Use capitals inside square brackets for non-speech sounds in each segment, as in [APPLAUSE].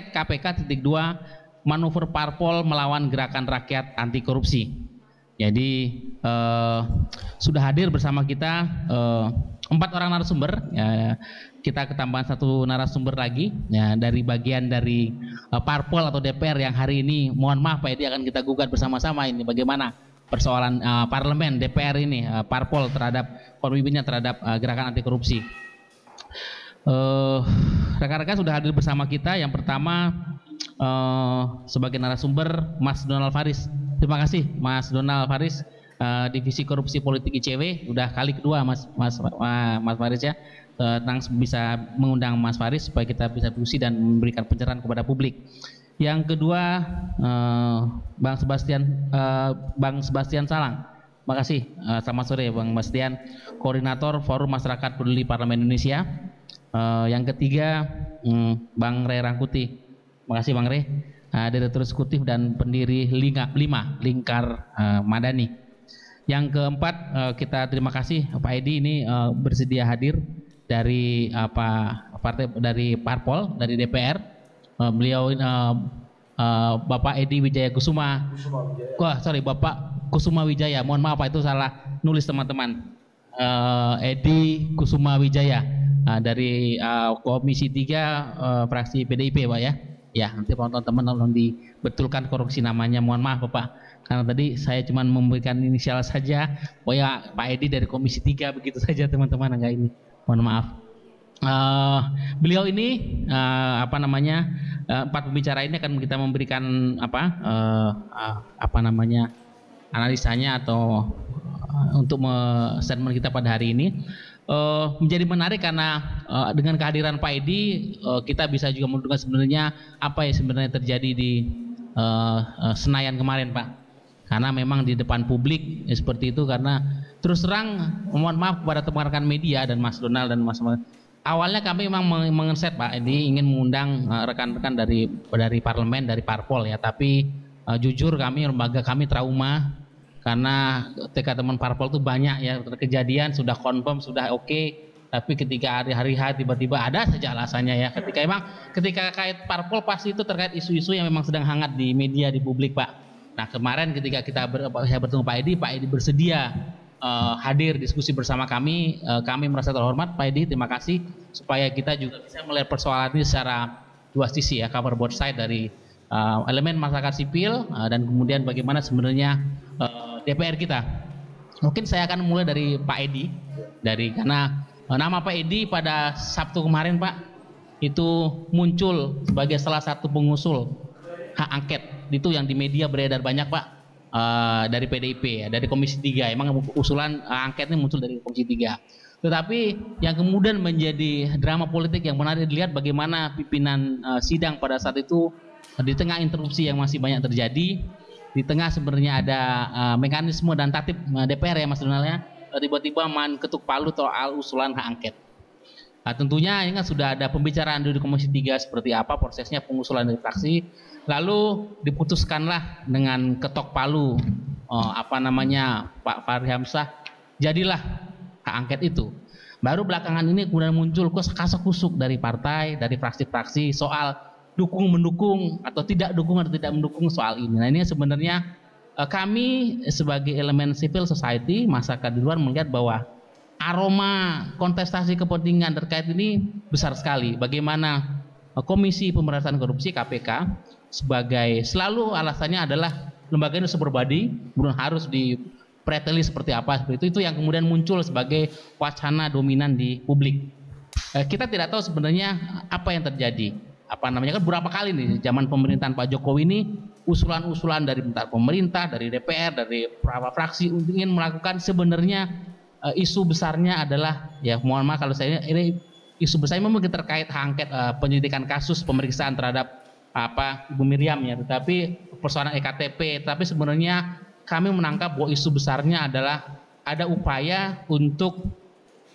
angket KPK titik dua manuver parpol melawan gerakan rakyat anti korupsi. Jadi uh, sudah hadir bersama kita uh, empat orang narasumber. Ya, kita ketambahan satu narasumber lagi ya, dari bagian dari uh, parpol atau DPR yang hari ini mohon maaf Pak Edi akan kita gugat bersama-sama ini bagaimana persoalan uh, parlemen DPR ini uh, parpol terhadap pemimpinnya terhadap uh, gerakan anti korupsi. Rekan-rekan uh, sudah hadir bersama kita. Yang pertama uh, sebagai narasumber Mas Donald Faris. Terima kasih Mas Donald Faris uh, divisi korupsi politik ICW udah kali kedua Mas Mas Mas Faris ya tentang bisa mengundang Mas Faris supaya kita bisa diskusi dan memberikan pencerahan kepada publik. Yang kedua Bang Sebastian Bang Sebastian Salang. Makasih. selamat sore Bang Sebastian, koordinator Forum Masyarakat Peduli Parlemen Indonesia. Uh, yang ketiga hmm, Bang Ray Rangkuti. Makasih Bang Ray. Uh, Direktur Eksekutif dan pendiri Linga, lima Lingkar uh, Madani. Yang keempat uh, kita terima kasih Pak Edi ini uh, bersedia hadir dari apa partai dari Parpol dari DPR. Uh, beliau uh, uh, Bapak Edi Wijaya Kusuma. Wah sorry Bapak Kusuma Wijaya. Mohon maaf Pak itu salah nulis teman-teman. Uh, Edi Kusuma Wijaya uh, dari uh, Komisi 3 uh, eh, fraksi PDIP Pak ya. Ya, nanti penonton teman tolong dibetulkan koreksi namanya. Mohon maaf Bapak. Karena tadi saya cuma memberikan inisial saja. Oh ya, Pak Edi dari Komisi 3 begitu [LAUGHS] saja teman-teman enggak ini. Mohon maaf. Uh, beliau ini uh, apa namanya uh, empat pembicara ini akan kita memberikan apa uh, uh, apa namanya analisanya atau uh, untuk statement kita pada hari ini uh, menjadi menarik karena uh, dengan kehadiran Pak Edi uh, kita bisa juga menentukan sebenarnya apa yang sebenarnya terjadi di Senayan kemarin Pak. Karena memang di depan publik ya, seperti itu karena terus terang mohon maaf kepada teman-teman media dan Mas Donald dan Mas Awalnya kami memang mengenset Pak. Edi ingin mengundang rekan-rekan dari dari parlemen dari parpol ya, tapi jujur kami lembaga kami trauma karena ketika teman parpol itu banyak ya kejadian sudah confirm sudah oke. Okay, tapi ketika hari-hari tiba-tiba ada saja alasannya ya. Ketika emang ketika kait parpol pasti itu terkait isu-isu yang memang sedang hangat di media di publik pak. Nah kemarin ketika kita ber, saya bertemu Pak Edi Pak Edi bersedia uh, hadir diskusi bersama kami uh, kami merasa terhormat. Pak Edi terima kasih. Supaya kita juga bisa melihat persoalan ini secara dua sisi ya cover both side dari uh, elemen masyarakat sipil uh, dan kemudian bagaimana sebenarnya uh, DPR kita. Mungkin saya akan mulai dari Pak Edi, dari karena eh, nama Pak Edi pada Sabtu kemarin Pak itu muncul sebagai salah satu pengusul hak angket. Itu yang di media beredar banyak Pak uh, dari PDIP ya, dari Komisi 3 emang usulan angket ini muncul dari Komisi 3 tetapi yang kemudian menjadi drama politik yang menarik dilihat bagaimana pimpinan uh, sidang pada saat itu di tengah interupsi yang masih banyak terjadi di tengah sebenarnya ada uh, mekanisme dan tatip uh, DPR ya Mas Donald ya uh, tiba-tiba main ketuk palu soal usulan hak angket. Nah, tentunya ini kan sudah ada pembicaraan di Komisi 3 seperti apa prosesnya pengusulan dari fraksi. Lalu diputuskanlah dengan ketok palu uh, apa namanya Pak Fahri Hamzah jadilah hak angket itu. Baru belakangan ini kemudian muncul kasak kusuk dari partai, dari fraksi-fraksi soal dukung mendukung atau tidak dukung atau tidak mendukung soal ini. Nah ini sebenarnya uh, kami sebagai elemen civil society masyarakat di luar melihat bahwa aroma kontestasi kepentingan terkait ini besar sekali. Bagaimana uh, Komisi Pemberantasan Korupsi KPK sebagai selalu alasannya adalah lembaga ini seberbadi, kemudian harus di preteli seperti apa seperti itu itu yang kemudian muncul sebagai wacana dominan di publik. Uh, kita tidak tahu sebenarnya apa yang terjadi apa namanya kan berapa kali nih zaman pemerintahan Pak Jokowi ini usulan-usulan dari pemerintah, dari DPR, dari beberapa fraksi ingin melakukan sebenarnya uh, isu besarnya adalah ya mohon maaf kalau saya ini isu besar memang terkait angket uh, penyidikan kasus pemeriksaan terhadap apa Ibu Miriam ya, tetapi persoalan EKTP, tapi sebenarnya kami menangkap bahwa isu besarnya adalah ada upaya untuk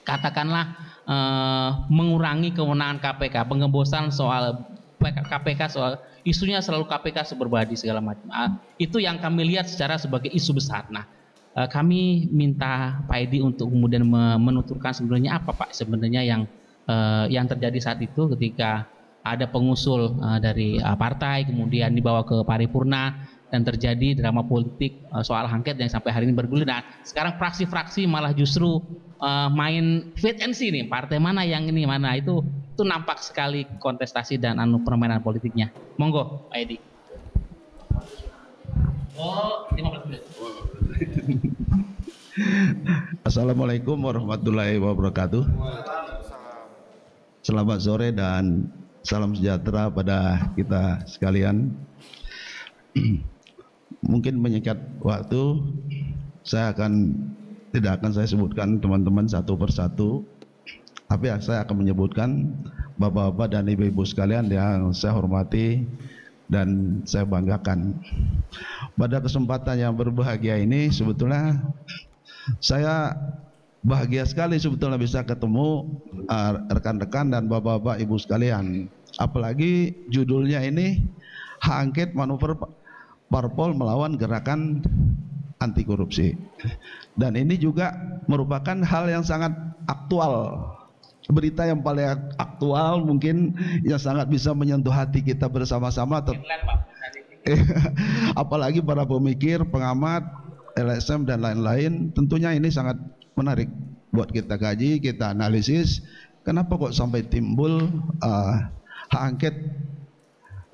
katakanlah uh, mengurangi kewenangan KPK, pengembosan soal KPK soal isunya selalu KPK seberbadi segala macam. Uh, itu yang kami lihat secara sebagai isu besar. Nah, uh, kami minta Pak Edi untuk kemudian menuturkan sebenarnya apa Pak sebenarnya yang uh, yang terjadi saat itu ketika ada pengusul uh, dari uh, partai kemudian dibawa ke paripurna dan terjadi drama politik uh, soal angket yang sampai hari ini bergulir. Nah, sekarang fraksi-fraksi malah justru uh, main fit and see nih, partai mana yang ini mana itu itu nampak sekali kontestasi dan anu permainan politiknya. Monggo, Pak Edi. Oh, 15 menit. [LAUGHS] Assalamualaikum warahmatullahi wabarakatuh. Selamat sore dan Salam sejahtera pada kita sekalian. [CLEARS THROAT] Mungkin menyikat waktu, saya akan tidak akan saya sebutkan teman-teman satu persatu, tapi saya akan menyebutkan bapak-bapak dan ibu-ibu sekalian yang saya hormati dan saya banggakan. Pada kesempatan yang berbahagia ini sebetulnya saya bahagia sekali sebetulnya bisa ketemu uh, rekan-rekan uh, dan bapak-bapak ibu sekalian. Apalagi judulnya ini hak angket manuver parpol melawan gerakan anti korupsi. Dan ini juga merupakan hal yang sangat aktual. Berita yang paling aktual mungkin yang sangat bisa menyentuh hati kita bersama-sama. [LAUGHS] Apalagi para pemikir, pengamat, LSM dan lain-lain, tentunya ini sangat menarik buat kita kaji, kita analisis. Kenapa kok sampai timbul uh, hak angket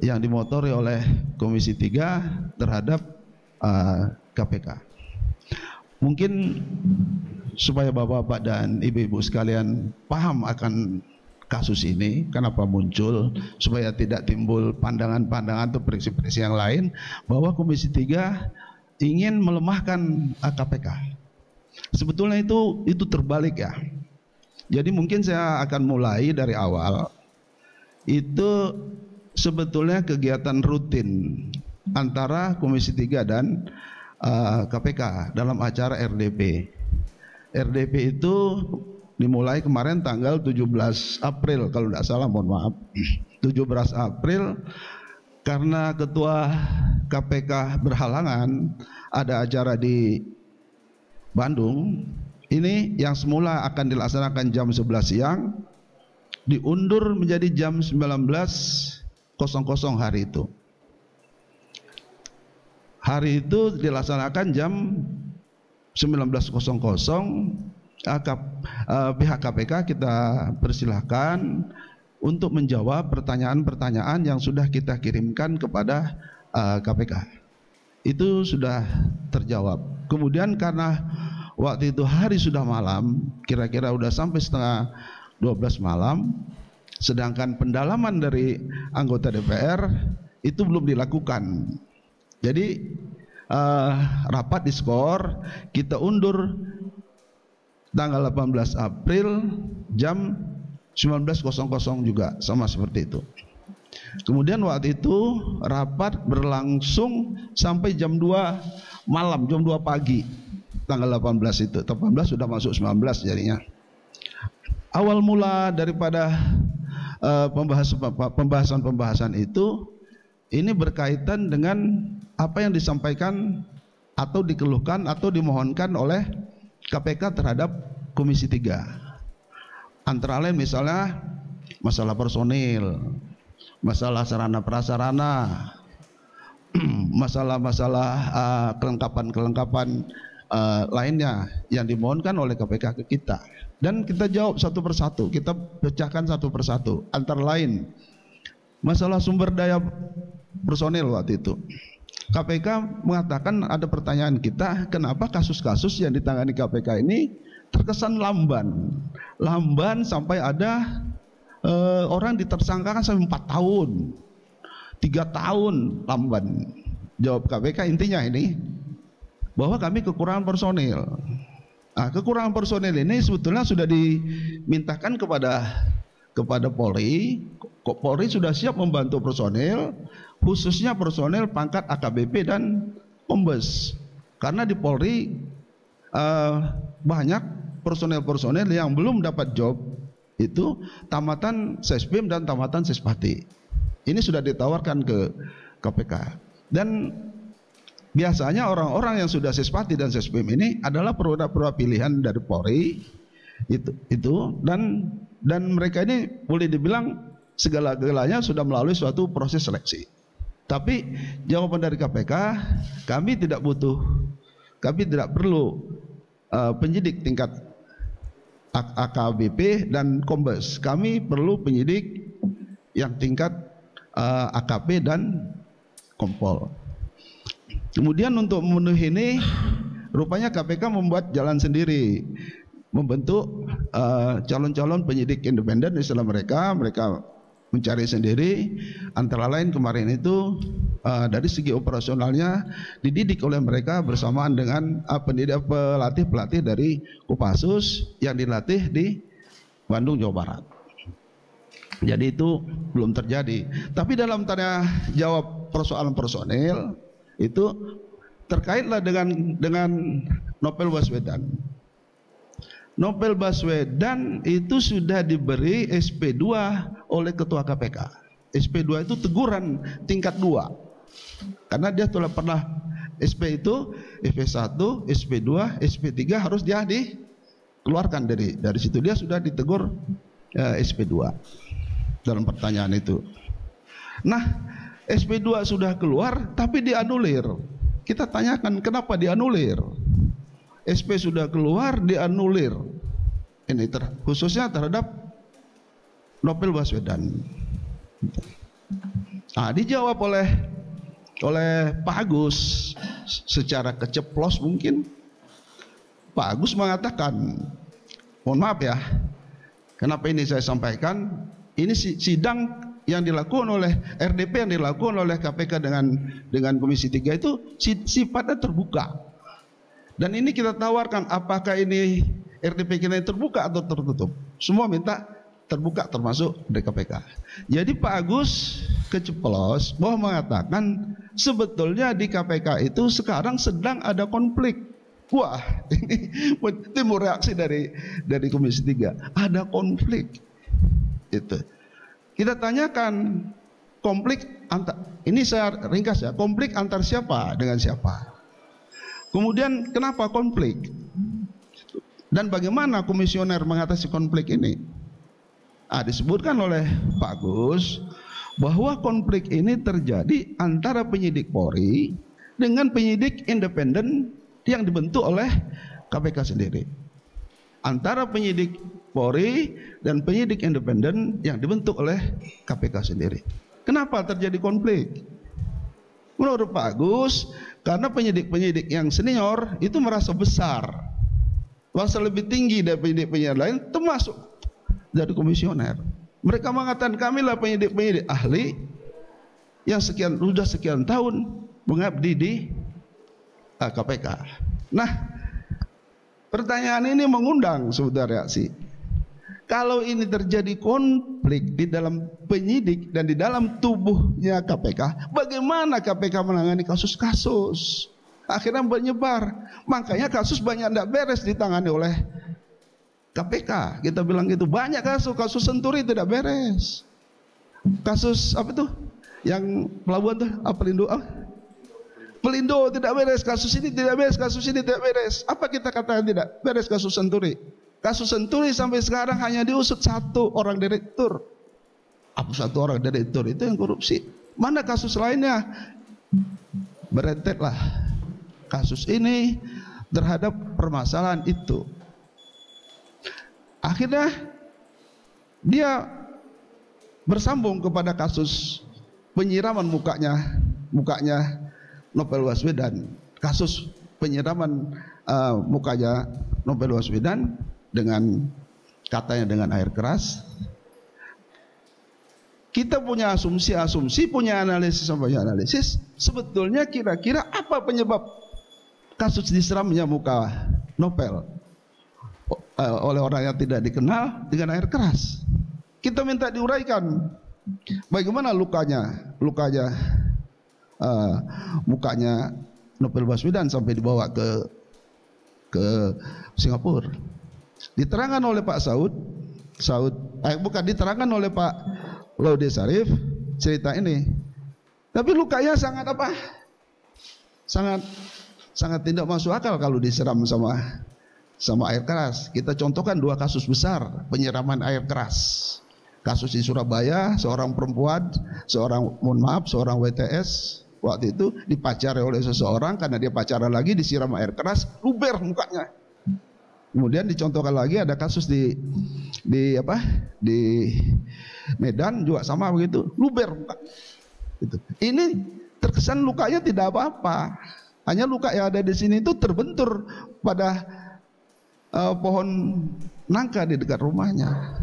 yang dimotori oleh Komisi 3 terhadap uh, KPK? Mungkin supaya bapak-bapak dan ibu-ibu sekalian paham akan kasus ini, kenapa muncul, supaya tidak timbul pandangan-pandangan atau prediksi-prediksi yang lain, bahwa Komisi 3 ingin melemahkan KPK. Sebetulnya itu itu terbalik ya. Jadi mungkin saya akan mulai dari awal. Itu sebetulnya kegiatan rutin antara Komisi 3 dan uh, KPK dalam acara RDP. RDP itu dimulai kemarin tanggal 17 April kalau tidak salah mohon maaf. [CLEARS THROAT] 17 April karena ketua KPK berhalangan ada acara di Bandung ini yang semula akan dilaksanakan jam 11 siang diundur menjadi jam 19.00 hari itu. Hari itu dilaksanakan jam 19.00 pihak KPK kita persilahkan untuk menjawab pertanyaan-pertanyaan yang sudah kita kirimkan kepada KPK itu sudah terjawab. Kemudian karena waktu itu hari sudah malam, kira-kira sudah sampai setengah 12 malam, sedangkan pendalaman dari anggota DPR itu belum dilakukan. Jadi uh, rapat di skor kita undur tanggal 18 April jam 19.00 juga sama seperti itu. Kemudian waktu itu rapat berlangsung sampai jam 2 malam, jam 2 pagi. Tanggal 18 itu. 18 sudah masuk 19 jadinya. Awal mula daripada pembahasan-pembahasan itu ini berkaitan dengan apa yang disampaikan atau dikeluhkan atau dimohonkan oleh KPK terhadap Komisi 3. Antara lain misalnya masalah personil, masalah sarana prasarana, [CLEARS THROAT] masalah-masalah uh, kelengkapan-kelengkapan uh, lainnya yang dimohonkan oleh KPK ke kita. Dan kita jawab satu persatu, kita pecahkan satu persatu. Antara lain, masalah sumber daya personil waktu itu. KPK mengatakan ada pertanyaan kita, kenapa kasus-kasus yang ditangani KPK ini terkesan lamban. Lamban sampai ada uh, orang ditersangkakan sampai empat tahun, tiga tahun lamban. Jawab KPK intinya ini bahwa kami kekurangan personil. Nah, kekurangan personil ini sebetulnya sudah dimintakan kepada kepada Polri. Polri sudah siap membantu personil, khususnya personil pangkat AKBP dan Kombes. Karena di Polri uh, banyak personil-personil yang belum dapat job itu tamatan Sesbim dan tamatan Sespati. Ini sudah ditawarkan ke KPK. Dan biasanya orang-orang yang sudah Sespati dan Sesbim ini adalah perwira-perwira pilihan dari Polri itu itu dan dan mereka ini boleh dibilang segala-galanya sudah melalui suatu proses seleksi. Tapi jawaban dari KPK, kami tidak butuh, kami tidak perlu uh, penyidik tingkat AKBP dan Kombes. Kami perlu penyidik yang tingkat uh, AKP dan Kompol. Kemudian untuk memenuhi ini, rupanya KPK membuat jalan sendiri, membentuk uh, calon-calon uh, penyidik independen istilah mereka, mereka mencari sendiri. Antara lain kemarin itu uh, dari segi operasionalnya dididik oleh mereka bersamaan dengan uh, pendidik pelatih-pelatih dari Kopassus yang dilatih di Bandung Jawa Barat. Jadi itu belum terjadi. Tapi dalam tanya jawab persoalan personil itu terkaitlah dengan dengan Nobel Baswedan. Nobel Baswedan itu sudah diberi SP2 oleh ketua KPK. SP2 itu teguran tingkat 2. Karena dia telah pernah SP itu SP1, SP2, SP3 harus dia dikeluarkan dari dari situ dia sudah ditegur eh, SP2 dalam pertanyaan itu. Nah, SP2 sudah keluar tapi dianulir. Kita tanyakan kenapa dianulir? SP sudah keluar dianulir. Ini ter, khususnya terhadap Nobel Baswedan. Nah, dijawab oleh oleh Pak Agus secara keceplos mungkin. Pak Agus mengatakan, mohon maaf ya, kenapa ini saya sampaikan? Ini sidang yang dilakukan oleh RDP yang dilakukan oleh KPK dengan dengan Komisi 3 itu sifatnya terbuka. Dan ini kita tawarkan apakah ini RDP kita terbuka atau tertutup. Semua minta terbuka termasuk dari KPK. Jadi Pak Agus keceplos bahwa mengatakan sebetulnya di KPK itu sekarang sedang ada konflik. Wah, [LAUGHS] ini timur reaksi dari dari Komisi 3. Ada konflik. Itu. Kita tanyakan konflik antar ini saya ringkas ya, konflik antar siapa dengan siapa. Kemudian kenapa konflik? Dan bagaimana komisioner mengatasi konflik ini? Ah, disebutkan oleh Pak Gus bahwa konflik ini terjadi antara penyidik Polri dengan penyidik independen yang dibentuk oleh KPK sendiri. Antara penyidik Polri dan penyidik independen yang dibentuk oleh KPK sendiri. Kenapa terjadi konflik? Menurut Pak Agus, karena penyidik-penyidik yang senior itu merasa besar, merasa lebih tinggi dari penyidik-penyidik lain, termasuk dari komisioner. Mereka mengatakan kamilah penyidik-penyidik ahli yang sekian sudah sekian tahun mengabdi di KPK. Nah, pertanyaan ini mengundang saudara reaksi. Kalau ini terjadi konflik di dalam penyidik dan di dalam tubuhnya KPK, bagaimana KPK menangani kasus-kasus? Akhirnya menyebar. Makanya kasus banyak tidak beres ditangani oleh KPK. Kita bilang gitu. Banyak kasus, kasus senturi tidak beres. Kasus apa itu? Yang pelabuhan tuh, apa Pelindo? Ah? Pelindo tidak beres, kasus ini tidak beres, kasus ini tidak beres. Apa kita katakan tidak beres kasus senturi? Kasus Senturi sampai sekarang hanya diusut satu orang direktur. Apa satu orang direktur itu yang korupsi? Mana kasus lainnya? Berentetlah kasus ini terhadap permasalahan itu. Akhirnya dia bersambung kepada kasus penyiraman mukanya mukanya Novel Baswedan. Kasus penyiraman uh, mukanya Novel Baswedan dengan katanya dengan air keras. Kita punya asumsi-asumsi, punya analisis punya analisis. Sebetulnya kira-kira apa penyebab kasus diseramnya muka Nobel eh, oleh orang yang tidak dikenal dengan air keras? Kita minta diuraikan bagaimana lukanya, lukanya uh, mukanya Nobel Baswedan sampai dibawa ke ke Singapura. Diterangkan oleh Pak Saud, Saud, eh, bukan diterangkan oleh Pak Laude Sarif cerita ini. Tapi lukanya sangat apa? Sangat sangat tidak masuk akal kalau diseram sama sama air keras. Kita contohkan dua kasus besar penyiraman air keras. Kasus di Surabaya, seorang perempuan, seorang mohon maaf, seorang WTS waktu itu dipacari oleh seseorang karena dia pacaran lagi disiram air keras, luber mukanya. Kemudian dicontohkan lagi ada kasus di di apa? di Medan juga sama begitu, luber muka. Gitu. Ini terkesan lukanya tidak apa-apa. Hanya luka yang ada di sini itu terbentur pada uh, pohon nangka di dekat rumahnya.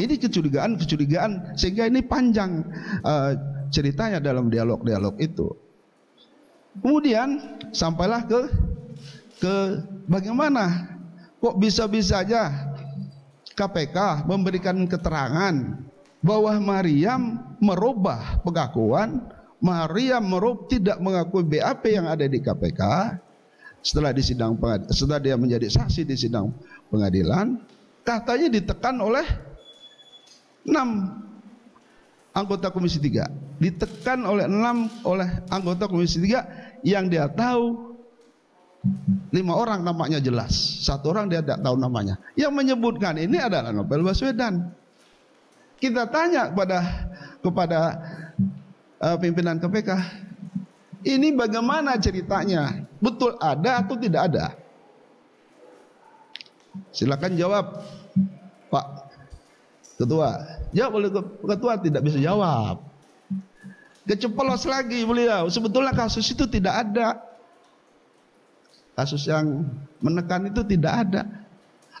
Ini kecurigaan-kecurigaan sehingga ini panjang uh, ceritanya dalam dialog-dialog itu. Kemudian sampailah ke ke bagaimana kok bisa-bisa aja KPK memberikan keterangan bahwa Maryam merubah pengakuan, Maryam merub tidak mengakui BAP yang ada di KPK setelah di sidang setelah dia menjadi saksi di sidang pengadilan, katanya ditekan oleh enam anggota Komisi 3. Ditekan oleh enam oleh anggota Komisi 3 yang dia tahu lima orang namanya jelas, satu orang dia tidak tahu namanya. Yang menyebutkan ini adalah Nobel Baswedan. Kita tanya kepada kepada uh, pimpinan KPK, ini bagaimana ceritanya? Betul ada atau tidak ada? Silakan jawab, Pak Ketua. Jawab oleh Ketua tidak bisa jawab. Keceplos lagi beliau. Sebetulnya kasus itu tidak ada. Kasus yang menekan itu tidak ada.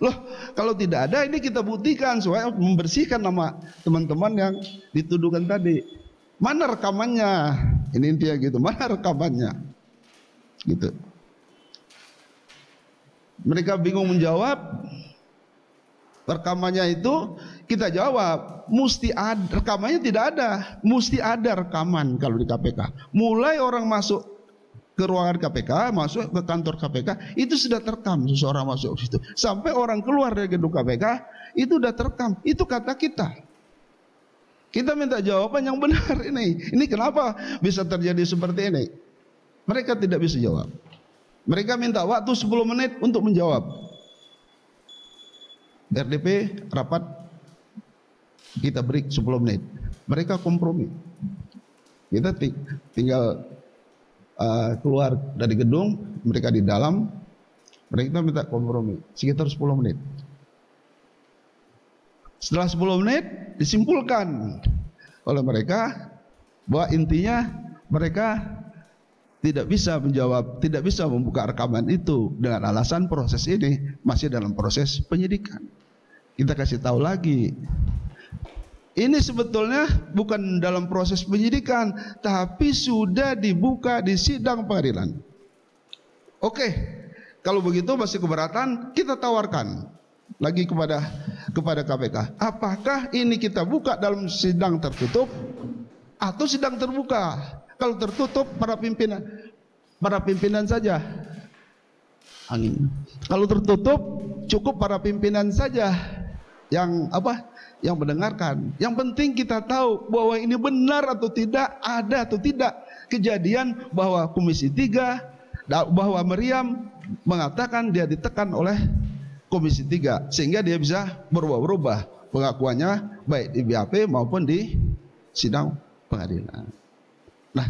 Loh, kalau tidak ada ini kita buktikan supaya membersihkan nama teman-teman yang dituduhkan tadi. Mana rekamannya? Ini intinya gitu. Mana rekamannya? Gitu. Mereka bingung menjawab. Rekamannya itu kita jawab, mesti ada rekamannya tidak ada, mesti ada rekaman kalau di KPK. Mulai orang masuk ke ruangan KPK, masuk ke kantor KPK, itu sudah terekam seseorang masuk situ. Sampai orang keluar dari gedung KPK, itu sudah terekam. Itu kata kita. Kita minta jawaban yang benar [LAUGHS] ini. Ini kenapa bisa terjadi seperti ini? Mereka tidak bisa jawab. Mereka minta waktu 10 menit untuk menjawab. RDP rapat kita break 10 menit. Mereka kompromi. Kita tinggal uh, keluar dari gedung, mereka di dalam, mereka minta kompromi sekitar 10 menit. Setelah 10 menit disimpulkan oleh mereka bahwa intinya mereka tidak bisa menjawab, tidak bisa membuka rekaman itu dengan alasan proses ini masih dalam proses penyidikan. Kita kasih tahu lagi. Ini sebetulnya bukan dalam proses penyidikan, tapi sudah dibuka di sidang pengadilan. Oke, kalau begitu masih keberatan, kita tawarkan lagi kepada kepada KPK. Apakah ini kita buka dalam sidang tertutup atau sidang terbuka? Kalau tertutup para pimpinan para pimpinan saja. Angin. Kalau tertutup cukup para pimpinan saja yang apa? Yang mendengarkan. Yang penting kita tahu bahwa ini benar atau tidak, ada atau tidak kejadian bahwa Komisi 3 bahwa Meriam mengatakan dia ditekan oleh Komisi 3 sehingga dia bisa berubah-ubah pengakuannya baik di BAP maupun di sidang pengadilan. Nah,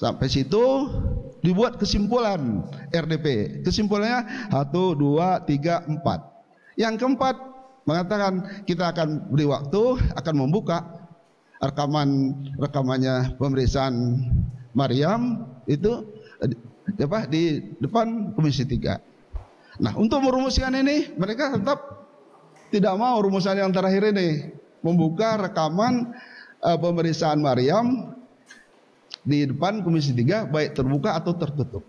sampai situ dibuat kesimpulan RDP. Kesimpulannya 1 2 3 4. Yang keempat mengatakan kita akan beri waktu akan membuka rekaman rekamannya pemeriksaan Maryam itu apa di depan Komisi 3. Nah, untuk merumuskan ini mereka tetap tidak mau rumusan yang terakhir ini membuka rekaman uh, pemeriksaan Maryam di depan Komisi 3 baik terbuka atau tertutup.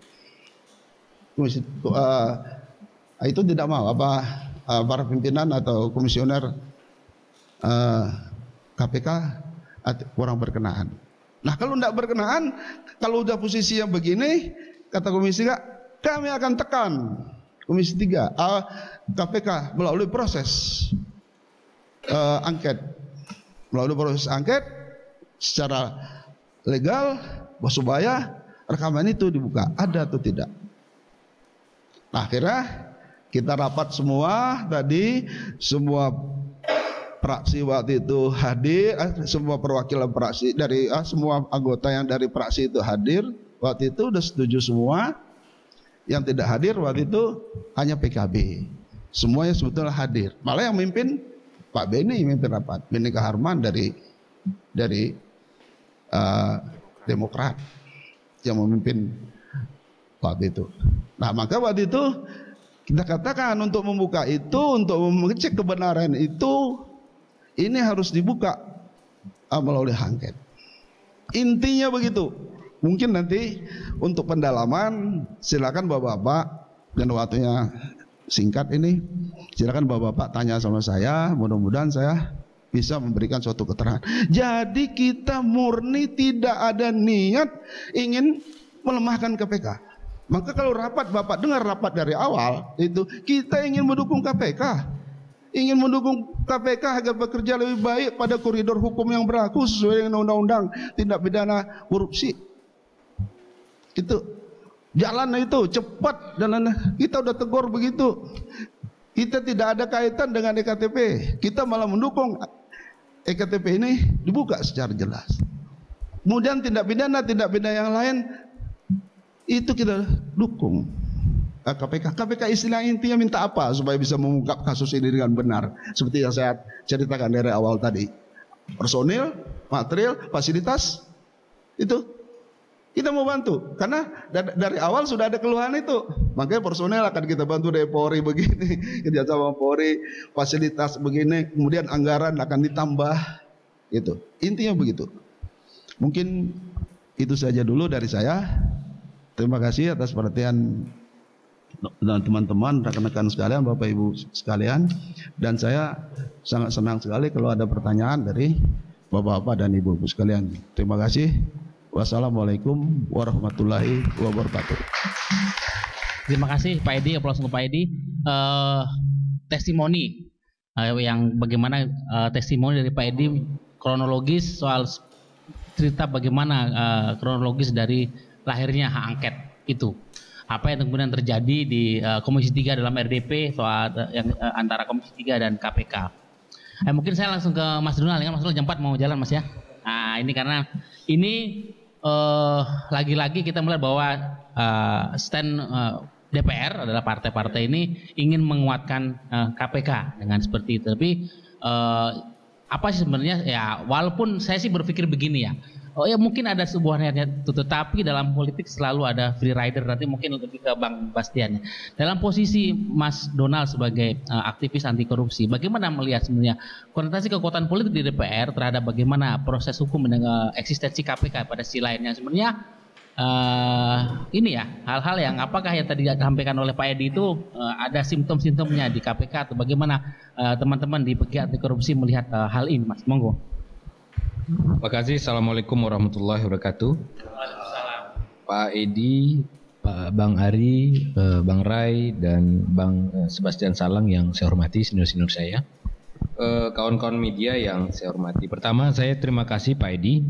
Komisi uh, itu tidak mau apa uh, para pimpinan atau komisioner uh, KPK kurang berkenaan. Nah kalau tidak berkenaan, kalau udah posisi yang begini, kata komisi 3, kami akan tekan Komisi 3 uh, KPK melalui proses uh, angket melalui proses angket secara legal supaya rekaman itu dibuka ada atau tidak nah, akhirnya kita rapat semua tadi semua praksi waktu itu hadir eh, semua perwakilan praksi dari eh, semua anggota yang dari praksi itu hadir waktu itu udah setuju semua. Yang tidak hadir waktu itu hanya PKB semuanya sebetulnya hadir. Malah yang memimpin Pak Beni memimpin rapat. Beni Kaharman dari dari uh, Demokrat yang memimpin waktu itu. Nah maka waktu itu kita katakan untuk membuka itu, untuk mengecek kebenaran itu, ini harus dibuka melalui angket. Intinya begitu. Mungkin nanti untuk pendalaman silakan bapak-bapak dan waktunya singkat ini silakan bapak-bapak tanya sama saya mudah-mudahan saya bisa memberikan suatu keterangan jadi kita murni tidak ada niat ingin melemahkan KPK maka kalau rapat Bapak dengar rapat dari awal itu kita ingin mendukung KPK. Ingin mendukung KPK agar bekerja lebih baik pada koridor hukum yang berlaku sesuai dengan undang-undang tindak pidana korupsi. Itu jalan itu cepat dan kita udah tegur begitu. Kita tidak ada kaitan dengan EKTP. Kita malah mendukung EKTP ini dibuka secara jelas. Kemudian tindak pidana, tindak pidana yang lain itu kita dukung KPK. KPK istilah intinya minta apa supaya bisa mengungkap kasus ini dengan benar. Seperti yang saya ceritakan dari awal tadi. Personil, material, fasilitas, itu kita mau bantu karena dari awal sudah ada keluhan itu makanya personel akan kita bantu dari Polri begini [LAUGHS] kerjasama Polri fasilitas begini kemudian anggaran akan ditambah itu intinya begitu mungkin itu saja dulu dari saya Terima kasih atas perhatian dan teman-teman, rekan-rekan sekalian, Bapak Ibu sekalian. Dan saya sangat senang sekali kalau ada pertanyaan dari Bapak-bapak dan Ibu-ibu sekalian. Terima kasih. Wassalamualaikum warahmatullahi wabarakatuh. Terima kasih Pak Edi, aplaus untuk Pak Edi. Uh, testimoni uh, yang bagaimana uh, testimoni dari Pak Edi kronologis soal cerita bagaimana uh, kronologis dari lahirnya hak angket itu. Apa yang kemudian terjadi di uh, Komisi 3 dalam RDP soal uh, yang uh, antara Komisi 3 dan KPK. Eh, mungkin saya langsung ke Mas Donald, ya Mas Donald jam 4 mau jalan Mas ya. Nah, ini karena ini lagi-lagi uh, kita melihat bahwa uh, stand uh, DPR adalah partai-partai ini ingin menguatkan uh, KPK dengan seperti itu. Tapi uh, apa sih sebenarnya ya walaupun saya sih berpikir begini ya Oh ya mungkin ada sebuah niatnya tetapi dalam politik selalu ada free rider nanti mungkin lebih ke Bang Bastian. Dalam posisi Mas Donald sebagai uh, aktivis anti korupsi, bagaimana melihat sebenarnya konotasi kekuatan politik di DPR terhadap bagaimana proses hukum dan uh, eksistensi KPK pada sisi lainnya sebenarnya uh, ini ya hal-hal yang apakah yang tadi disampaikan oleh Pak Edi itu uh, ada simptom-simptomnya di KPK atau bagaimana teman-teman uh, di pegiat anti korupsi melihat uh, hal ini Mas Monggo. Terima kasih. Assalamualaikum warahmatullahi wabarakatuh. Pak Edi, Pak Bang Ari, eh, Bang Rai, dan Bang eh, Sebastian Salang yang saya hormati, senior-senior saya. Eh, kawan-kawan media yang saya hormati. Pertama, saya terima kasih Pak Edi.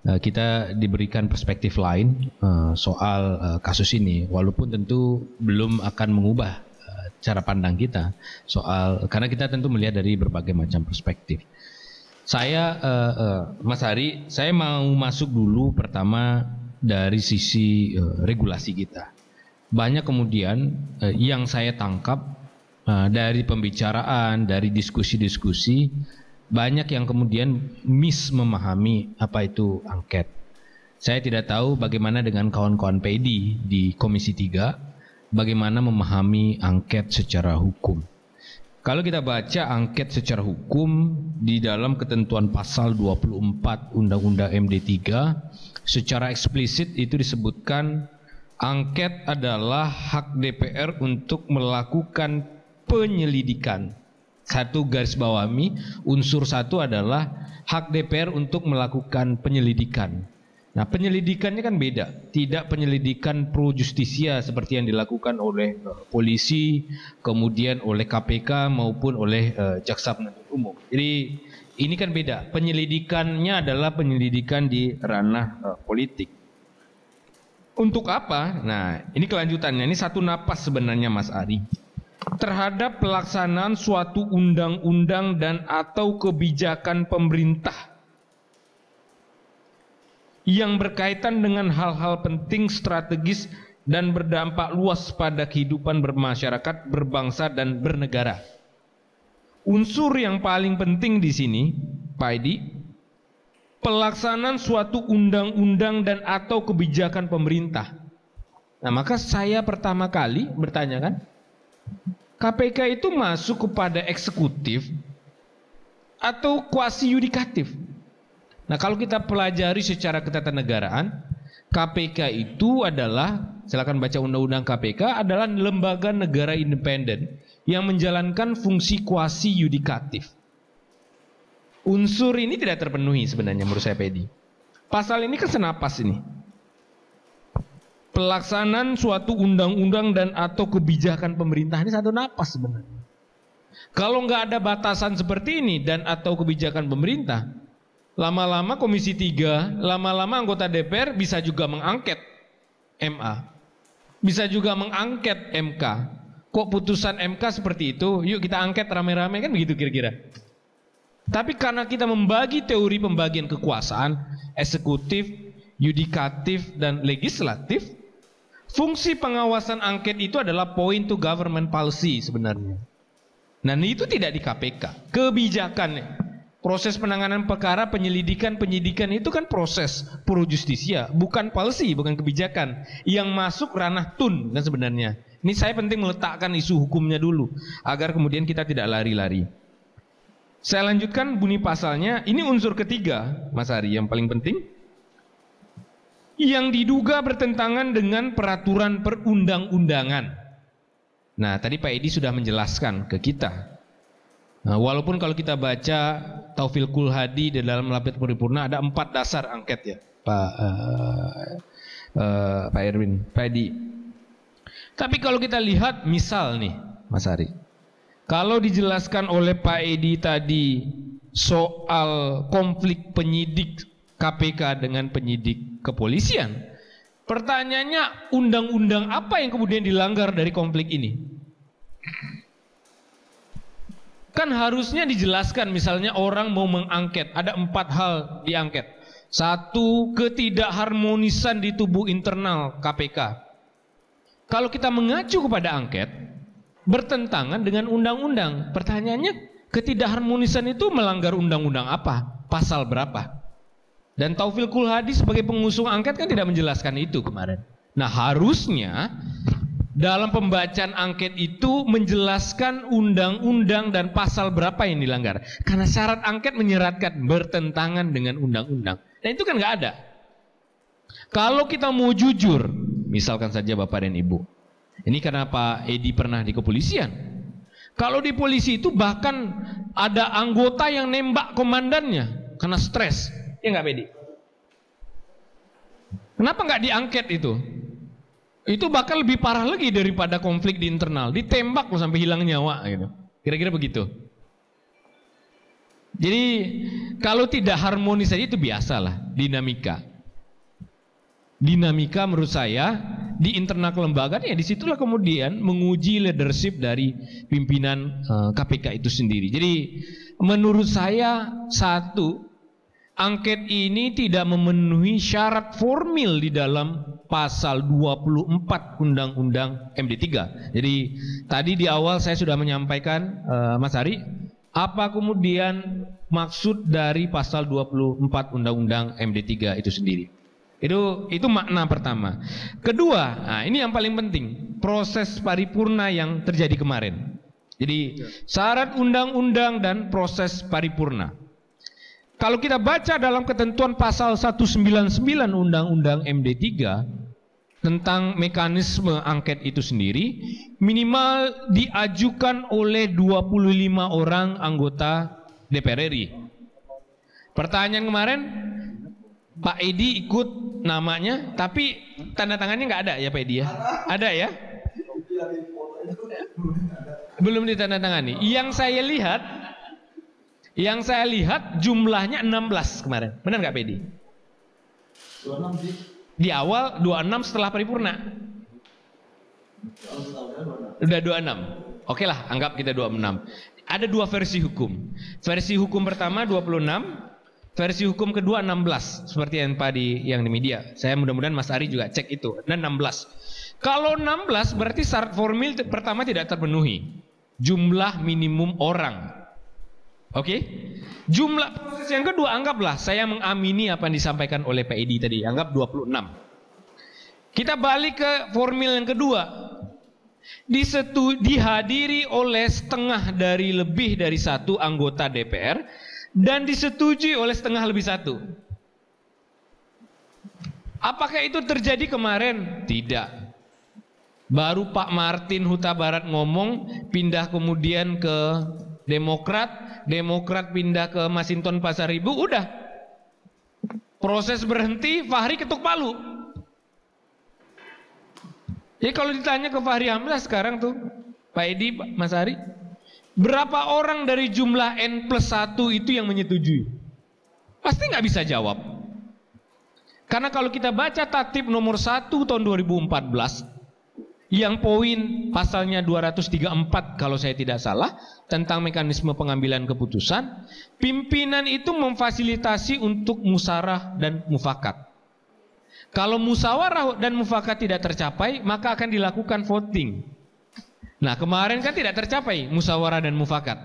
Kita diberikan perspektif lain soal kasus ini, walaupun tentu belum akan mengubah cara pandang kita soal karena kita tentu melihat dari berbagai macam perspektif. Saya uh, uh, Mas Hari, saya mau masuk dulu pertama dari sisi uh, regulasi kita. Banyak kemudian uh, yang saya tangkap uh, dari pembicaraan, dari diskusi-diskusi, banyak yang kemudian miss memahami apa itu angket. Saya tidak tahu bagaimana dengan kawan-kawan PD di Komisi 3, bagaimana memahami angket secara hukum. Kalau kita baca angket secara hukum di dalam ketentuan pasal 24 Undang-Undang MD 3 secara eksplisit itu disebutkan angket adalah hak DPR untuk melakukan penyelidikan. Satu garis bawahi unsur satu adalah hak DPR untuk melakukan penyelidikan. Nah penyelidikannya kan beda, tidak penyelidikan pro justisia seperti yang dilakukan oleh uh, polisi, kemudian oleh KPK maupun oleh uh, jaksa penuntut umum. Jadi ini kan beda, penyelidikannya adalah penyelidikan di ranah uh, politik. Untuk apa? Nah ini kelanjutannya, ini satu napas sebenarnya Mas Ari. terhadap pelaksanaan suatu undang-undang dan atau kebijakan pemerintah yang berkaitan dengan hal-hal penting strategis dan berdampak luas pada kehidupan bermasyarakat, berbangsa dan bernegara. Unsur yang paling penting di sini, Pak Edi, pelaksanaan suatu undang-undang dan atau kebijakan pemerintah. Nah, maka saya pertama kali bertanya kan, KPK itu masuk kepada eksekutif atau kuasi yudikatif? Nah, kalau kita pelajari secara ketatanegaraan, KPK itu adalah, silakan baca undang-undang KPK, adalah lembaga negara independen yang menjalankan fungsi kuasi yudikatif. Unsur ini tidak terpenuhi sebenarnya menurut saya Pedi. Pasal ini kan senapas ini pelaksanaan suatu undang-undang dan atau kebijakan pemerintah ini satu napas sebenarnya. Kalau nggak ada batasan seperti ini dan atau kebijakan pemerintah, lama-lama Komisi 3, lama-lama anggota DPR bisa juga mengangket MA. Bisa juga mengangket MK. Kok putusan MK seperti itu? Yuk kita angket rame-rame kan begitu kira-kira. Tapi karena kita membagi teori pembagian kekuasaan, eksekutif, yudikatif, dan legislatif, Fungsi pengawasan angket itu adalah point to government policy sebenarnya. Nah itu tidak di KPK. Kebijakan proses penanganan perkara penyelidikan penyidikan itu kan proses pro justisia, bukan policy, bukan kebijakan yang masuk ranah tun kan sebenarnya. Ini saya penting meletakkan isu hukumnya dulu agar kemudian kita tidak lari-lari. Saya lanjutkan bunyi pasalnya. Ini unsur ketiga, Mas Ari, yang paling penting yang diduga bertentangan dengan peraturan perundang-undangan. Nah, tadi Pak Edi sudah menjelaskan ke kita. Nah, walaupun kalau kita baca Taufil Kulhadi di dalam lapis paripurna ada empat dasar angket ya, Pak uh, uh, Pak Erwin, Pak Edi. Tapi kalau kita lihat misal nih, Mas Ari, kalau dijelaskan oleh Pak Edi tadi soal konflik penyidik KPK dengan penyidik kepolisian. Pertanyaannya, undang-undang apa yang kemudian dilanggar dari konflik ini? Kan harusnya dijelaskan misalnya orang mau mengangket, ada empat hal diangket. Satu, ketidakharmonisan di tubuh internal KPK. Kalau kita mengacu kepada angket, bertentangan dengan undang-undang. Pertanyaannya, ketidakharmonisan itu melanggar undang-undang apa? Pasal berapa? Dan Taufil Kulhadi sebagai pengusung angket kan tidak menjelaskan itu kemarin. Nah harusnya dalam pembacaan angket itu menjelaskan undang-undang dan pasal berapa yang dilanggar. Karena syarat angket menyeratkan bertentangan dengan undang-undang. Nah itu kan nggak ada. Kalau kita mau jujur, misalkan saja Bapak dan Ibu. Ini karena Pak Edi pernah di kepolisian. Kalau di polisi itu bahkan ada anggota yang nembak komandannya karena stres. Ya nggak Bedi? Kenapa nggak diangket itu? Itu bakal lebih parah lagi daripada konflik di internal. Ditembak loh sampai hilang nyawa gitu. Kira-kira begitu. Jadi kalau tidak harmonis saja itu biasalah dinamika. Dinamika menurut saya di internal kelembagaan ya di situlah kemudian menguji leadership dari pimpinan KPK eh, itu sendiri. Jadi menurut saya satu angket ini tidak memenuhi syarat formil di dalam pasal 24 Undang-Undang MD3. Jadi tadi di awal saya sudah menyampaikan uh, Mas Ari, apa kemudian maksud dari pasal 24 Undang-Undang MD3 itu sendiri? Itu itu makna pertama. Kedua, nah ini yang paling penting, proses paripurna yang terjadi kemarin. Jadi syarat undang-undang dan proses paripurna. Kalau kita baca dalam ketentuan pasal 199 Undang-Undang MD3 tentang mekanisme angket itu sendiri minimal diajukan oleh 25 orang anggota DPR RI. Pertanyaan kemarin Pak Edi ikut namanya tapi tanda tangannya nggak ada ya Pak Edi ya? Ada ya? Belum ditandatangani. Yang saya lihat yang saya lihat jumlahnya 16 kemarin. Benar nggak Pedi? 26 sih. Di awal 26 setelah paripurna. Udah 26. Oke lah, anggap kita 26. Ada dua versi hukum. Versi hukum pertama 26, versi hukum kedua 16. Seperti yang tadi yang di media. Saya mudah-mudahan Mas Ari juga cek itu. Dan 16. Kalau 16 berarti syarat formil pertama tidak terpenuhi. Jumlah minimum orang. Oke? Jumlah proses yang kedua anggaplah saya mengamini apa yang disampaikan oleh Edi tadi. Anggap 26. Kita balik ke formil yang kedua. Disetu, dihadiri oleh setengah dari lebih dari satu anggota DPR dan disetujui oleh setengah lebih satu. Apakah itu terjadi kemarin? Tidak. Baru Pak Martin Huta Barat ngomong pindah kemudian ke Demokrat, Demokrat pindah ke Masinton Pasar Ibu, udah. Proses berhenti, Fahri ketuk palu. Jadi kalau ditanya ke Fahri Hamzah sekarang tuh, Pak Edi, Mas Ari, berapa orang dari jumlah N plus 1 itu yang menyetujui? Pasti nggak bisa jawab. Karena kalau kita baca tatip nomor 1 tahun 2014, yang poin pasalnya 234 kalau saya tidak salah, tentang mekanisme pengambilan keputusan, pimpinan itu memfasilitasi untuk musarah dan mufakat. Kalau musyawarah dan mufakat tidak tercapai, maka akan dilakukan voting. Nah, kemarin kan tidak tercapai musyawarah dan mufakat.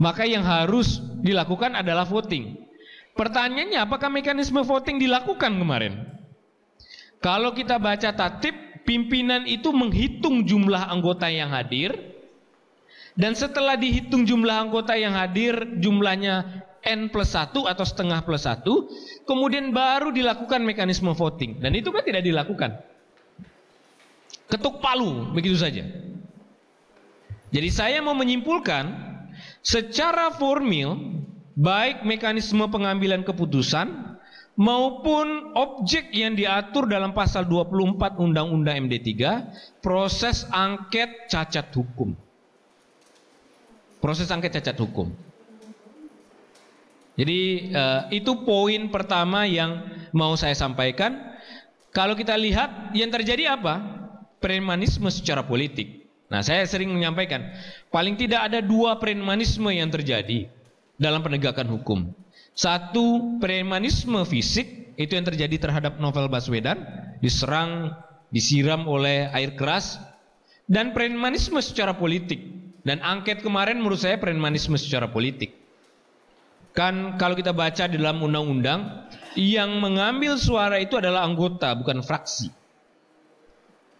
Maka yang harus dilakukan adalah voting. Pertanyaannya, apakah mekanisme voting dilakukan kemarin? Kalau kita baca tatip, pimpinan itu menghitung jumlah anggota yang hadir, dan setelah dihitung jumlah anggota yang hadir, jumlahnya N plus 1 atau setengah plus 1, kemudian baru dilakukan mekanisme voting. Dan itu kan tidak dilakukan. Ketuk palu, begitu saja. Jadi saya mau menyimpulkan, secara formil, baik mekanisme pengambilan keputusan, maupun objek yang diatur dalam pasal 24 Undang-Undang MD3, proses angket cacat hukum. Proses angket cacat hukum. Jadi uh, itu poin pertama yang mau saya sampaikan. Kalau kita lihat yang terjadi apa? Premanisme secara politik. Nah, saya sering menyampaikan, paling tidak ada dua premanisme yang terjadi dalam penegakan hukum. Satu, premanisme fisik, itu yang terjadi terhadap Novel Baswedan, diserang, disiram oleh air keras, dan premanisme secara politik. Dan angket kemarin menurut saya premanisme secara politik. Kan kalau kita baca di dalam undang-undang, yang mengambil suara itu adalah anggota, bukan fraksi.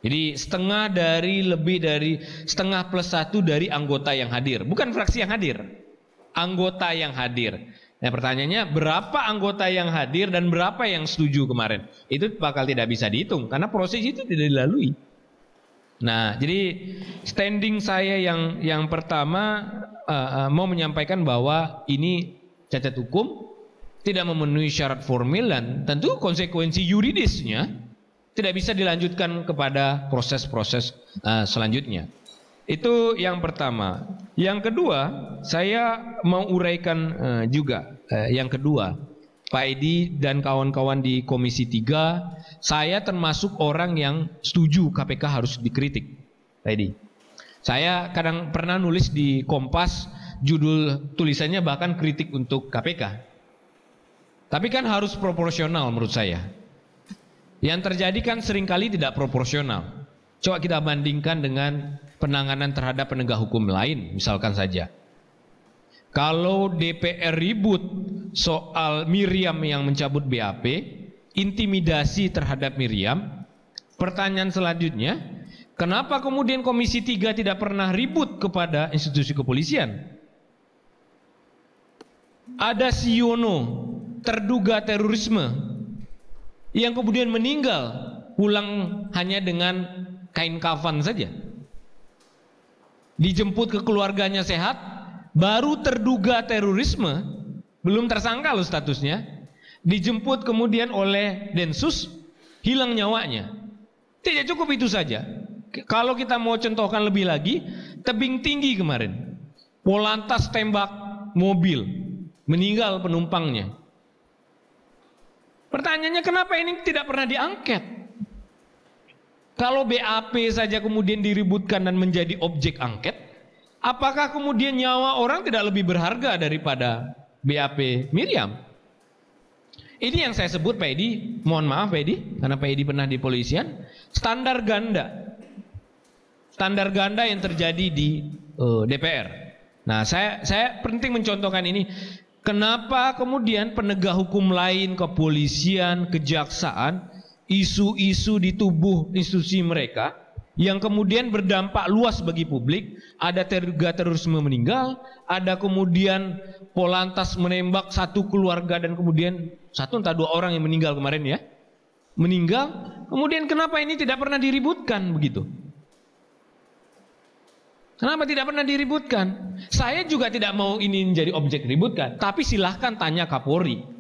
Jadi setengah dari lebih dari setengah plus satu dari anggota yang hadir, bukan fraksi yang hadir, anggota yang hadir. Nah pertanyaannya berapa anggota yang hadir dan berapa yang setuju kemarin? Itu bakal tidak bisa dihitung karena proses itu tidak dilalui. Nah jadi standing saya yang yang pertama uh, uh, mau menyampaikan bahwa ini cacat hukum, tidak memenuhi syarat formil dan tentu konsekuensi yuridisnya tidak bisa dilanjutkan kepada proses-proses uh, selanjutnya. Itu yang pertama. Yang kedua, saya mau uraikan uh, juga. Uh, yang kedua, Pak Edi dan kawan-kawan di Komisi 3, saya termasuk orang yang setuju KPK harus dikritik. Pak Edi. Saya kadang pernah nulis di Kompas judul tulisannya bahkan kritik untuk KPK. Tapi kan harus proporsional menurut saya. Yang terjadi kan sering kali tidak proporsional. Coba kita bandingkan dengan penanganan terhadap penegak hukum lain, misalkan saja. Kalau DPR ribut soal Miriam yang mencabut BAP, intimidasi terhadap Miriam, pertanyaan selanjutnya, kenapa kemudian Komisi 3 tidak pernah ribut kepada institusi kepolisian? ada Siono terduga terorisme yang kemudian meninggal pulang hanya dengan kain kafan saja. Dijemput ke keluarganya sehat, baru terduga terorisme, belum tersangka loh statusnya, dijemput kemudian oleh Densus, hilang nyawanya. Tidak cukup itu saja. Kalau kita mau contohkan lebih lagi, tebing tinggi kemarin. Polantas tembak mobil, meninggal penumpangnya. Pertanyaannya kenapa ini tidak pernah diangket? Kalau BAP saja kemudian diributkan dan menjadi objek angket, Apakah kemudian nyawa orang tidak lebih berharga daripada BAP Miriam? Ini yang saya sebut Pak Edi, mohon maaf Pak Edi, karena Pak Edi pernah di polisian, standar ganda. Standar ganda yang terjadi di uh, eh, DPR. Nah, saya saya penting mencontohkan ini. Kenapa kemudian penegak hukum lain, kepolisian, kejaksaan, isu-isu di tubuh institusi mereka yang kemudian berdampak luas bagi publik. Ada terduga terorisme meninggal, ada kemudian polantas menembak satu keluarga dan kemudian satu entah dua orang yang meninggal kemarin ya. Meninggal, kemudian kenapa ini tidak pernah diributkan begitu? Kenapa tidak pernah diributkan? Saya juga tidak mau ini menjadi objek ributkan, tapi silahkan tanya Kapolri.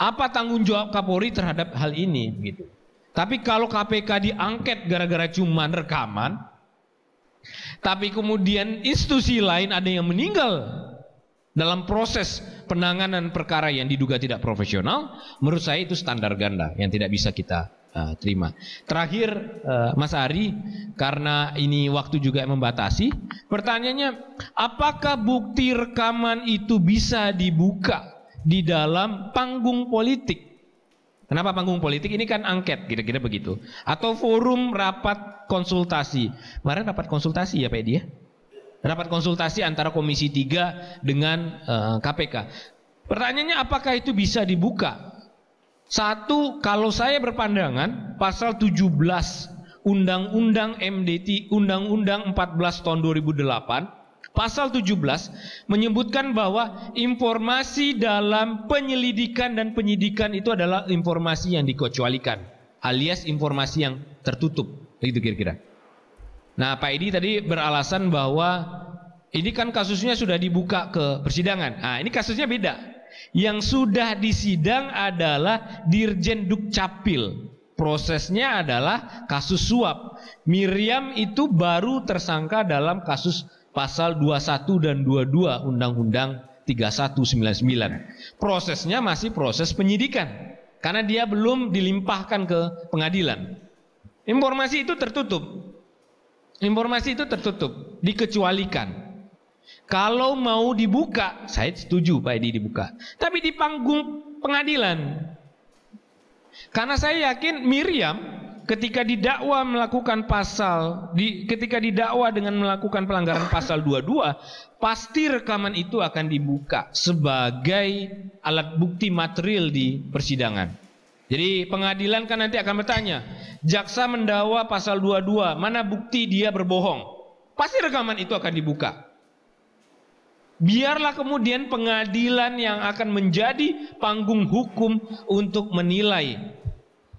Apa tanggung jawab Kapolri terhadap hal ini gitu. Tapi kalau KPK diangket gara-gara cuma rekaman, tapi kemudian institusi lain ada yang meninggal dalam proses penanganan perkara yang diduga tidak profesional, menurut saya itu standar ganda yang tidak bisa kita uh, terima. Terakhir, uh, Mas Ari, karena ini waktu juga membatasi, pertanyaannya, apakah bukti rekaman itu bisa dibuka di dalam panggung politik? Kenapa panggung politik? Ini kan angket, kira-kira begitu. Atau forum rapat konsultasi. Kemarin rapat konsultasi ya Pak Edi ya? Rapat konsultasi antara Komisi 3 dengan uh, eh, KPK. Pertanyaannya apakah itu bisa dibuka? Satu, kalau saya berpandangan pasal 17 Undang-Undang MDT Undang-Undang 14 tahun 2008 Pasal 17 menyebutkan bahwa informasi dalam penyelidikan dan penyidikan itu adalah informasi yang dikecualikan alias informasi yang tertutup. Begitu kira-kira. Nah, Pak Edi tadi beralasan bahwa ini kan kasusnya sudah dibuka ke persidangan. Nah, ini kasusnya beda. Yang sudah disidang adalah Dirjen Dukcapil. Prosesnya adalah kasus suap. Miriam itu baru tersangka dalam kasus pasal 21 dan 22 Undang-Undang 3199. Prosesnya masih proses penyidikan karena dia belum dilimpahkan ke pengadilan. Informasi itu tertutup. Informasi itu tertutup, dikecualikan. Kalau mau dibuka, saya setuju Pak Edi dibuka. Tapi di panggung pengadilan. Karena saya yakin Miriam ketika didakwa melakukan pasal di ketika didakwa dengan melakukan pelanggaran pasal 22 pasti rekaman itu akan dibuka sebagai alat bukti material di persidangan. Jadi pengadilan kan nanti akan bertanya, jaksa mendakwa pasal 22, mana bukti dia berbohong? Pasti rekaman itu akan dibuka. Biarlah kemudian pengadilan yang akan menjadi panggung hukum untuk menilai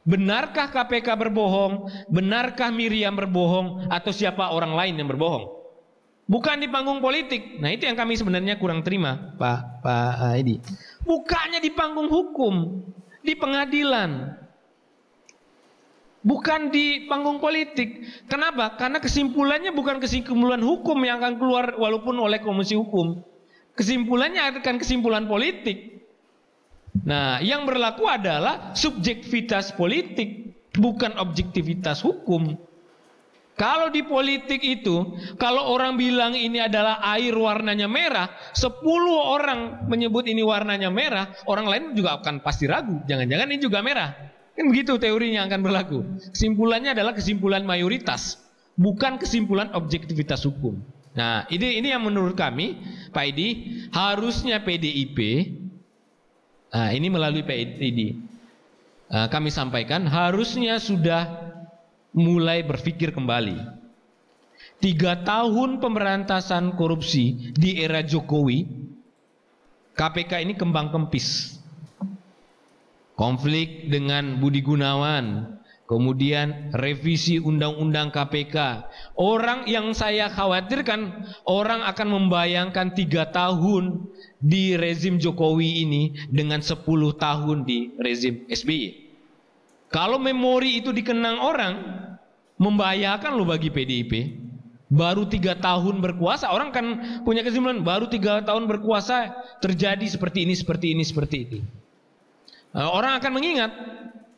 Benarkah KPK berbohong? Benarkah Miriam berbohong? Atau siapa orang lain yang berbohong? Bukan di panggung politik. Nah itu yang kami sebenarnya kurang terima, Pak Pak Edi. Bukannya di panggung hukum, di pengadilan. Bukan di panggung politik. Kenapa? Karena kesimpulannya bukan kesimpulan hukum yang akan keluar walaupun oleh komisi hukum. Kesimpulannya akan kesimpulan politik. Nah, yang berlaku adalah subjektivitas politik, bukan objektivitas hukum. Kalau di politik itu, kalau orang bilang ini adalah air warnanya merah, 10 orang menyebut ini warnanya merah, orang lain juga akan pasti ragu. Jangan-jangan ini juga merah. Kan begitu teorinya akan berlaku. Kesimpulannya adalah kesimpulan mayoritas, bukan kesimpulan objektivitas hukum. Nah, ini ini yang menurut kami, Pak Edi, harusnya PDIP Nah, ini melalui PID uh, kami sampaikan harusnya sudah mulai berpikir kembali. Tiga tahun pemberantasan korupsi di era Jokowi, KPK ini kembang kempis. Konflik dengan Budi Gunawan, kemudian revisi undang-undang KPK. Orang yang saya khawatirkan, orang akan membayangkan tiga tahun di rezim Jokowi ini dengan 10 tahun di rezim SBY. Kalau memori itu dikenang orang, membahayakan loh bagi PDIP. Baru tiga tahun berkuasa, orang kan punya kesimpulan baru tiga tahun berkuasa terjadi seperti ini, seperti ini, seperti ini. Nah, orang akan mengingat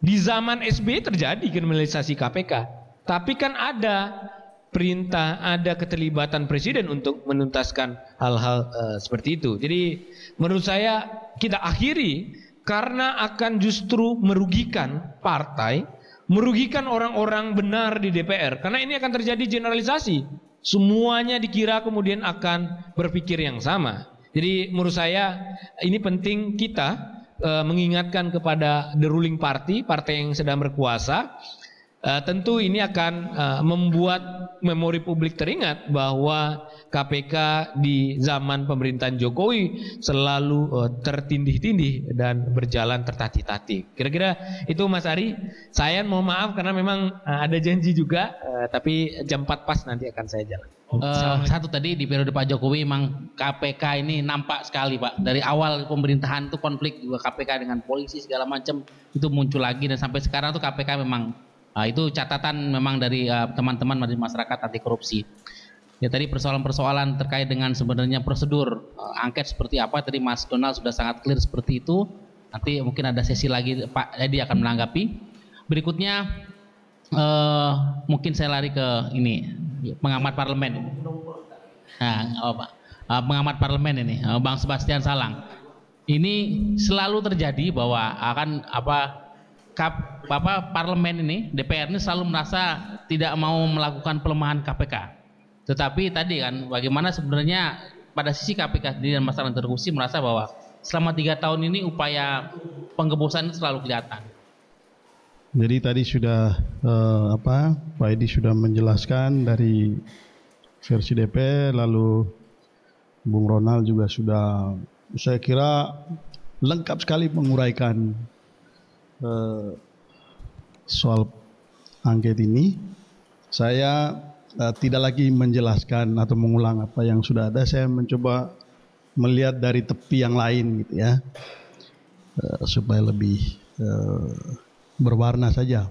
di zaman SBY terjadi kriminalisasi KPK, tapi kan ada perintah, ada keterlibatan presiden untuk menuntaskan hal-hal uh, seperti itu. Jadi menurut saya kita akhiri karena akan justru merugikan partai, merugikan orang-orang benar di DPR. Karena ini akan terjadi generalisasi. Semuanya dikira kemudian akan berpikir yang sama. Jadi menurut saya ini penting kita uh, mengingatkan kepada the ruling party, partai yang sedang berkuasa Uh, tentu ini akan uh, membuat memori publik teringat bahwa KPK di zaman pemerintahan Jokowi selalu tertindih-tindih dan berjalan tertati-tati. Kira-kira itu Mas Ari. Saya mohon maaf karena memang ada janji juga, tapi jam 4 pas nanti akan saya jalan. Uh, satu tadi di periode Pak Jokowi memang KPK ini nampak sekali Pak dari awal pemerintahan itu konflik juga KPK dengan polisi segala macam itu muncul lagi dan sampai sekarang tuh KPK memang Nah, itu catatan memang dari uh, teman-teman uh, dari masyarakat anti korupsi. Ya tadi persoalan-persoalan terkait dengan sebenarnya prosedur uh, angket seperti apa tadi Mas Donald sudah sangat clear seperti itu. Nanti mungkin ada sesi lagi Pak Edi akan menanggapi. Berikutnya uh, mungkin saya lari ke ini pengamat parlemen. Nah, oh. Uh, pengamat parlemen ini uh, Bang Sebastian Salang. Ini selalu terjadi bahwa akan apa kap, apa, parlemen ini DPR ini selalu merasa tidak mau melakukan pelemahan KPK. Tetapi tadi kan bagaimana sebenarnya pada sisi KPK sendiri dan masalah interkusi merasa bahwa selama tiga tahun ini upaya penggebosan selalu kelihatan. Jadi tadi sudah uh, apa Pak Edi sudah menjelaskan dari versi DPR lalu Bung Ronald juga sudah saya kira lengkap sekali menguraikan Eh, soal angket ini, saya uh, tidak lagi menjelaskan atau mengulang apa yang sudah ada. Saya mencoba melihat dari tepi yang lain, gitu ya, uh, supaya lebih uh, berwarna saja.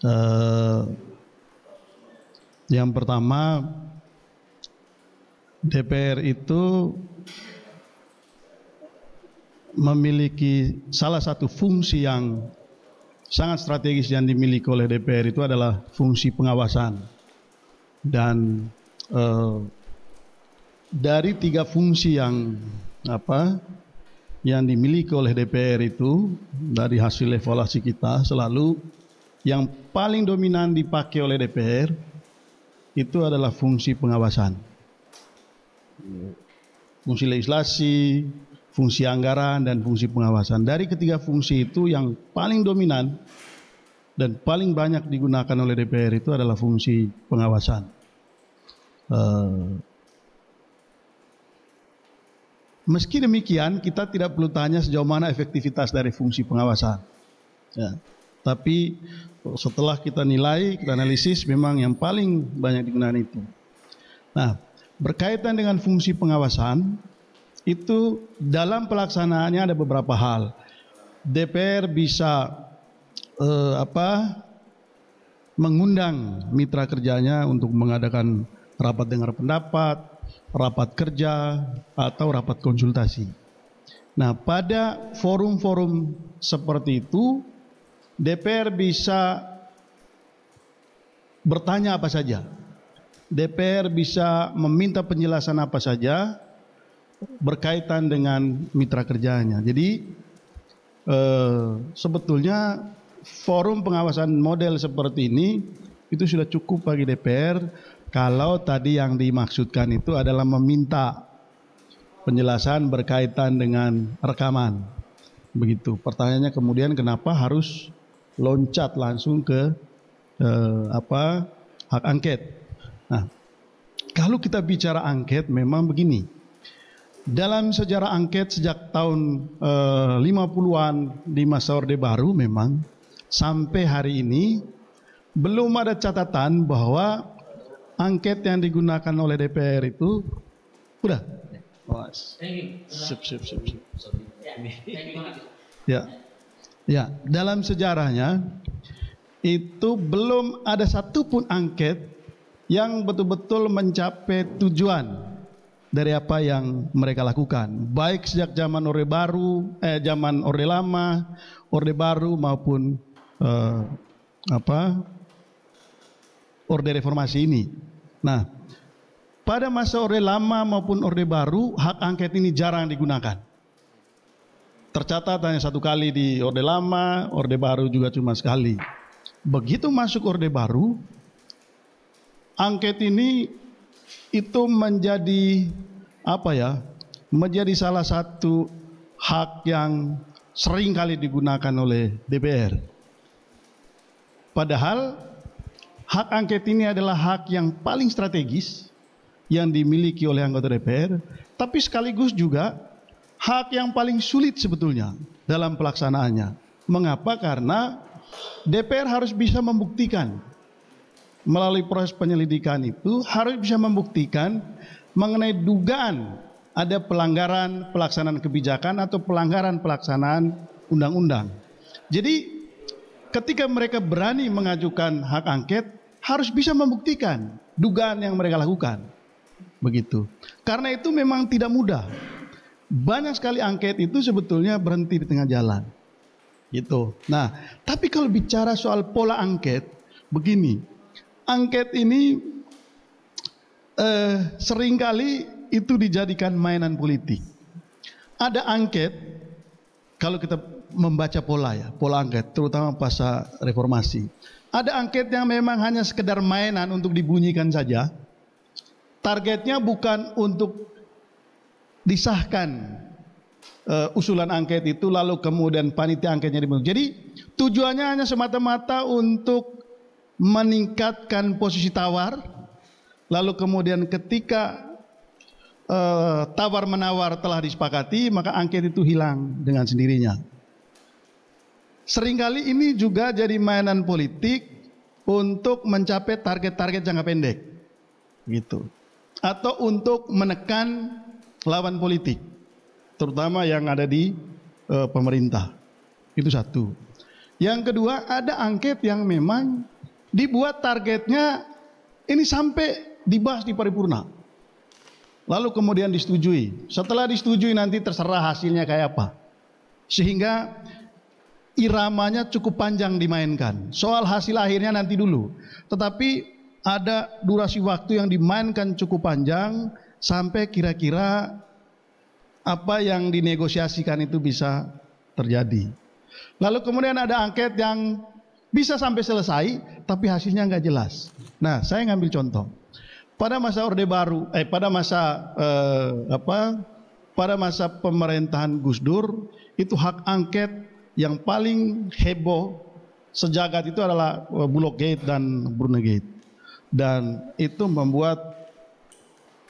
Uh, yang pertama, DPR itu memiliki salah satu fungsi yang sangat strategis yang dimiliki oleh DPR itu adalah fungsi pengawasan dan eh, dari tiga fungsi yang apa yang dimiliki oleh DPR itu dari hasil evaluasi kita selalu yang paling dominan dipakai oleh DPR itu adalah fungsi pengawasan fungsi legislasi fungsi anggaran dan fungsi pengawasan. Dari ketiga fungsi itu yang paling dominan dan paling banyak digunakan oleh DPR itu adalah fungsi pengawasan. Uh, meski demikian kita tidak perlu tanya sejauh mana efektivitas dari fungsi pengawasan. Ya. Tapi setelah kita nilai, kita analisis memang yang paling banyak digunakan itu. Nah, berkaitan dengan fungsi pengawasan, itu dalam pelaksanaannya ada beberapa hal. DPR bisa eh, apa mengundang mitra kerjanya untuk mengadakan rapat dengar pendapat, rapat kerja atau rapat konsultasi. Nah, pada forum-forum seperti itu DPR bisa bertanya apa saja. DPR bisa meminta penjelasan apa saja berkaitan dengan mitra kerjanya. Jadi eh, sebetulnya forum pengawasan model seperti ini itu sudah cukup bagi DPR kalau tadi yang dimaksudkan itu adalah meminta penjelasan berkaitan dengan rekaman. Begitu. Pertanyaannya kemudian kenapa harus loncat langsung ke eh, apa hak angket? Nah, kalau kita bicara angket memang begini dalam sejarah angket sejak tahun eh, 50-an di masa Orde Baru memang sampai hari ini belum ada catatan bahwa angket yang digunakan oleh DPR itu udah? Sip, sip, sip, sip. ya. Ya dalam sejarahnya itu belum ada satupun angket yang betul-betul mencapai tujuan dari apa yang mereka lakukan. Baik sejak zaman Orde Baru eh zaman Orde Lama Orde Baru maupun eh, apa Orde Reformasi ini. Nah, pada masa Orde Lama maupun Orde Baru, hak angket ini jarang digunakan. Tercatat hanya satu kali di Orde Lama, Orde Baru juga cuma sekali. Begitu masuk Orde Baru, angket ini itu menjadi apa ya? Menjadi salah satu hak yang sering kali digunakan oleh DPR. Padahal hak angket ini adalah hak yang paling strategis yang dimiliki oleh anggota DPR, tapi sekaligus juga hak yang paling sulit sebetulnya dalam pelaksanaannya. Mengapa? Karena DPR harus bisa membuktikan melalui proses penyelidikan itu harus bisa membuktikan mengenai dugaan ada pelanggaran pelaksanaan kebijakan atau pelanggaran pelaksanaan undang-undang. Jadi ketika mereka berani mengajukan hak angket harus bisa membuktikan dugaan yang mereka lakukan. Begitu. Karena itu memang tidak mudah. Banyak sekali angket itu sebetulnya berhenti di tengah jalan. Gitu. Nah, tapi kalau bicara soal pola angket, begini. Angket ini eh, sering kali itu dijadikan mainan politik. Ada angket, kalau kita membaca pola ya, pola angket, terutama pasca reformasi. Ada angket yang memang hanya sekedar mainan untuk dibunyikan saja. Targetnya bukan untuk disahkan uh, usulan angket itu lalu kemudian panitia angketnya dibentuk. Jadi tujuannya hanya semata-mata untuk meningkatkan posisi tawar. Lalu kemudian ketika uh, tawar menawar telah disepakati, maka angket itu hilang dengan sendirinya. Seringkali ini juga jadi mainan politik untuk mencapai target-target jangka pendek. Gitu. Atau untuk menekan lawan politik. Terutama yang ada di uh, pemerintah. Itu satu. Yang kedua, ada angket yang memang dibuat targetnya ini sampai dibahas di paripurna. Lalu kemudian disetujui. Setelah disetujui nanti terserah hasilnya kayak apa. Sehingga iramanya cukup panjang dimainkan. Soal hasil akhirnya nanti dulu. Tetapi ada durasi waktu yang dimainkan cukup panjang sampai kira-kira apa yang dinegosiasikan itu bisa terjadi. Lalu kemudian ada angket yang bisa sampai selesai tapi hasilnya nggak jelas. Nah, saya ngambil contoh pada masa Orde Baru, eh pada masa eh, apa? Pada masa pemerintahan Gus Dur itu hak angket yang paling heboh sejagat itu adalah eh, Bulog Gate dan Brunei Gate. Dan itu membuat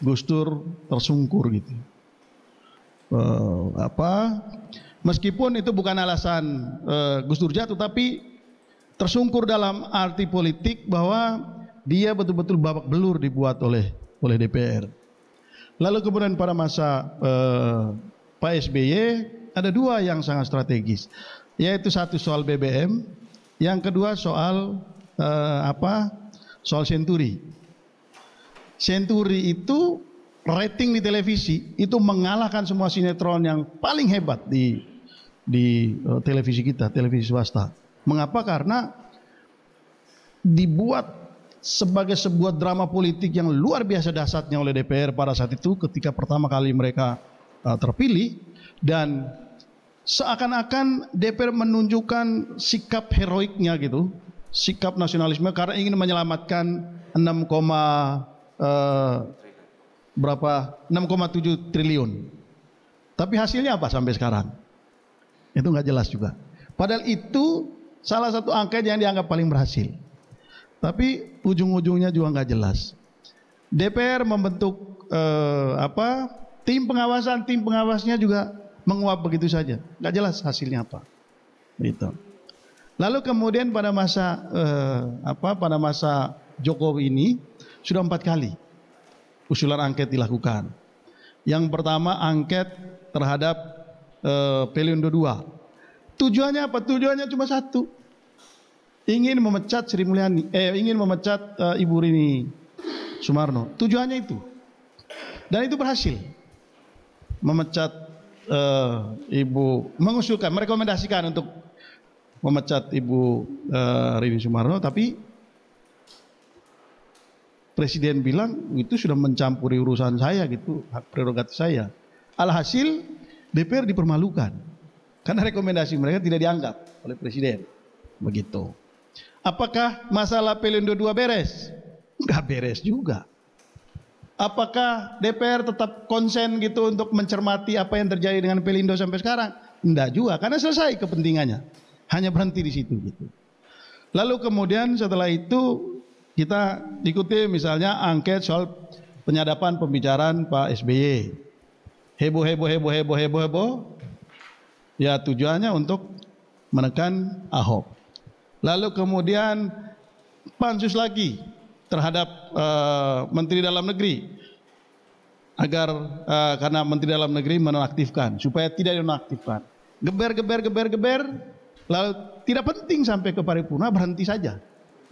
Gus Dur tersungkur gitu. Uh, apa? Meskipun itu bukan alasan uh, Gus Dur jatuh, tapi tersungkur dalam arti politik bahwa dia betul-betul babak belur dibuat oleh oleh DPR. Lalu kemudian pada masa eh, Pak SBY ada dua yang sangat strategis, yaitu satu soal BBM, yang kedua soal eh, apa? Soal Senturi. Senturi itu rating di televisi itu mengalahkan semua sinetron yang paling hebat di di uh, televisi kita, televisi swasta. Mengapa? Karena dibuat sebagai sebuah drama politik yang luar biasa dasarnya oleh DPR pada saat itu ketika pertama kali mereka uh, terpilih dan seakan-akan DPR menunjukkan sikap heroiknya gitu, sikap nasionalisme karena ingin menyelamatkan 6, uh, berapa 6,7 triliun. Tapi hasilnya apa sampai sekarang? Itu nggak jelas juga. Padahal itu salah satu angka yang dianggap paling berhasil. Tapi ujung-ujungnya juga nggak jelas. DPR membentuk eh, apa tim pengawasan, tim pengawasnya juga menguap begitu saja, nggak jelas hasilnya apa. Gitu. Lalu kemudian pada masa eh, apa pada masa Jokowi ini sudah empat kali usulan angket dilakukan. Yang pertama angket terhadap eh, Pelindo 2. Tujuannya apa? Tujuannya cuma satu, ingin memecat Sri Mulyani, eh ingin memecat uh, Ibu Rini Sumarno. Tujuannya itu. Dan itu berhasil. Memecat uh, Ibu, mengusulkan, merekomendasikan untuk memecat Ibu uh, Rini Sumarno, tapi presiden bilang itu sudah mencampuri urusan saya gitu, hak prerogatif saya. Alhasil DPR dipermalukan karena rekomendasi mereka tidak dianggap oleh presiden. Begitu. Apakah masalah Pelindo 2 beres? Enggak beres juga. Apakah DPR tetap konsen gitu untuk mencermati apa yang terjadi dengan Pelindo sampai sekarang? Enggak juga, karena selesai kepentingannya. Hanya berhenti di situ gitu. Lalu kemudian setelah itu kita ikuti misalnya angket soal penyadapan pembicaraan Pak SBY. Heboh, heboh, heboh, heboh, heboh, heboh. Ya tujuannya untuk menekan Ahok. Lalu kemudian pansus lagi terhadap uh, Menteri Dalam Negeri agar uh, karena Menteri Dalam Negeri menonaktifkan supaya tidak dinonaktifkan. Geber, geber, geber, geber, lalu tidak penting sampai ke paripurna berhenti saja.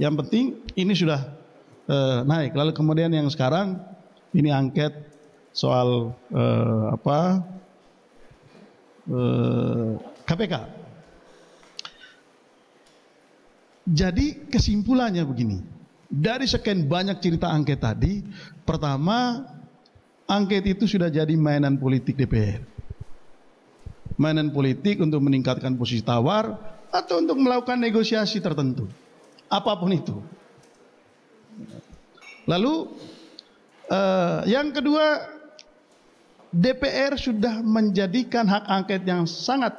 Yang penting ini sudah uh, naik. Lalu kemudian yang sekarang ini angket soal uh, apa uh, KPK. Jadi kesimpulannya begini, dari sekian banyak cerita angket tadi, pertama angket itu sudah jadi mainan politik DPR. Mainan politik untuk meningkatkan posisi tawar atau untuk melakukan negosiasi tertentu. Apa pun itu. Lalu uh, yang kedua DPR sudah menjadikan hak angket yang sangat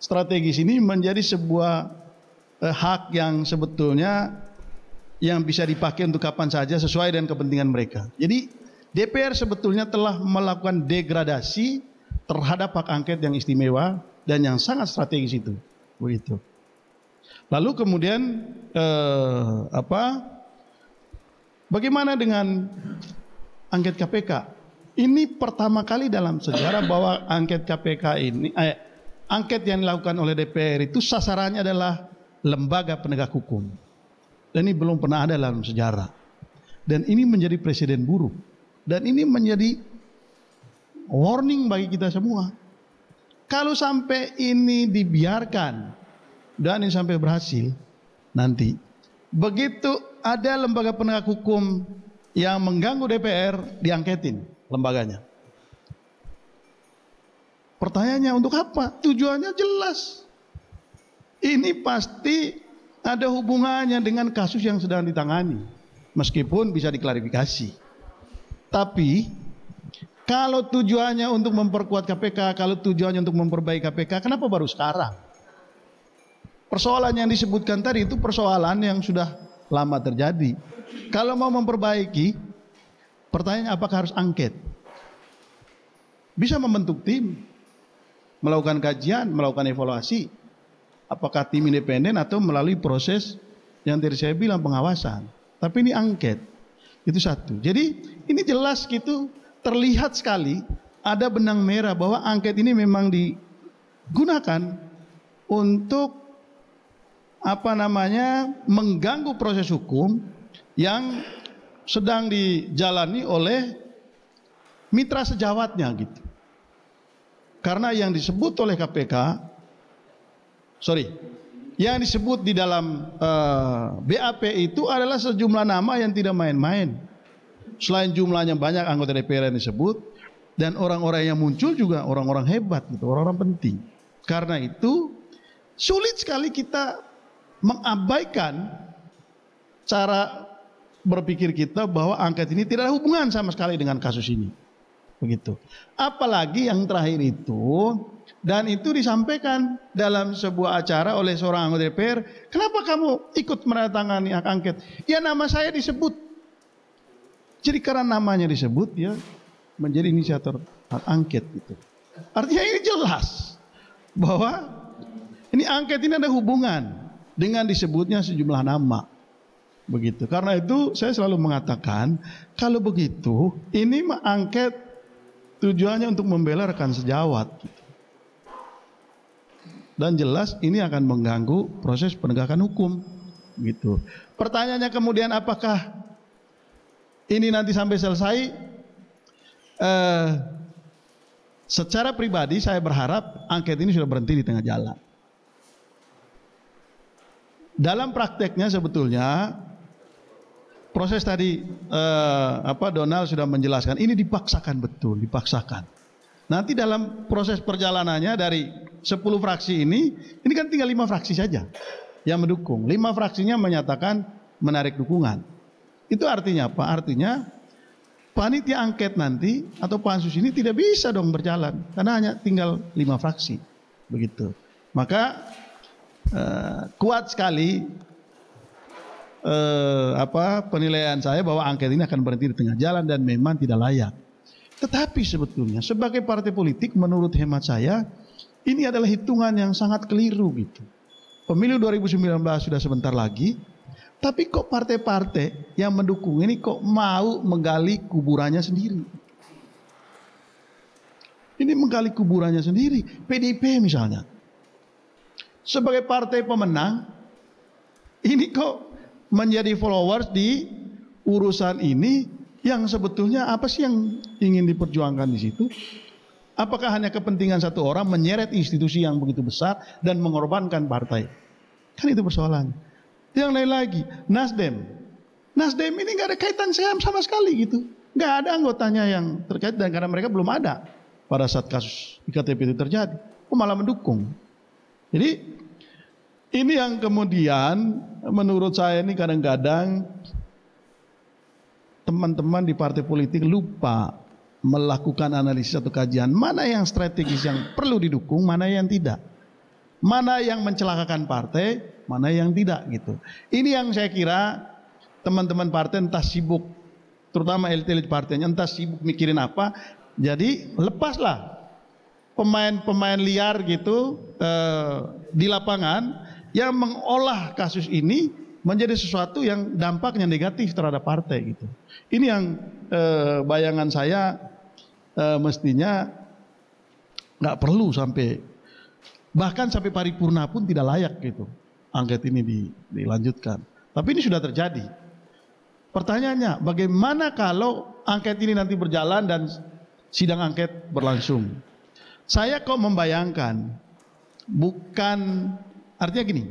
strategis ini menjadi sebuah uh, hak yang sebetulnya yang bisa dipakai untuk kapan saja sesuai dengan kepentingan mereka. Jadi DPR sebetulnya telah melakukan degradasi terhadap hak angket yang istimewa dan yang sangat strategis itu. Begitu. Lalu kemudian eh, apa? Bagaimana dengan angket KPK? Ini pertama kali dalam sejarah bahwa angket KPK ini eh, angket yang dilakukan oleh DPR itu sasarannya adalah lembaga penegak hukum. Dan ini belum pernah ada dalam sejarah. Dan ini menjadi presiden buruk. Dan ini menjadi warning bagi kita semua. Kalau sampai ini dibiarkan dan ini sampai berhasil nanti begitu ada lembaga penegak hukum yang mengganggu DPR diangketin lembaganya. Pertanyaannya untuk apa? Tujuannya jelas. Ini pasti ada hubungannya dengan kasus yang sedang ditangani. Meskipun bisa diklarifikasi. Tapi kalau tujuannya untuk memperkuat KPK, kalau tujuannya untuk memperbaiki KPK, kenapa baru sekarang? Persoalan yang disebutkan tadi itu persoalan yang sudah lama terjadi. Kalau mau memperbaiki, pertanyaannya apakah harus angket? Bisa membentuk tim, melakukan kajian, melakukan evaluasi, apakah tim independen atau melalui proses yang tadi saya bilang pengawasan. Tapi ini angket. Itu satu. Jadi ini jelas gitu terlihat sekali ada benang merah bahwa angket ini memang digunakan untuk apa namanya mengganggu proses hukum yang sedang dijalani oleh mitra sejawatnya gitu. Karena yang disebut oleh KPK sorry, yang disebut di dalam uh, eh, BAP itu adalah sejumlah nama yang tidak main-main. Selain jumlahnya banyak anggota DPR yang disebut dan orang-orang yang muncul juga orang-orang hebat gitu, orang-orang penting. Karena itu sulit sekali kita mengabaikan cara berpikir kita bahwa angket ini tidak ada hubungan sama sekali dengan kasus ini. Begitu. Apalagi yang terakhir itu dan itu disampaikan dalam sebuah acara oleh seorang anggota DPR. Kenapa kamu ikut menandatangani hak angket? Ya nama saya disebut. Jadi karena namanya disebut ya menjadi inisiator hak angket itu. Artinya ini jelas bahwa ini angket ini ada hubungan dengan disebutnya sejumlah nama. Begitu. Karena itu saya selalu mengatakan kalau begitu ini angket tujuannya untuk membela rekan sejawat. Gitu dan jelas ini akan mengganggu proses penegakan hukum gitu. Pertanyaannya kemudian apakah ini nanti sampai selesai? Eh, secara pribadi saya berharap angket ini sudah berhenti di tengah jalan. Dalam prakteknya sebetulnya proses tadi eh, apa Donald sudah menjelaskan ini dipaksakan betul, dipaksakan. Nanti dalam proses perjalanannya dari 10 fraksi ini, ini kan tinggal lima fraksi saja yang mendukung. Lima fraksinya menyatakan menarik dukungan. Itu artinya apa? Artinya panitia angket nanti atau pansus ini tidak bisa dong berjalan karena hanya tinggal lima fraksi. Begitu. Maka eh, kuat sekali eh, apa penilaian saya bahwa angket ini akan berhenti di tengah jalan dan memang tidak layak. Tetapi sebetulnya sebagai partai politik menurut hemat saya ini adalah hitungan yang sangat keliru gitu. Pemilu 2019 sudah sebentar lagi, tapi kok partai-partai yang mendukung ini kok mau menggali kuburannya sendiri? Ini menggali kuburannya sendiri. PDIP misalnya. Sebagai partai pemenang, ini kok menjadi followers di urusan ini yang sebetulnya apa sih yang ingin diperjuangkan di situ? Apakah hanya kepentingan satu orang menyeret institusi yang begitu besar dan mengorbankan partai? Kan itu persoalannya. Yang lain lagi, Nasdem. Nasdem ini nggak ada kaitan sama sekali gitu. Nggak ada anggotanya yang terkait dan karena mereka belum ada pada saat kasus IKTP itu terjadi. Oh malah mendukung. Jadi ini yang kemudian menurut saya ini kadang-kadang teman-teman di partai politik lupa melakukan analisis atau kajian mana yang strategis yang perlu didukung, mana yang tidak. Mana yang mencelakakan partai, mana yang tidak gitu. Ini yang saya kira teman-teman partai entah sibuk terutama elit-elit partainya entah sibuk mikirin apa. Jadi lepaslah pemain-pemain liar gitu eh, di lapangan yang mengolah kasus ini menjadi sesuatu yang dampaknya negatif terhadap partai gitu. Ini yang eh, bayangan saya eh, mestinya nggak perlu sampai bahkan sampai paripurna pun tidak layak gitu angket ini di, dilanjutkan. Tapi ini sudah terjadi. Pertanyaannya, bagaimana kalau angket ini nanti berjalan dan sidang angket berlangsung? Saya kok membayangkan bukan Artinya gini,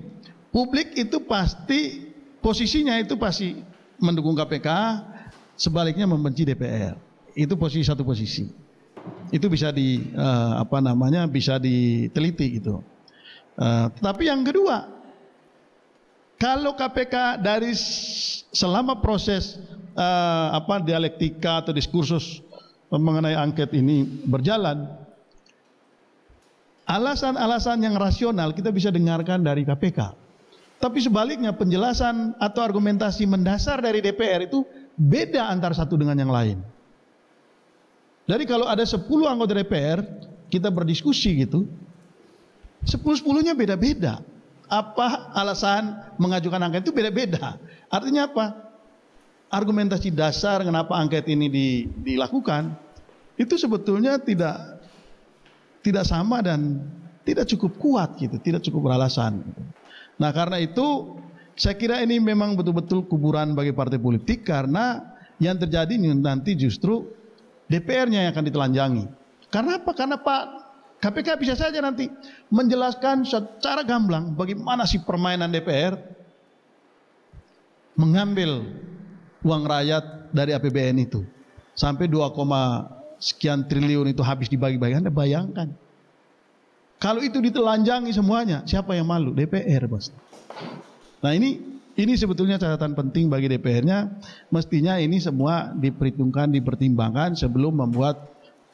publik itu pasti posisinya itu pasti mendukung KPK, sebaliknya membenci DPR. Itu posisi satu posisi. Itu bisa di uh, apa namanya bisa diteliti gitu. Uh, tetapi yang kedua, kalau KPK dari selama proses uh, apa dialektika atau diskursus mengenai angket ini berjalan, Alasan-alasan yang rasional kita bisa dengarkan dari KPK. Tapi sebaliknya penjelasan atau argumentasi mendasar dari DPR itu beda antara satu dengan yang lain. Jadi kalau ada 10 anggota DPR, kita berdiskusi gitu, 10-10-nya beda-beda. Apa alasan mengajukan angket itu beda-beda. Artinya apa? Argumentasi dasar kenapa angket ini dilakukan, itu sebetulnya tidak tidak sama dan tidak cukup kuat gitu, tidak cukup beralasan. Nah karena itu saya kira ini memang betul-betul kuburan bagi partai politik karena yang terjadi nanti justru DPR-nya yang akan ditelanjangi. Karena apa? Karena Pak KPK bisa saja nanti menjelaskan secara gamblang bagaimana sih permainan DPR mengambil uang rakyat dari APBN itu sampai 2, sekian triliun itu habis dibagi-bagi. Anda bayangkan. Kalau itu ditelanjangi semuanya, siapa yang malu? DPR, Bos. Nah, ini ini sebetulnya catatan penting bagi DPR-nya. Mestinya ini semua diperhitungkan, dipertimbangkan sebelum membuat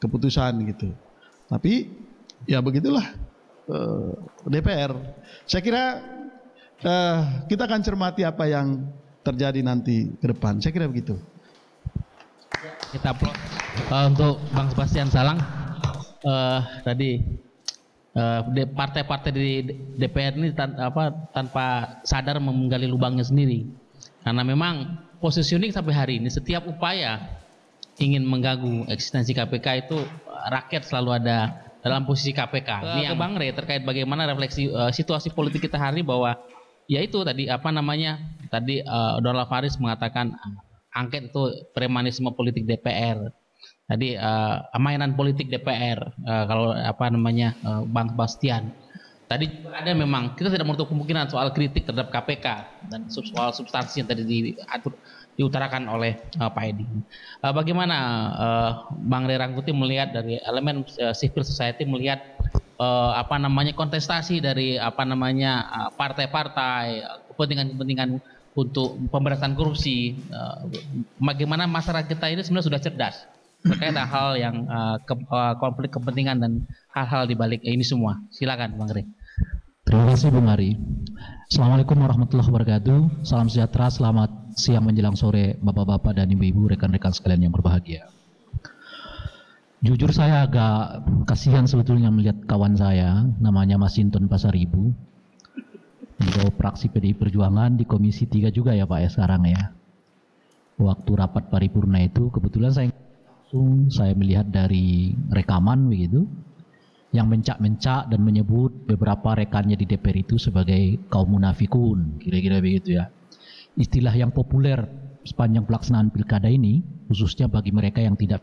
keputusan gitu. Tapi ya begitulah eh, DPR. Saya kira uh, kita akan cermati apa yang terjadi nanti ke depan. Saya kira begitu. Kita uh, untuk Bang Sebastian Salang uh, tadi partai-partai di DPR ini tan apa, tanpa sadar menggali lubangnya sendiri karena memang positioning sampai hari ini setiap upaya ingin mengganggu eksistensi KPK itu rakyat selalu ada dalam posisi KPK. Uh, ini yang Bang Rey terkait bagaimana refleksi uh, situasi politik kita hari ini bahwa ya itu tadi apa namanya tadi uh, Donald Faris mengatakan angket itu premanisme politik DPR Tadi uh, mainan politik DPR uh, kalau apa namanya uh, Bang Bastian. Tadi ada memang kita tidak menutup kemungkinan soal kritik terhadap KPK dan soal substansi yang tadi diatur diutarakan oleh uh, Pak Edi. Uh, bagaimana uh, Bang Rerangkuti melihat dari elemen uh, civil society melihat uh, apa namanya kontestasi dari apa namanya partai-partai uh, kepentingan-kepentingan untuk pemberantasan korupsi. Uh, bagaimana masyarakat kita ini sebenarnya sudah cerdas terkait hal yang uh, ke, uh, konflik kepentingan dan hal-hal di balik ini semua. Silakan Bang Re. Terima kasih Bung Ari. Assalamualaikum warahmatullahi wabarakatuh. Salam sejahtera, selamat siang menjelang sore Bapak-bapak dan Ibu-ibu, rekan-rekan sekalian yang berbahagia. Jujur saya agak kasihan sebetulnya melihat kawan saya, namanya Mas Sinton Pasaribu, Beliau praksi PDI Perjuangan di Komisi 3 juga ya Pak ya sekarang ya. Waktu rapat paripurna itu kebetulan saya langsung saya melihat dari rekaman begitu yang mencak-mencak dan menyebut beberapa rekannya di DPR itu sebagai kaum munafikun, kira-kira begitu ya. Istilah yang populer sepanjang pelaksanaan pilkada ini, khususnya bagi mereka yang tidak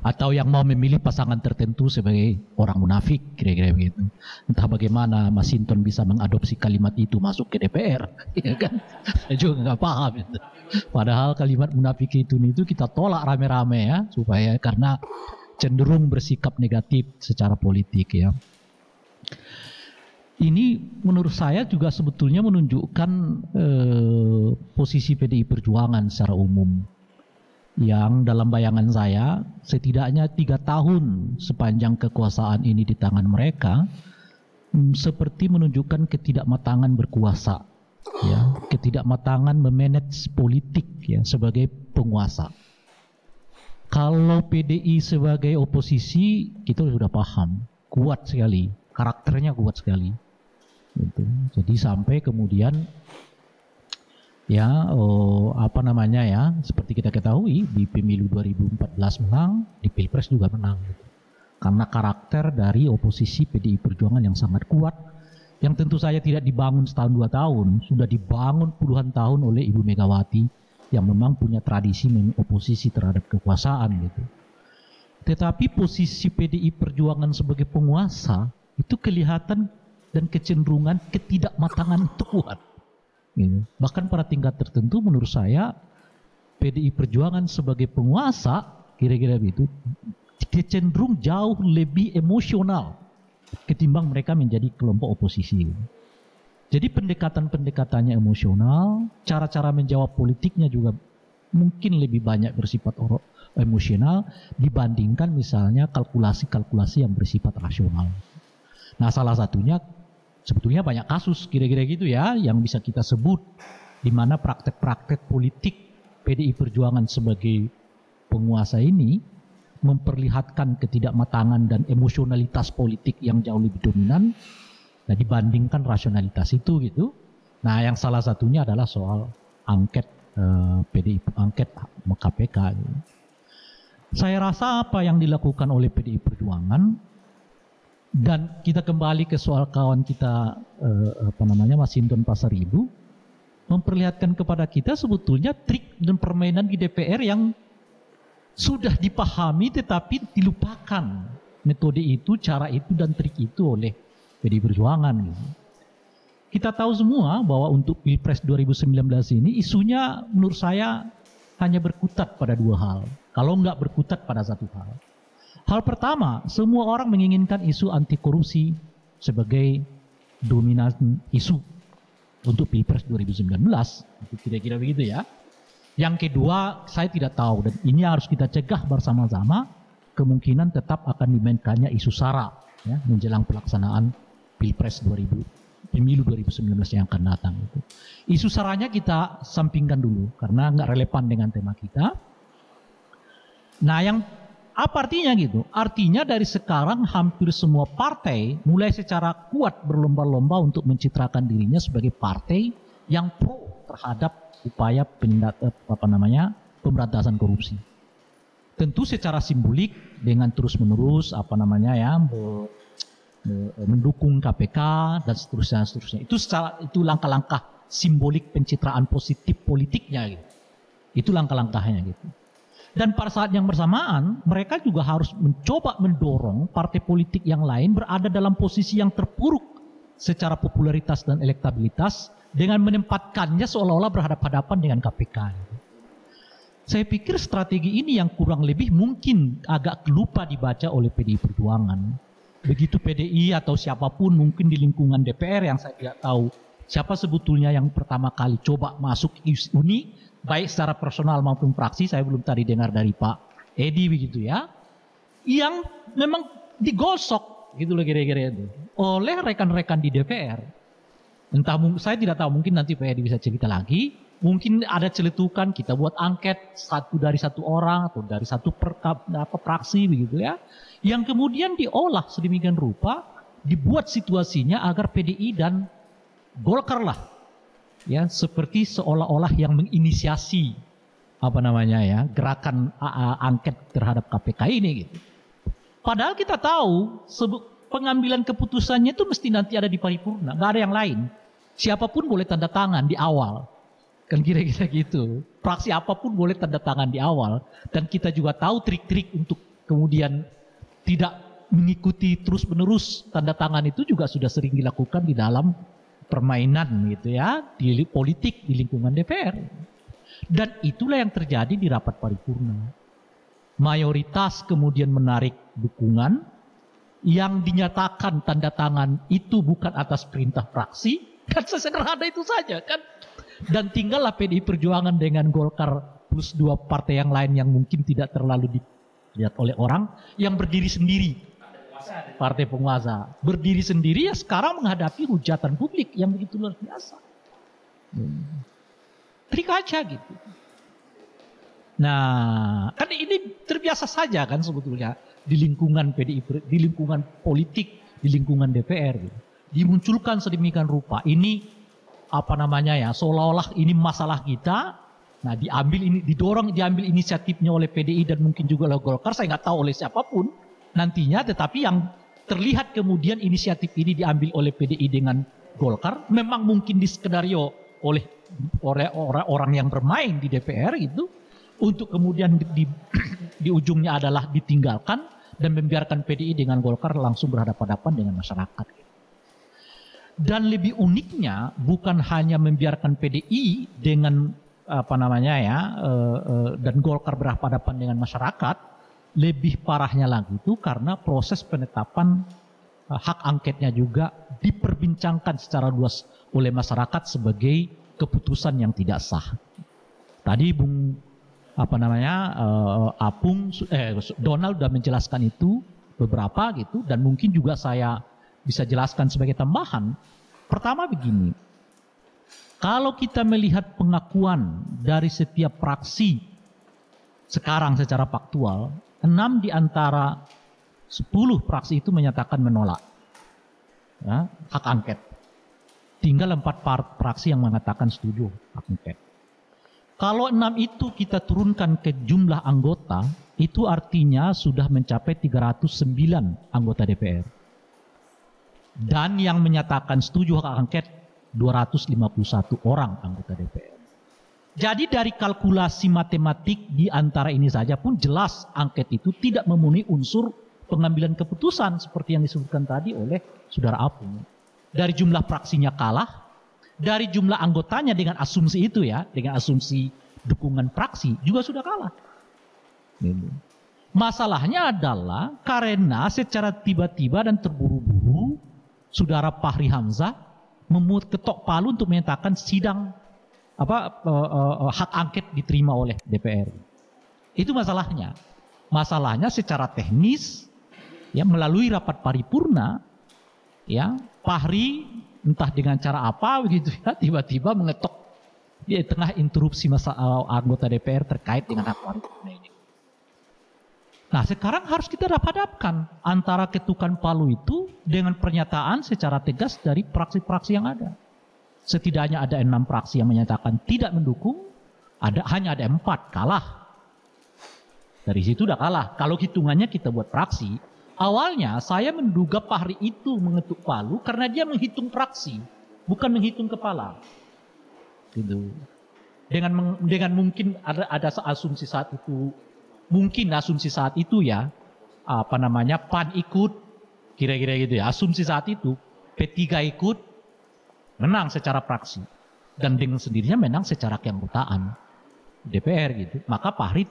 atau yang mau memilih pasangan tertentu sebagai orang munafik, kira-kira begitu. Entah bagaimana Mas Sinton bisa mengadopsi kalimat itu masuk ke DPR, [LAUGHS] ya kan? Saya juga nggak paham itu. Padahal kalimat munafik itu itu kita tolak rame-rame ya, supaya karena cenderung bersikap negatif secara politik ya. Ini menurut saya juga sebetulnya menunjukkan eh, posisi PDI Perjuangan secara umum yang dalam bayangan saya setidaknya tiga tahun sepanjang kekuasaan ini di tangan mereka hmm, seperti menunjukkan ketidakmatangan berkuasa ya ketidakmatangan memanage politik ya sebagai penguasa kalau PDI sebagai oposisi kita sudah paham, kuat sekali, karakternya kuat sekali. Gitu. Jadi sampai kemudian ya oh, apa namanya ya, seperti kita ketahui di pemilu 2014 menang, di pilpres juga menang. Gitu. Karena karakter dari oposisi PDI Perjuangan yang sangat kuat, yang tentu saja tidak dibangun setahun dua tahun, sudah dibangun puluhan tahun oleh Ibu Megawati yang memang punya tradisi oposisi terhadap kekuasaan gitu. Tetapi posisi PDI Perjuangan sebagai penguasa itu kelihatan dan kecenderungan ketidakmatangan itu kuat. Gitu. Bahkan pada tingkat tertentu menurut saya PDI Perjuangan sebagai penguasa kira-kira begitu kecenderung jauh lebih emosional ketimbang mereka menjadi kelompok oposisi. Jadi pendekatan-pendekatannya emosional, cara-cara menjawab politiknya juga mungkin lebih banyak bersifat emosional dibandingkan misalnya kalkulasi-kalkulasi yang bersifat rasional. Nah salah satunya sebetulnya banyak kasus kira-kira gitu ya yang bisa kita sebut di mana praktek-praktek politik PDI Perjuangan sebagai penguasa ini memperlihatkan ketidakmatangan dan emosionalitas politik yang jauh lebih dominan Nah dibandingkan rasionalitas itu gitu. Nah yang salah satunya adalah soal angket eh, PDI angket KPK. Gitu. Saya rasa apa yang dilakukan oleh PDI Perjuangan dan kita kembali ke soal kawan kita eh, apa namanya Mas Sinton Pasaribu memperlihatkan kepada kita sebetulnya trik dan permainan di DPR yang sudah dipahami tetapi dilupakan metode itu, cara itu dan trik itu oleh PDI Perjuangan. Kita tahu semua bahwa untuk Pilpres 2019 ini isunya menurut saya hanya berkutat pada dua hal. Kalau enggak berkutat pada satu hal. Hal pertama, semua orang menginginkan isu anti korupsi sebagai dominan isu untuk Pilpres 2019. Itu kira-kira begitu ya. Yang kedua, saya tidak tahu dan ini harus kita cegah bersama-sama kemungkinan tetap akan dimainkannya isu sara ya, menjelang pelaksanaan Pilpres 2000 pemilu 2019 yang akan datang itu. Isu saranya kita sampingkan dulu karena nggak relevan dengan tema kita. Nah, yang apa artinya gitu? Artinya dari sekarang hampir semua partai mulai secara kuat berlomba-lomba untuk mencitrakan dirinya sebagai partai yang pro terhadap upaya eh, apa namanya pemberantasan korupsi. Tentu secara simbolik dengan terus-menerus apa namanya ya mendukung KPK dan seterusnya seterusnya. Itu secara itu langkah-langkah simbolik pencitraan positif politiknya gitu. Itu langkah-langkahnya gitu. Dan pada saat yang bersamaan mereka juga harus mencoba mendorong partai politik yang lain berada dalam posisi yang terpuruk secara popularitas dan elektabilitas dengan menempatkannya seolah-olah berhadapan-hadapan dengan KPK. Saya pikir strategi ini yang kurang lebih mungkin agak lupa dibaca oleh PDI Perjuangan. Begitu PDI atau siapa pun mungkin di lingkungan DPR yang saya tidak tahu siapa sebetulnya yang pertama kali coba masuk uni baik secara personal maupun praksi saya belum tadi dengar dari Pak Edi begitu ya yang memang digosok gitu loh kira-kira itu oleh rekan-rekan di DPR entah saya tidak tahu mungkin nanti Pak Edi bisa cerita lagi. Mungkin ada celetukan kita buat angket satu dari satu orang atau dari satu per, apa praksi begitu ya yang kemudian diolah sedemikian rupa dibuat situasinya agar PDI dan Golkar lah ya seperti seolah-olah yang menginisiasi apa namanya ya gerakan angket terhadap KPK ini gitu. Padahal kita tahu pengambilan keputusannya itu mesti nanti ada di paripurna, nggak ada yang lain. Siapa pun boleh tanda tangan di awal. Kan kira-kira gitu. Fraksi apa pun boleh tanda tangan di awal. Dan kita juga tahu trik-trik untuk kemudian tidak mengikuti terus-menerus tanda tangan itu juga sudah sering dilakukan di dalam permainan gitu ya di politik di lingkungan DPR. Dan itulah yang terjadi di rapat paripurna. Mayoritas kemudian menarik dukungan yang dinyatakan tanda tangan itu bukan atas perintah fraksi, [LAUGHS] kan sesederhana itu saja kan. Dan tinggallah PDI Perjuangan dengan Golkar plus dua partai yang lain yang mungkin tidak terlalu dilihat oleh orang yang berdiri sendiri partai penguasa berdiri sendiri ya sekarang menghadapi hujatan publik yang begitu luar biasa. Hmm. Trik aja gitu. Nah, kan ini terbiasa saja kan sebetulnya di lingkungan PDI, di lingkungan politik, di lingkungan DPR gitu. Dimunculkan sedemikian rupa. Ini apa namanya ya, seolah-olah ini masalah kita. Nah, diambil ini didorong diambil inisiatifnya oleh PDI dan mungkin juga oleh Golkar, saya nggak tahu oleh siapa pun nantinya tetapi yang terlihat kemudian inisiatif ini diambil oleh PDI dengan Golkar memang mungkin di skenario oleh orang-orang yang bermain di DPR itu untuk kemudian di, [CLEARS THROAT] di, ujungnya adalah ditinggalkan dan membiarkan PDI dengan Golkar langsung berhadapan-hadapan dengan masyarakat. Dan lebih uniknya bukan hanya membiarkan PDI dengan apa namanya ya eh, eh, dan Golkar berhadapan dengan masyarakat, lebih parahnya lagi itu karena proses penetapan uh, hak angketnya juga diperbincangkan secara luas oleh masyarakat sebagai keputusan yang tidak sah. Tadi Bung apa namanya uh, Apung eh, Donald sudah menjelaskan itu beberapa gitu dan mungkin juga saya bisa jelaskan sebagai tambahan. Pertama begini, kalau kita melihat pengakuan dari setiap praksi sekarang secara faktual enam di antara sepuluh praksi itu menyatakan menolak ya, hak angket. Tinggal empat praksi yang mengatakan setuju hak angket. Kalau enam itu kita turunkan ke jumlah anggota, itu artinya sudah mencapai 309 anggota DPR. Dan yang menyatakan setuju hak angket 251 orang anggota DPR. Jadi dari kalkulasi matematik di antara ini saja pun jelas angket itu tidak memenuhi unsur pengambilan keputusan seperti yang disebutkan tadi oleh saudara Apung. Dari jumlah praksinya kalah, dari jumlah anggotanya dengan asumsi itu ya, dengan asumsi dukungan praksi juga sudah kalah. Masalahnya adalah karena secara tiba-tiba dan terburu-buru saudara Fahri Hamzah memut ketok palu untuk menyatakan sidang apa uh, uh, hak angket diterima oleh DPR. Itu masalahnya. Masalahnya secara teknis ya melalui rapat paripurna ya Fahri entah dengan cara apa [LAUGHS] begitu ya tiba-tiba mengetok di tengah interupsi masa anggota DPR terkait dengan hak paripurna ini. Nah sekarang harus kita hadapkan antara ketukan palu itu dengan pernyataan secara tegas dari praksi-praksi yang ada setidaknya ada enam praksi yang menyatakan tidak mendukung, ada hanya ada empat kalah. Dari situ udah kalah. Kalau hitungannya kita buat praksi, awalnya saya menduga Fahri itu mengetuk palu karena dia menghitung praksi, bukan menghitung kepala. Gitu. Dengan dengan mungkin ada ada asumsi saat itu, mungkin asumsi saat itu ya, apa namanya pan ikut, kira-kira gitu ya, asumsi saat itu P3 ikut, menang secara praksi. Dan dengan sendirinya menang secara keanggotaan DPR gitu. Maka Fahri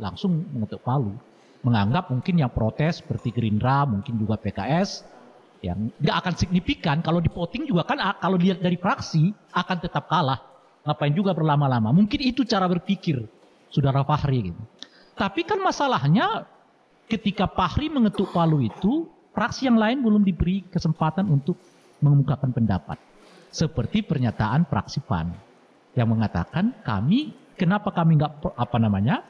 langsung mengetuk palu. Menganggap mungkin yang protes seperti Gerindra, mungkin juga PKS, yang nggak akan signifikan kalau di voting juga kan ah, kalau lihat dari fraksi akan tetap kalah. Ngapain juga berlama-lama? Mungkin itu cara berpikir saudara Fahri gitu. Tapi kan masalahnya ketika Fahri mengetuk palu itu, fraksi yang lain belum diberi kesempatan untuk mengemukakan pendapat. Seperti pernyataan fraksi PAN yang mengatakan kami kenapa kami nggak apa namanya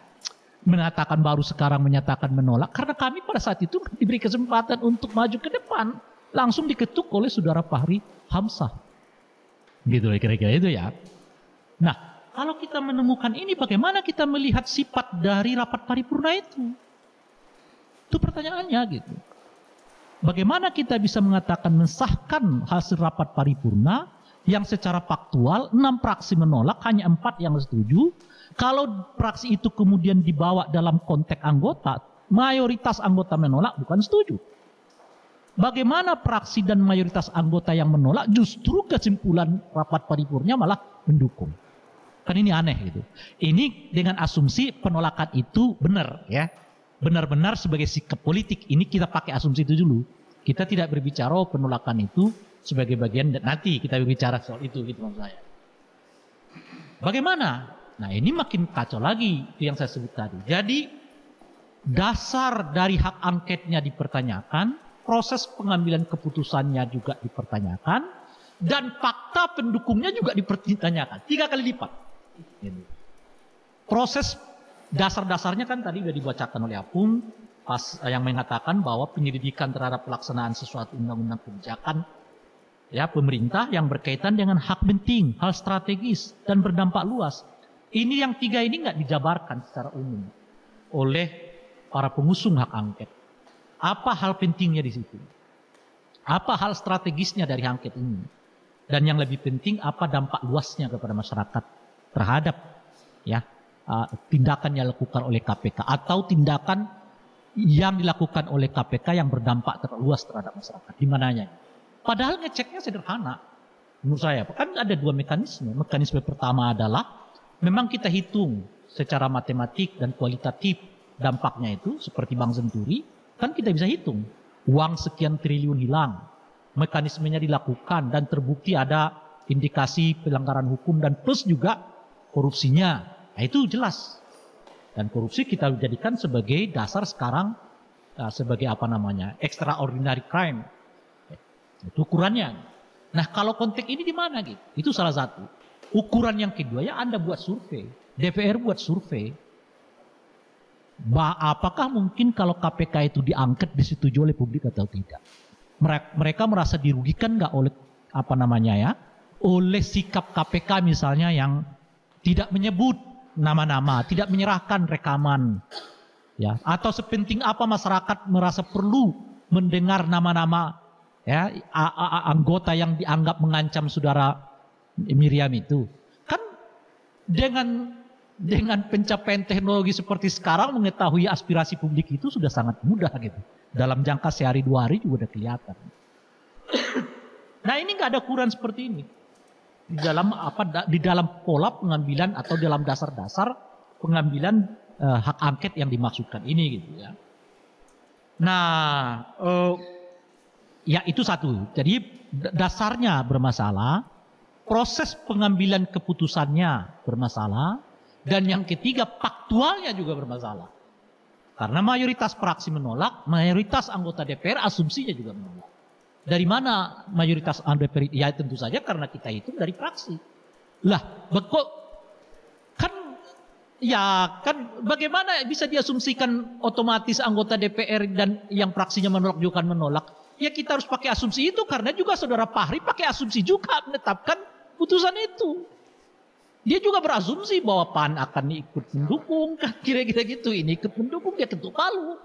mengatakan baru sekarang menyatakan menolak? Karena kami pada saat itu diberi kesempatan untuk maju ke depan. Langsung diketuk oleh saudara Fahri Hamzah. Gitu kira-kira itu ya. Nah kalau kita menemukan ini bagaimana kita melihat sifat dari rapat paripurna itu? Itu pertanyaannya gitu Bagaimana kita bisa mengatakan mensahkan hasil rapat paripurna yang secara faktual enam praksi menolak hanya empat yang setuju. Kalau praksi itu kemudian dibawa dalam konteks anggota, mayoritas anggota menolak bukan setuju. Bagaimana praksi dan mayoritas anggota yang menolak justru kesimpulan rapat paripurnya malah mendukung. Kan ini aneh gitu. Ini dengan asumsi penolakan itu benar ya benar-benar sebagai sikap politik. Ini kita pakai asumsi itu dulu. Kita tidak berbicara oh, penolakan itu sebagai bagian dan nanti kita berbicara soal itu gitu maksud saya. Bagaimana? Nah ini makin kacau lagi itu yang saya sebut tadi. Jadi dasar dari hak angketnya dipertanyakan, proses pengambilan keputusannya juga dipertanyakan, dan fakta pendukungnya juga dipertanyakan. Tiga kali lipat. Proses Dasar-dasarnya kan tadi sudah dibacakan oleh Apung pas eh, yang mengatakan bahwa penyelidikan terhadap pelaksanaan sesuatu undang-undang kebijakan ya pemerintah yang berkaitan dengan hak penting, hal strategis dan berdampak luas. Ini yang tiga ini nggak dijabarkan secara umum oleh para pengusung hak angket. Apa hal pentingnya di situ? Apa hal strategisnya dari angket ini? Dan yang lebih penting apa dampak luasnya kepada masyarakat terhadap ya uh, tindakan yang dilakukan oleh KPK atau tindakan yang dilakukan oleh KPK yang berdampak terluas terhadap masyarakat. Di mananya? Padahal ngeceknya sederhana. Menurut saya, kan ada dua mekanisme. Mekanisme pertama adalah memang kita hitung secara matematik dan kualitatif dampaknya itu seperti Bang Senturi, kan kita bisa hitung. Uang sekian triliun hilang. Mekanismenya dilakukan dan terbukti ada indikasi pelanggaran hukum dan plus juga korupsinya Nah itu jelas. Dan korupsi kita jadikan sebagai dasar sekarang uh, sebagai apa namanya extraordinary crime. Itu ukurannya. Nah kalau konteks ini di mana gitu? Itu salah satu. Ukuran yang kedua ya Anda buat survei. DPR buat survei. Bah, apakah mungkin kalau KPK itu diangkat disetujui oleh publik atau tidak? Mereka merasa dirugikan nggak oleh apa namanya ya? Oleh sikap KPK misalnya yang tidak menyebut nama-nama, tidak menyerahkan rekaman. Ya, atau sepenting apa masyarakat merasa perlu mendengar nama-nama ya anggota yang dianggap mengancam saudara Miriam itu. Kan dengan dengan pencapaian teknologi seperti sekarang mengetahui aspirasi publik itu sudah sangat mudah gitu. Dalam jangka sehari dua hari juga udah kelihatan. nah ini nggak ada ukuran seperti ini di dalam apa di dalam pola pengambilan atau dalam dasar-dasar pengambilan uh, hak angket yang dimaksudkan ini gitu ya. Nah, uh, ya itu satu. Jadi dasarnya bermasalah, proses pengambilan keputusannya bermasalah, dan yang ketiga faktualnya juga bermasalah. Karena mayoritas fraksi menolak, mayoritas anggota DPR asumsinya juga menolak. Dari mana mayoritas DPR? Ya tentu saja karena kita itu dari fraksi. Lah, kok kan ya kan bagaimana bisa diasumsikan otomatis anggota DPR dan yang fraksinya menolak juga menolak? Ya kita harus pakai asumsi itu karena juga saudara Fahri pakai asumsi juga menetapkan putusan itu. Dia juga berasumsi bahwa PAN akan ikut mendukung, kan kira-kira gitu. Ini ikut mendukung, dia ketuk palu.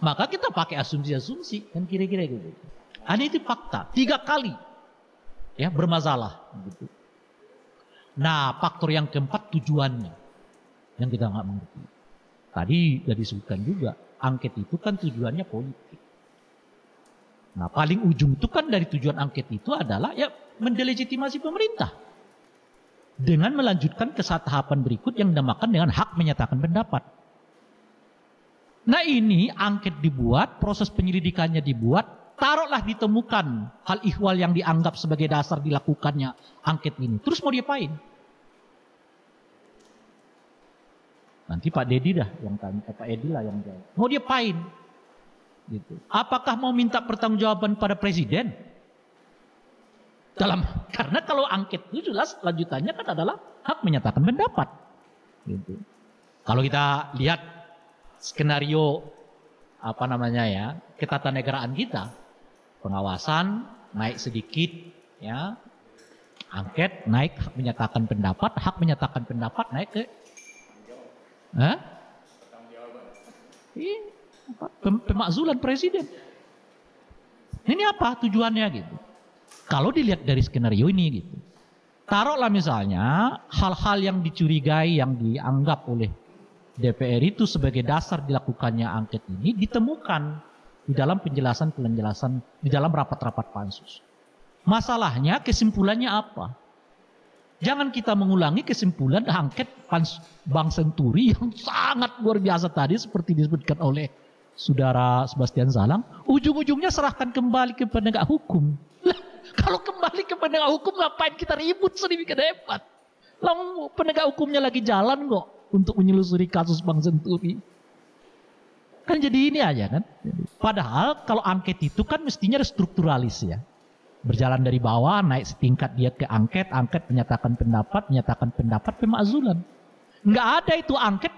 Maka kita pakai asumsi-asumsi, kan kira-kira gitu. Ini itu fakta. Tiga kali ya bermasalah. Gitu. Nah, faktor yang keempat tujuannya yang kita nggak mengerti. Tadi sudah disebutkan juga, angket itu kan tujuannya politik. Nah paling ujung itu kan dari tujuan angket itu adalah ya mendelegitimasi pemerintah. Dengan melanjutkan ke tahapan berikut yang dinamakan dengan hak menyatakan pendapat. Nah ini angket dibuat, proses penyelidikannya dibuat, taruhlah ditemukan hal ihwal yang dianggap sebagai dasar dilakukannya angket ini. Terus mau diapain? Nanti Pak Dedi dah yang tanya, eh, Pak Edi lah yang jawab. Mau diapain? Gitu. Apakah mau minta pertanggungjawaban pada presiden? Dalam [LAUGHS] karena kalau angket itu jelas lanjutannya kan adalah hak menyatakan pendapat. Gitu. Kalau kita lihat skenario apa namanya ya ketatanegaraan kita, pengawasan naik sedikit, ya angket naik hak menyatakan pendapat, hak menyatakan pendapat naik ke Hah? Iya, pemakzulan presiden. Ini apa tujuannya gitu? Kalau dilihat dari skenario ini gitu. Taruhlah misalnya hal-hal yang dicurigai yang dianggap oleh DPR itu sebagai dasar dilakukannya angket ini ditemukan di dalam penjelasan-penjelasan di dalam rapat-rapat pansus. Masalahnya kesimpulannya apa? Jangan kita mengulangi kesimpulan angket Bank Senturi yang sangat luar biasa tadi seperti disebutkan oleh saudara Sebastian Salang. Ujung-ujungnya serahkan kembali ke penegak hukum. Lah, kalau kembali ke penegak hukum ngapain kita ribut sedemikian hebat? Lalu penegak hukumnya lagi jalan kok untuk menyelusuri kasus Bank Senturi. Kan jadi ini aja kan. Padahal kalau angket itu kan mestinya strukturalis ya berjalan dari bawah naik setingkat dia ke angket, angket menyatakan pendapat, menyatakan pendapat pemakzulan. Nggak ada itu angket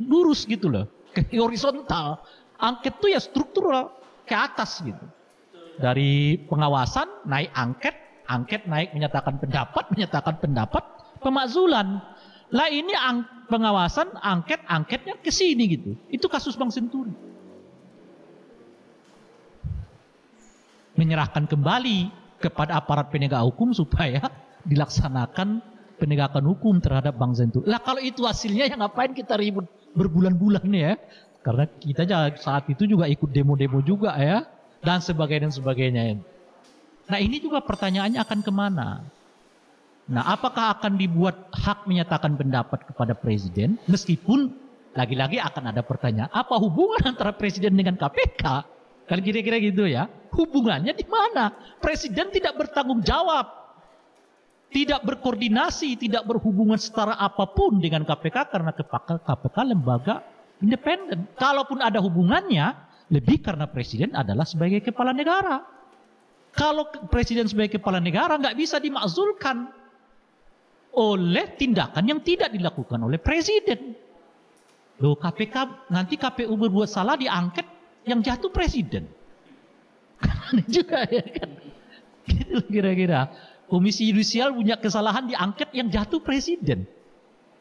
lurus gitu loh, ke horizontal. Angket tuh ya struktural ke atas gitu. Dari pengawasan naik angket, angket naik menyatakan pendapat, menyatakan pendapat, pemakzulan. Lah ini ang pengawasan angket, angketnya ke sini gitu. Itu kasus Bang Senturi. menyerahkan kembali kepada aparat penegak hukum supaya [LAUGHS] dilaksanakan penegakan hukum terhadap Bang Zentur. Lah kalau itu hasilnya yang ngapain kita ribut berbulan-bulan ya? Karena kita saat itu juga ikut demo-demo juga ya dan sebagainya dan sebagainya. Nah ini juga pertanyaannya akan ke mana? Nah apakah akan dibuat hak menyatakan pendapat kepada presiden meskipun lagi-lagi akan ada pertanyaan apa hubungan [LAUGHS] antara presiden dengan KPK? Kan kira-kira gitu ya. Hubungannya di mana? Presiden tidak bertanggung jawab. Tidak berkoordinasi, tidak berhubungan setara apa pun dengan KPK karena KPK lembaga independen. Kalaupun ada hubungannya, lebih karena presiden adalah sebagai kepala negara. Kalau presiden sebagai kepala negara nggak bisa dimakzulkan oleh tindakan yang tidak dilakukan oleh presiden. Loh KPK nanti KPU berbuat salah diangket yang jatuh presiden. Aneh juga ya kan. Gitu kira-kira. Komisi yudisial punya kesalahan diangket yang jatuh presiden.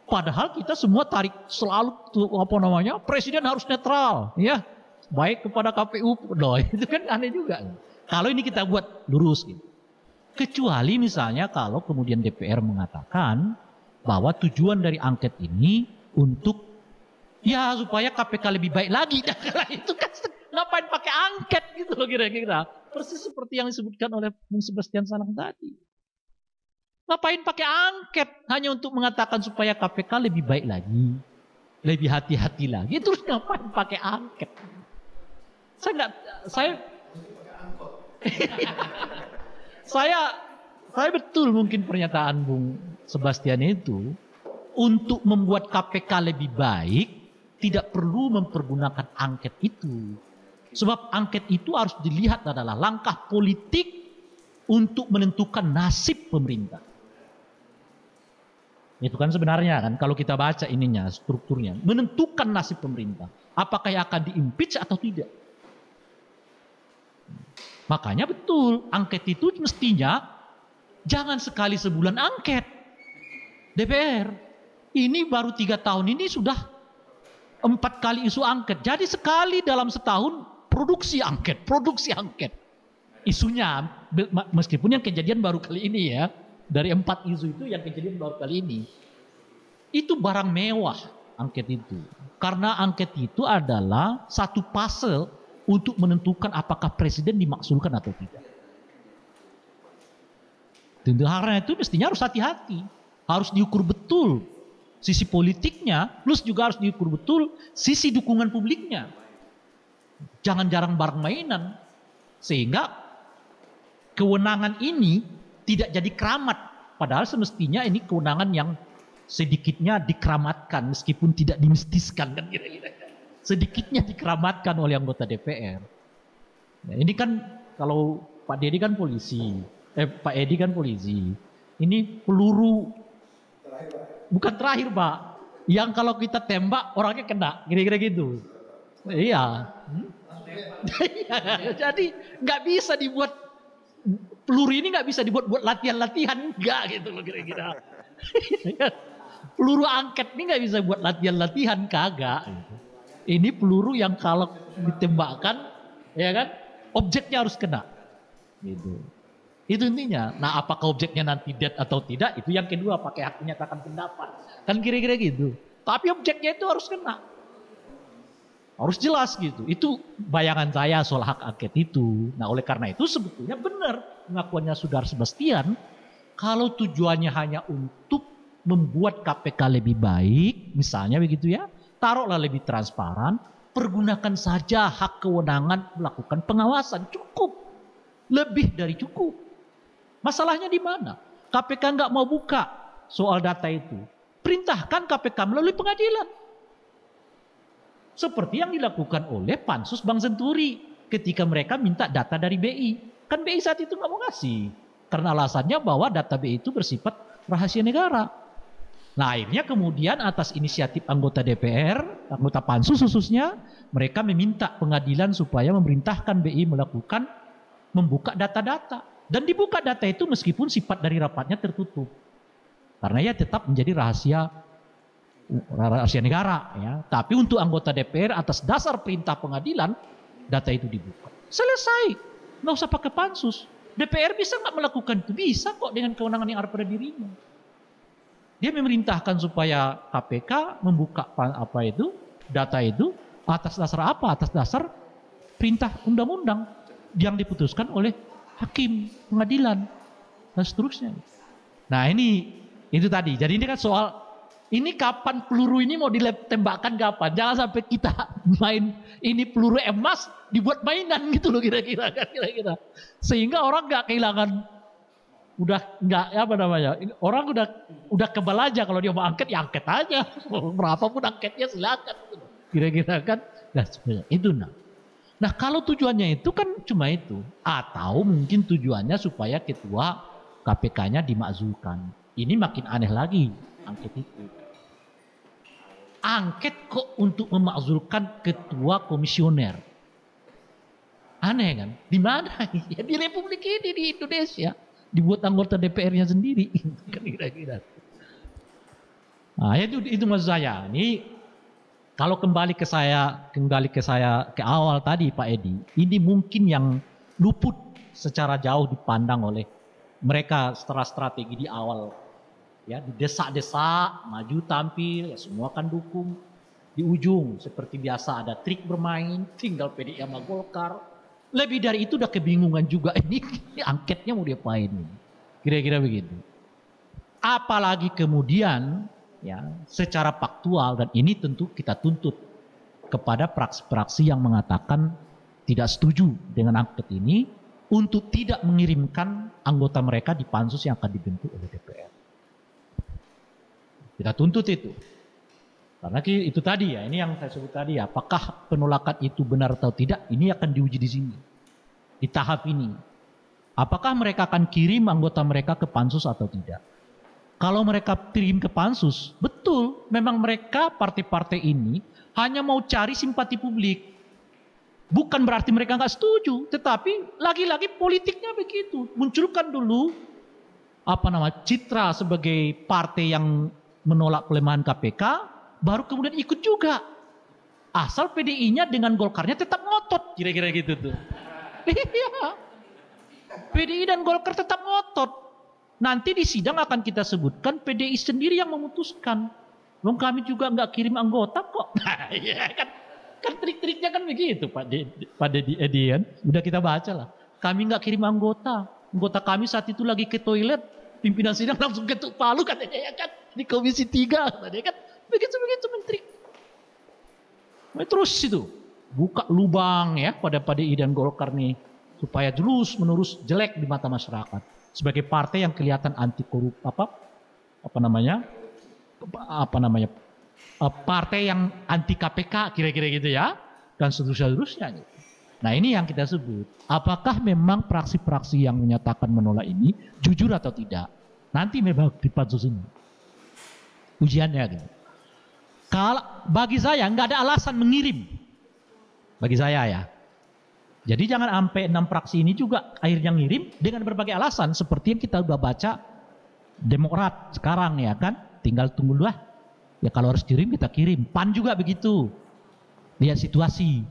Padahal kita semua tarik selalu apa namanya presiden harus netral, ya baik kepada KPU, loh [LAUGHS] itu kan aneh juga. Kalau ini kita buat lurus gitu. Kecuali misalnya kalau kemudian DPR mengatakan bahwa tujuan dari angket ini untuk ya supaya KPK lebih baik lagi. [LAUGHS] Nah, itu kan Ngapain pakai angket gitu loh kira-kira. Persis seperti yang disebutkan oleh Bung Sebastian Salang tadi. Ngapain pakai angket hanya untuk mengatakan supaya KPK lebih baik lagi. Lebih hati-hati lagi. Terus ngapain pakai angket? Saya nggak, saya [LAUGHS] saya saya betul mungkin pernyataan Bung Sebastian itu untuk membuat KPK lebih baik tidak perlu mempergunakan angket itu. Sebab angket itu harus dilihat adalah langkah politik untuk menentukan nasib pemerintah. Itu kan sebenarnya kan kalau kita baca ininya strukturnya menentukan nasib pemerintah. Apakah yang akan diimpeach atau tidak. Makanya betul angket itu mestinya jangan sekali sebulan angket. DPR ini baru tiga tahun ini sudah empat kali isu angket. Jadi sekali dalam setahun produksi angket, produksi angket. Isunya, meskipun yang kejadian baru kali ini ya, dari empat isu itu yang kejadian baru kali ini, itu barang mewah angket itu. Karena angket itu adalah satu puzzle untuk menentukan apakah presiden dimaksulkan atau tidak. Tentu karena itu mestinya harus hati-hati, harus diukur betul sisi politiknya, plus juga harus diukur betul sisi dukungan publiknya. Jangan jarang bareng mainan, sehingga kewenangan ini tidak jadi keramat, padahal semestinya ini kewenangan yang sedikitnya dikeramatkan meskipun tidak dimistiskan kan kira-kira. Sedikitnya dikeramatkan oleh anggota DPR. Nah, ini kan kalau Pak Dedi kan polisi, eh Pak Edi kan polisi. Ini peluru bukan terakhir Pak. Yang kalau kita tembak orangnya kena, kira-kira gitu. Iya. Hmm? [LAUGHS] Jadi nggak bisa dibuat peluru ini nggak bisa dibuat buat latihan-latihan nggak gitu loh kira-kira. [LAUGHS] peluru angket ini nggak bisa buat latihan-latihan kagak. Ini peluru yang kalau ditembakkan, ya kan, objeknya harus kena. Gitu. Itu intinya. Nah apakah objeknya nanti dead atau tidak itu yang kedua pakai hak menyatakan pendapat. Kan kira-kira gitu. Tapi objeknya itu harus kena. Harus jelas gitu. Itu bayangan saya soal hak angket itu. Nah oleh karena itu sebetulnya benar pengakuannya Sudar Sebastian. Kalau tujuannya hanya untuk membuat KPK lebih baik, misalnya begitu ya, taruhlah lebih transparan, pergunakan saja hak kewenangan melakukan pengawasan. Cukup. Lebih dari cukup. Masalahnya di mana? KPK nggak mau buka soal data itu. Perintahkan KPK melalui pengadilan. Seperti yang dilakukan oleh Pansus Bang Senturi ketika mereka minta data dari BI. Kan BI saat itu nggak mau ngasih. Karena alasannya bahwa data BI itu bersifat rahasia negara. Nah akhirnya kemudian atas inisiatif anggota DPR, anggota Pansus khususnya, mereka meminta pengadilan supaya memerintahkan BI melakukan membuka data-data. Dan dibuka data itu meskipun sifat dari rapatnya tertutup. Karena ya tetap menjadi rahasia rahasia negara ya. Tapi untuk anggota DPR atas dasar perintah pengadilan data itu dibuka. Selesai. Nggak usah pakai pansus. DPR bisa nggak melakukan itu? Bisa kok dengan kewenangan yang ada pada dirinya. Dia memerintahkan supaya KPK membuka apa itu data itu atas dasar apa? Atas dasar perintah undang-undang yang diputuskan oleh hakim, pengadilan, dan seterusnya. Nah ini itu tadi. Jadi ini kan soal ini kapan peluru ini mau ditembakkan kapan? Jangan sampai kita [LAUGHS] main ini peluru emas dibuat mainan gitu loh kira-kira kan kira-kira. Sehingga orang nggak kehilangan udah nggak apa namanya orang udah udah kebal aja kalau dia mau angket ya angket aja [LAUGHS] berapapun angketnya silakan kira-kira kan nah itu nah Nah kalau tujuannya itu kan cuma itu. Atau mungkin tujuannya supaya ketua KPK-nya dimakzulkan. Ini makin aneh lagi angket itu. Angket kok untuk memakzulkan ketua komisioner. Aneh kan? Di mana? [LAUGHS] Ya di Republik ini di Indonesia. Dibuat anggota DPR-nya sendiri. [LAUGHS] Kira-kira. Nah itu, itu maksud saya. Ini kalau kembali ke saya, kembali ke saya ke awal tadi Pak Edi, ini mungkin yang luput secara jauh dipandang oleh mereka setelah strategi di awal. Ya, didesak-desak, maju tampil, ya semua kan dukung. Di ujung seperti biasa ada trik bermain, tinggal PDI sama Golkar. Lebih dari itu udah kebingungan juga ini, [LAUGHS] ini angketnya mau diapain. Kira-kira begitu. Apalagi kemudian ya secara faktual dan ini tentu kita tuntut kepada praksi-praksi yang mengatakan tidak setuju dengan angket ini untuk tidak mengirimkan anggota mereka di pansus yang akan dibentuk oleh DPR. Kita tuntut itu. Karena itu tadi ya, ini yang saya sebut tadi ya, apakah penolakan itu benar atau tidak, ini akan diuji di sini. Di tahap ini. Apakah mereka akan kirim anggota mereka ke pansus atau tidak? Kalau mereka kirim ke pansus, betul, memang mereka partai-partai ini hanya mau cari simpati publik. Bukan berarti mereka nggak setuju, tetapi lagi-lagi politiknya begitu. Munculkan dulu apa nama citra sebagai partai yang menolak pelemahan KPK, baru kemudian ikut juga. Asal PDI-nya dengan Golkarnya tetap ngotot, kira-kira gitu tuh. [LAUGHS] Iya. PDI dan Golkar tetap ngotot. Nanti di sidang akan kita sebutkan PDI sendiri yang memutuskan. Wong kami juga nggak kirim anggota kok. [LAUGHS] Nah, ya kan. kan trik-triknya kan begitu Pak Dedi, Pak Dedi Edi kan. Udah kita baca lah. Kami nggak kirim anggota. Anggota kami saat itu lagi ke toilet. Pimpinan sidang langsung ketuk palu katanya ya kan. Di komisi tiga katanya kan. Begitu-begitu menteri. Nah, terus itu. Buka lubang ya pada pada dan Golkar nih. Supaya terus menerus jelek di mata masyarakat. Sebagai partai yang kelihatan anti korup apa apa namanya apa namanya eh, partai yang anti KPK kira-kira gitu ya dan seterusnya seterusnya gitu. Nah ini yang kita sebut. Apakah memang praksi-praksi yang menyatakan menolak ini jujur atau tidak? Nanti memang di pansus ini. Ujiannya gitu. Kalau bagi saya nggak ada alasan mengirim. Bagi saya ya. Jadi jangan sampai enam praksi ini juga akhirnya ngirim dengan berbagai alasan seperti yang kita udah baca Demokrat sekarang ya kan. Tinggal tunggu lah. Ya kalau harus kirim kita kirim. PAN juga begitu. Lihat situasi.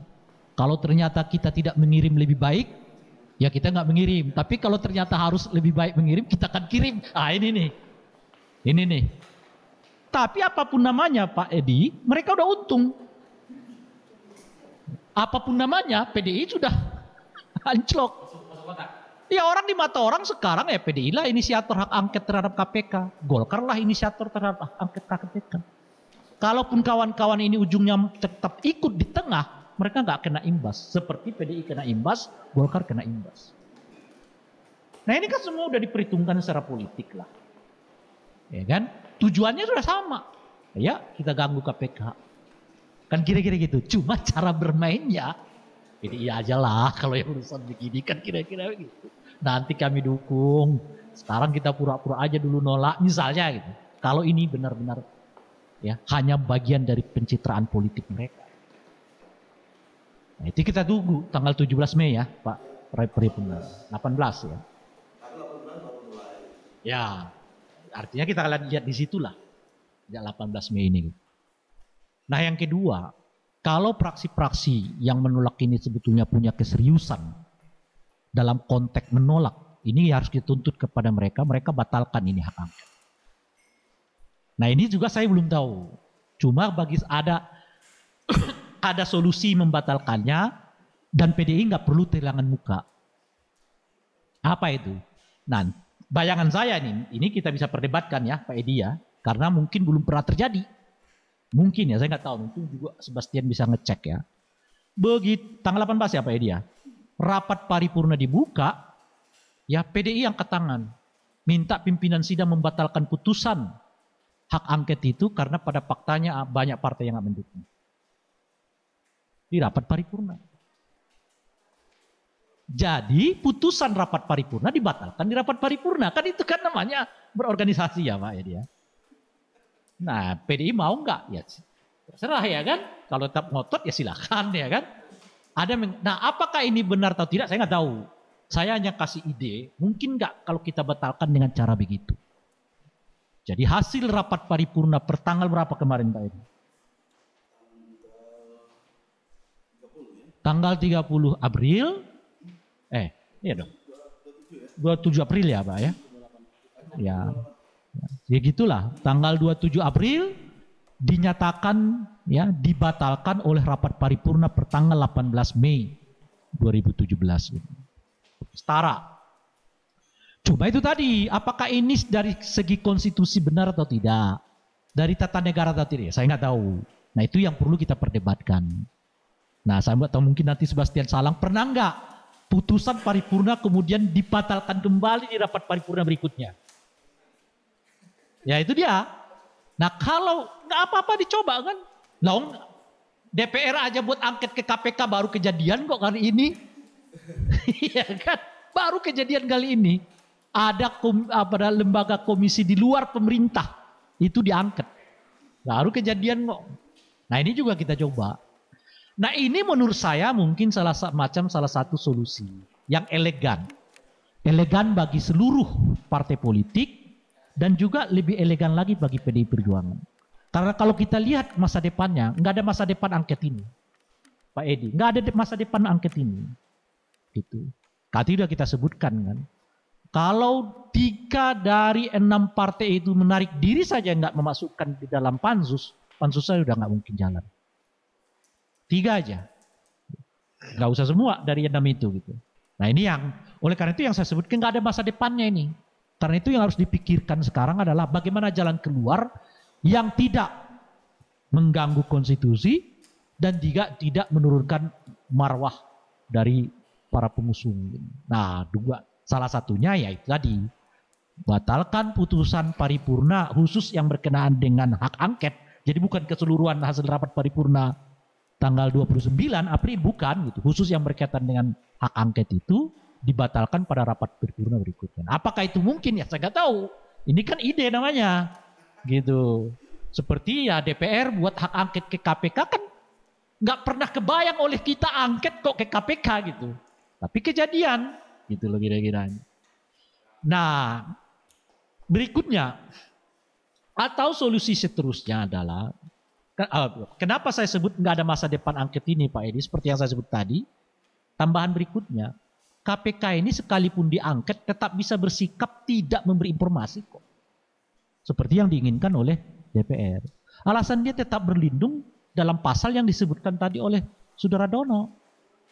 Kalau ternyata kita tidak mengirim lebih baik, ya kita nggak mengirim. Tapi kalau ternyata harus lebih baik mengirim, kita akan kirim. Ah ini nih, ini nih. Tapi apa pun namanya Pak Edi, mereka udah untung. Apa pun namanya, PDI sudah [LAUGHS] anjlok. Ya orang di mata orang sekarang ya PDI lah inisiator hak angket terhadap KPK. Golkar lah inisiator terhadap hak angket KPK. Kalaupun kawan-kawan ini ujungnya tetap ikut di tengah, mereka nggak kena imbas. Seperti PDI kena imbas, Golkar kena imbas. Nah ini kan semua udah diperhitungkan secara politik lah. Ya kan? Tujuannya sudah sama. Ya kita ganggu KPK. Kan kira-kira gitu. Cuma [LAUGHS] cara bermainnya PDI aja lah kalau yang urusan begini kan kira-kira begitu. Nanti kami dukung. Sekarang kita pura-pura aja dulu nolak misalnya gitu. Kalau ini benar-benar ya hanya bagian dari pencitraan politik mereka. Nah, itu kita tunggu tanggal 17 Mei ya, Pak Paripurna. 18 ya. Ya, artinya kita akan lihat di situlah. Ya 18 Mei ini. Nah yang kedua, kalau praksi-praksi yang menolak ini sebetulnya punya keseriusan dalam konteks menolak, ini harus dituntut kepada mereka, mereka batalkan ini hak angket. Nah ini juga saya belum tahu. Cuma bagi ada [COUGHS] ada solusi membatalkannya dan PDI nggak perlu kehilangan muka. Apa itu? Nah, bayangan saya ini, ini kita bisa perdebatkan ya Pak Edi ya, karena mungkin belum pernah terjadi. Mungkin ya, saya nggak tahu. Mungkin juga Sebastian bisa ngecek ya. Begitu tanggal 18 ya Pak Edi ya. Rapat paripurna dibuka, ya PDI angkat tangan. Minta pimpinan sidang membatalkan putusan hak angket itu karena pada faktanya banyak partai yang mendukung. Di rapat paripurna. Jadi putusan rapat paripurna dibatalkan di rapat paripurna. Kan itu kan namanya berorganisasi ya Pak ya dia. Nah PDI mau nggak? Ya terserah ya kan. Kalau tetap ngotot ya silakan ya kan. Ada nah apakah ini benar atau tidak saya nggak tahu. Saya hanya kasih ide. Mungkin nggak kalau kita batalkan dengan cara begitu. Jadi hasil rapat paripurna pertanggal berapa kemarin Pak Edi? Tanggal 30 April, eh iya dong. 27 April ya Pak ya? Ya, ya gitulah. Tanggal 27 April dinyatakan ya dibatalkan oleh rapat paripurna pertanggal 18 Mei 2017. Setara Cuma itu tadi, apakah ini dari segi konstitusi benar atau tidak? Dari tata negara atau tidak? Saya nggak tahu. Nah itu yang perlu kita perdebatkan. Nah saya tahu mungkin nanti Sebastian Salang pernah nggak putusan paripurna kemudian dibatalkan kembali di rapat paripurna berikutnya? Ya itu dia. Nah kalau nggak apa-apa dicoba kan? Long DPR aja buat angket ke KPK baru kejadian kok kali ini. [LAUGHS] Iya kan? Baru kejadian kali ini ada kom, apa, lembaga komisi di luar pemerintah itu diangkat. Baru kejadian kok. Nah ini juga kita coba. Nah ini menurut saya mungkin salah macam salah satu solusi yang elegan. Elegan bagi seluruh partai politik dan juga lebih elegan lagi bagi PDI Perjuangan. Karena kalau kita lihat masa depannya, nggak ada masa depan angket ini. Pak Edi, nggak ada masa depan angket ini. Gitu. Tadi sudah kita sebutkan kan. Kalau tiga dari enam partai itu menarik diri saja nggak memasukkan di dalam pansus, pansus saya udah nggak mungkin jalan. Tiga aja. Gak usah semua dari enam itu gitu. Nah ini yang, oleh karena itu yang saya sebutkan nggak ada masa depannya ini. Karena itu yang harus dipikirkan sekarang adalah bagaimana jalan keluar yang tidak mengganggu konstitusi dan juga tidak menurunkan marwah dari para pengusung. Nah, dua salah satunya yaitu tadi batalkan putusan paripurna khusus yang berkenaan dengan hak angket. Jadi bukan keseluruhan hasil rapat paripurna tanggal 29 April bukan gitu. Khusus yang berkaitan dengan hak angket itu dibatalkan pada rapat paripurna berikutnya. Apakah itu mungkin ya saya nggak tahu. Ini kan ide namanya. Gitu. Seperti ya DPR buat hak angket ke KPK kan nggak pernah kebayang oleh kita angket kok ke KPK gitu. Tapi kejadian gitu loh kira-kira. Nah, berikutnya atau solusi seterusnya adalah kenapa saya sebut nggak ada masa depan angket ini Pak Edi seperti yang saya sebut tadi. Tambahan berikutnya, KPK ini sekalipun diangket tetap bisa bersikap tidak memberi informasi kok. Seperti yang diinginkan oleh DPR. Alasan dia tetap berlindung dalam pasal yang disebutkan tadi oleh Saudara Dono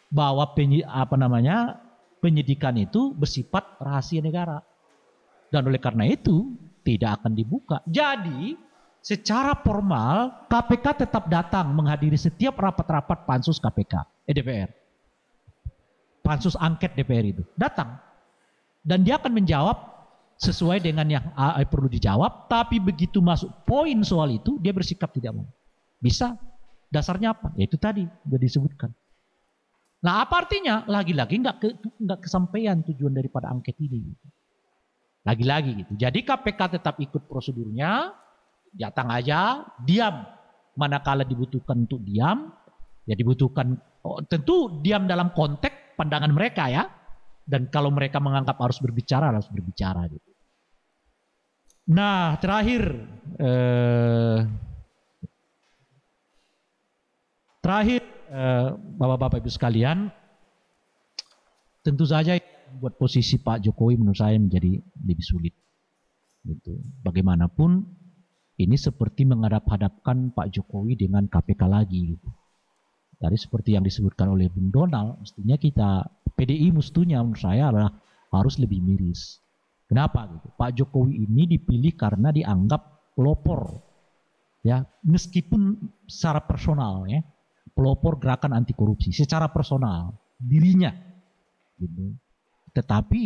bahwa penyi, apa namanya penyidikan itu bersifat rahasia negara. Dan oleh karena itu tidak akan dibuka. Jadi secara formal KPK tetap datang menghadiri setiap rapat-rapat pansus KPK, eh DPR. Pansus angket DPR itu datang. Dan dia akan menjawab sesuai dengan yang A, perlu dijawab, tapi begitu masuk poin soal itu dia bersikap tidak mau. Bisa. Dasarnya apa? Ya itu tadi sudah disebutkan. Nah apa artinya? Lagi-lagi nggak ke, nggak kesampaian tujuan daripada angket ini. Lagi-lagi gitu. Jadi KPK tetap ikut prosedurnya, datang aja, diam. Manakala dibutuhkan untuk diam, ya dibutuhkan. Oh, tentu diam dalam konteks pandangan mereka ya. Dan kalau mereka menganggap harus berbicara, harus berbicara gitu. Nah terakhir, eh, terakhir eh, bapak-bapak ibu sekalian, tentu saja buat posisi Pak Jokowi menurut saya menjadi lebih sulit. Gitu. Bagaimanapun ini seperti menghadap-hadapkan Pak Jokowi dengan KPK lagi. Gitu. Dari seperti yang disebutkan oleh Bung Donald, mestinya kita PDI mestinya menurut saya adalah harus lebih miris. Kenapa gitu? Pak Jokowi ini dipilih karena dianggap pelopor, ya meskipun secara personal ya pelopor gerakan anti korupsi secara personal dirinya, gitu. Tetapi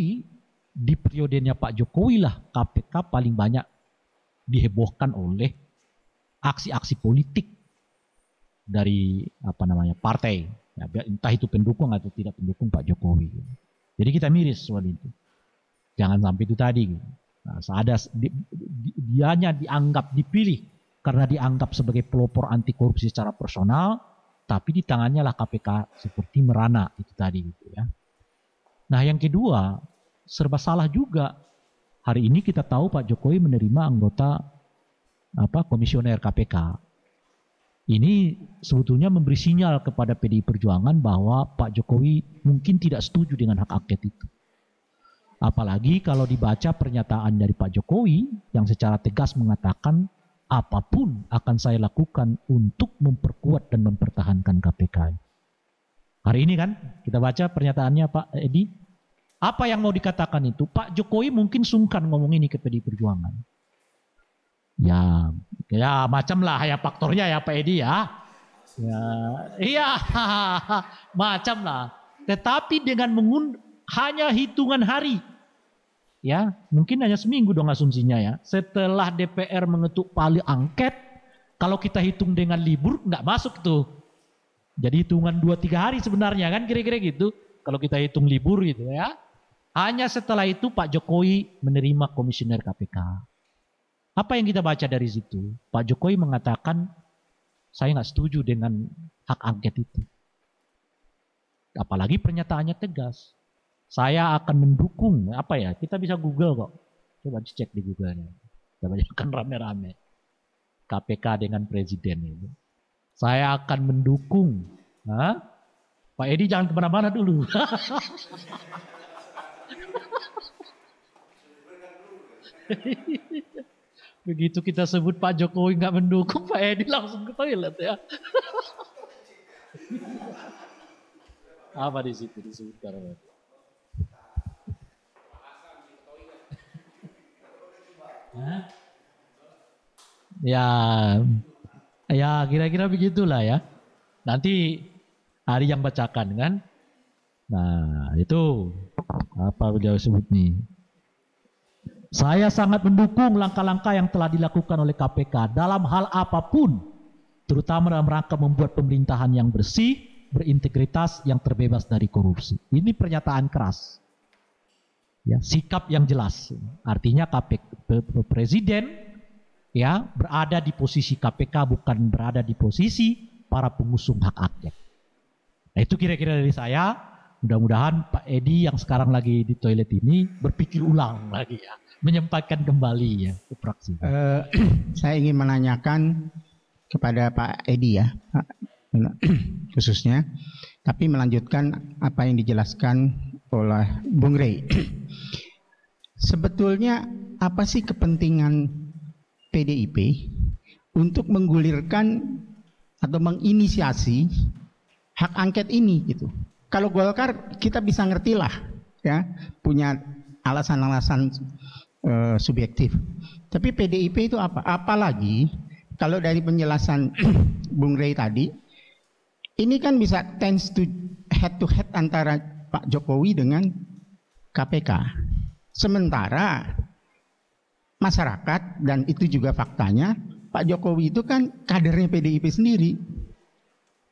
di periodenya Pak Jokowi lah KPK paling banyak dihebohkan oleh aksi-aksi politik dari apa namanya partai, ya, entah itu pendukung atau tidak pendukung Pak Jokowi. Jadi kita miris soal itu. Jangan sampai itu tadi. Nah, ada di, di, dianya dianggap dipilih karena dianggap sebagai pelopor anti korupsi secara personal, tapi di tangannya lah KPK seperti merana itu tadi gitu ya. Nah yang kedua, serba salah juga. Hari ini kita tahu Pak Jokowi menerima anggota apa komisioner KPK. Ini sebetulnya memberi sinyal kepada PDI Perjuangan bahwa Pak Jokowi mungkin tidak setuju dengan hak angket itu. Apalagi kalau dibaca pernyataan dari Pak Jokowi yang secara tegas mengatakan apa pun akan saya lakukan untuk memperkuat dan mempertahankan KPK. Hari ini kan kita baca pernyataannya Pak Edi. Apa yang mau dikatakan itu? Pak Jokowi mungkin sungkan ngomong ini ke PDI Perjuangan. Ya, ya macam lah ya faktornya ya Pak Edi ya. Ya, iya, [LAUGHS] macam lah. Tetapi dengan mengun hanya hitungan hari, ya mungkin hanya seminggu dong asumsinya ya. Setelah DPR mengetuk palu angket, kalau kita hitung dengan libur nggak masuk tuh. Jadi hitungan 2-3 hari sebenarnya kan kira-kira gitu. Kalau kita hitung libur gitu ya. Hanya setelah itu Pak Jokowi menerima komisioner KPK. Apa yang kita baca dari situ? Pak Jokowi mengatakan saya nggak setuju dengan hak angket itu. Apalagi pernyataannya tegas. Saya akan mendukung apa ya? Kita bisa Google kok. Coba dicek di Google-nya. Kita bacakan rame-rame. KPK dengan presiden itu. Saya akan mendukung. Hah? Pak Edi jangan ke mana-mana dulu. [LAUGHS] Begitu kita sebut Pak Jokowi nggak mendukung, Pak Edi langsung ke toilet ya. Apa di situ disebutkan apa? Hah? Ya, ya kira-kira begitulah ya. Nanti hari yang bacakan kan. Nah itu apa beliau sebut nih. Saya sangat mendukung langkah-langkah yang telah dilakukan oleh KPK dalam hal apa pun, terutama dalam rangka membuat pemerintahan yang bersih, berintegritas, yang terbebas dari korupsi. Ini pernyataan keras. Ya, sikap yang jelas. Artinya KPK presiden ya berada di posisi KPK bukan berada di posisi para pengusung hak angket. Nah, itu kira-kira dari saya. Mudah-mudahan Pak Edi yang sekarang lagi di toilet ini berpikir ulang lagi ya, menyampaikan kembali ya ke fraksi. Eh, [CLEARS THROAT] saya ingin menanyakan kepada Pak Edi ya, [CLEARS THROAT] khususnya, tapi melanjutkan apa yang dijelaskan oleh Bung Rey. [CLEARS THROAT] Sebetulnya apa sih kepentingan PDIP untuk menggulirkan atau menginisiasi hak angket ini gitu? Kalau Golkar kita bisa ngerti lah ya punya alasan-alasan eh, subjektif. Tapi PDIP itu apa? Apalagi kalau dari penjelasan [CLEARS THROAT] Bung Rey tadi, ini kan bisa tends to head to head antara Pak Jokowi dengan KPK. Sementara masyarakat dan itu juga faktanya Pak Jokowi itu kan kadernya PDIP sendiri.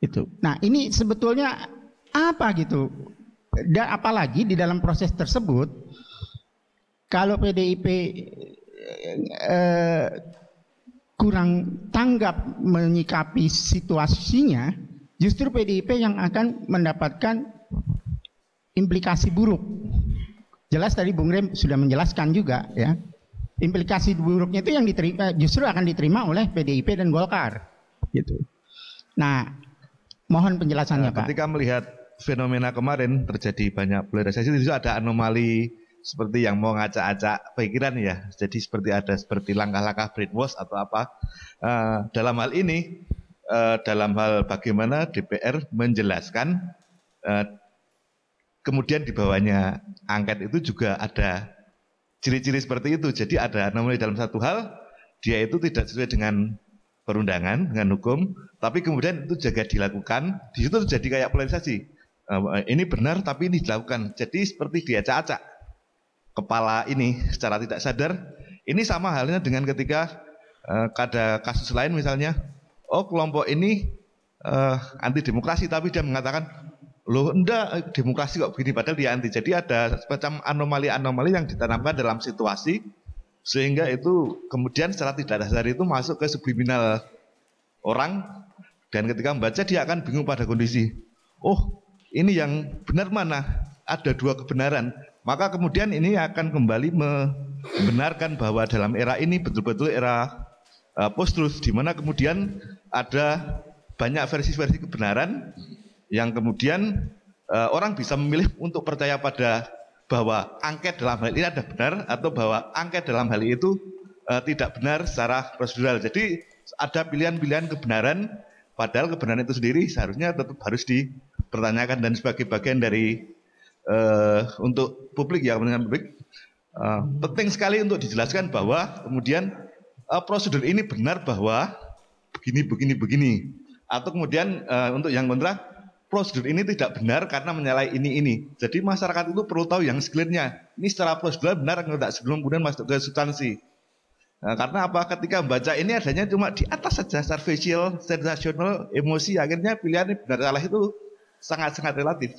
Itu. Nah, ini sebetulnya apa gitu? Dan apalagi di dalam proses tersebut kalau PDIP eh, kurang tanggap menyikapi situasinya, justru PDIP yang akan mendapatkan implikasi buruk. Jelas tadi Bung Rem sudah menjelaskan juga ya. Implikasi buruknya itu yang diterima justru akan diterima oleh PDIP dan Golkar gitu. Nah, mohon penjelasannya Nah, Pak. ketika melihat fenomena kemarin terjadi banyak polarisasi itu ada anomali seperti yang mau ngacak-acak pikiran ya. Jadi seperti ada seperti langkah-langkah brainwash atau apa. Eh, dalam hal ini, eh, dalam hal bagaimana DPR menjelaskan, eh, kemudian di bawahnya angket itu juga ada ciri-ciri seperti itu. Jadi ada anomali dalam satu hal, dia itu tidak sesuai dengan perundangan, dengan hukum, tapi kemudian itu juga dilakukan. Di situ terjadi kayak polarisasi. Ini benar, tapi ini dilakukan. Jadi seperti diacak-acak kepala ini secara tidak sadar. Ini sama halnya dengan ketika eh, ada kasus lain misalnya, oh kelompok ini eh, anti demokrasi, tapi dia mengatakan loh enggak demokrasi kok begini padahal dia anti. Jadi ada semacam anomali-anomali yang ditanamkan dalam situasi sehingga itu kemudian secara tidak sadar itu masuk ke subliminal orang dan ketika membaca dia akan bingung pada kondisi. Oh, ini yang benar mana? Ada dua kebenaran. Maka kemudian ini akan kembali membenarkan bahwa dalam era ini betul-betul era uh, post-truth di mana kemudian ada banyak versi-versi kebenaran yang kemudian uh, orang bisa memilih untuk percaya pada bahwa angket dalam hal ini ada benar atau bahwa angket dalam hal itu uh, tidak benar secara prosedural. Jadi ada pilihan-pilihan kebenaran padahal kebenaran itu sendiri seharusnya tetap harus dipertanyakan dan sebagai bagian dari uh, untuk publik ya kepentingan publik uh, penting sekali untuk dijelaskan bahwa kemudian uh, prosedur ini benar bahwa begini begini begini atau kemudian uh, untuk yang kontra prosedur ini tidak benar karena menyalahi ini ini. Jadi masyarakat itu perlu tahu yang sekelilingnya. Ini secara prosedur benar atau tidak sebelum kemudian masuk ke substansi. Nah, karena apa? Ketika membaca ini adanya cuma di atas saja visual, sensasional, emosi, akhirnya pilihan benar salah itu sangat-sangat relatif.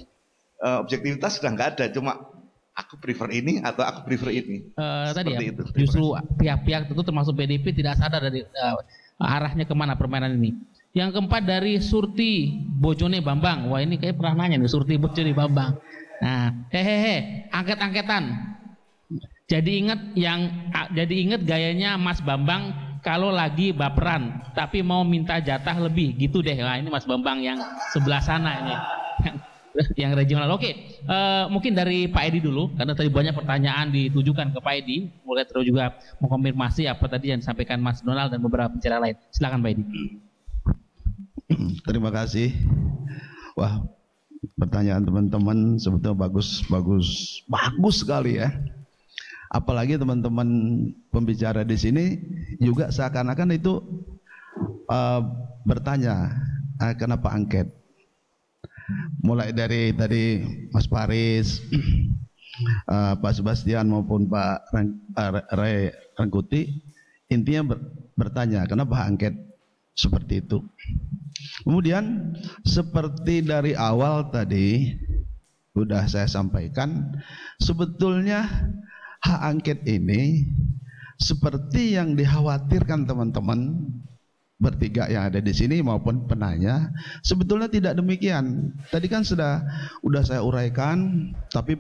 Uh, objektivitas sudah nggak ada, cuma aku prefer ini atau aku prefer ini. Eh, tadi ya, itu. Justru pihak-pihak itu termasuk PDIP tidak sadar dari eh, arahnya ke mana permainan ini. Yang keempat dari Surti Bojone Bambang. Wah ini kayak pernah nanya nih Surti Bojone Bambang. Nah, hehehe, angket-angketan. Jadi ingat yang jadi ingat gayanya Mas Bambang kalau lagi baperan tapi mau minta jatah lebih gitu deh. Wah ini Mas Bambang yang sebelah sana ini. Yang regional. Oke, eh, mungkin dari Pak Edi dulu karena tadi banyak pertanyaan ditujukan ke Pak Edi. Mulai terus juga mengkonfirmasi apa tadi yang disampaikan Mas Donald dan beberapa bicara lain. Silakan Pak Edi. Terima kasih. Wah, pertanyaan teman-teman sebetulnya bagus, bagus, bagus sekali ya. Apalagi teman-teman pembicara di sini juga seakan-akan itu uh, bertanya uh, kenapa angket. Mulai dari tadi Mas Paris, uh, [CLEARS THROAT] Pak Sebastian maupun Pak Rang, uh, Ray Rangkuti, intinya ber, bertanya kenapa angket seperti itu. Kemudian seperti dari awal tadi sudah saya sampaikan, sebetulnya hak angket ini seperti yang dikhawatirkan teman-teman bertiga yang ada di sini maupun penanya sebetulnya tidak demikian. Tadi kan sudah sudah saya uraikan tapi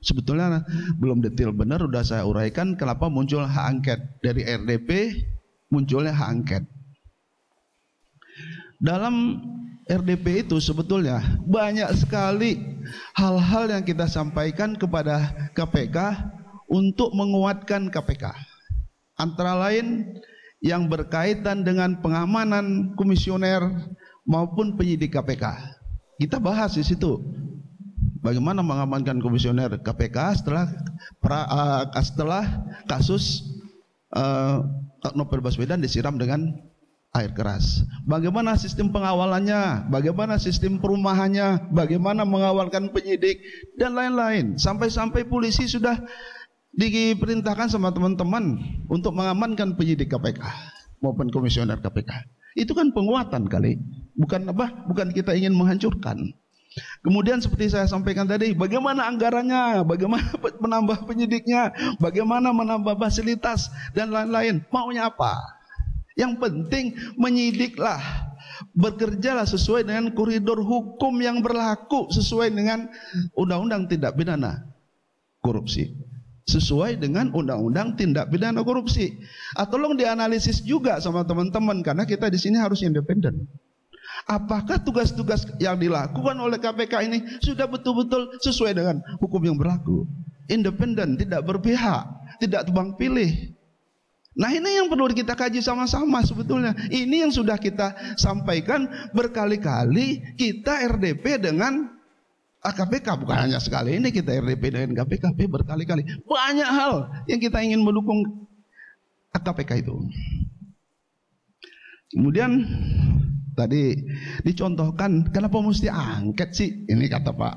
sebetulnya belum detail benar sudah saya uraikan kenapa muncul hak angket dari RDP munculnya hak angket. Dalam RDP itu sebetulnya banyak sekali hal-hal yang kita sampaikan kepada KPK untuk menguatkan KPK. Antara lain yang berkaitan dengan pengamanan komisioner maupun penyidik KPK. Kita bahas di situ. Bagaimana mengamankan komisioner KPK setelah pra, uh, setelah kasus uh, Novel Baswedan disiram dengan air keras. Bagaimana sistem pengawalannya, bagaimana sistem perumahannya, bagaimana mengawalkan penyidik dan lain-lain. Sampai-sampai polisi sudah diperintahkan sama teman-teman untuk mengamankan penyidik KPK maupun komisioner KPK. Itu kan penguatan kali, bukan apa? Bukan kita ingin menghancurkan. Kemudian seperti saya sampaikan tadi, bagaimana anggarannya, bagaimana [LAUGHS] menambah penyidiknya, bagaimana menambah fasilitas dan lain-lain. Maunya apa? Yang penting menyidiklah, bekerjalah sesuai dengan koridor hukum yang berlaku sesuai dengan undang-undang tidak pidana korupsi sesuai dengan undang-undang tindak pidana korupsi. Ah, tolong dianalisis juga sama teman-teman karena kita di sini harus independen. Apakah tugas-tugas yang dilakukan oleh KPK ini sudah betul-betul sesuai dengan hukum yang berlaku? Independen, tidak berpihak, tidak tebang pilih. Nah ini yang perlu kita kaji sama-sama sebetulnya. Ini yang sudah kita sampaikan berkali-kali kita RDP dengan KPK bukan hanya sekali ini kita RDP dengan KPK berkali-kali banyak hal yang kita ingin mendukung KPK itu. Kemudian tadi dicontohkan kenapa mesti angket sih? Ini kata Pak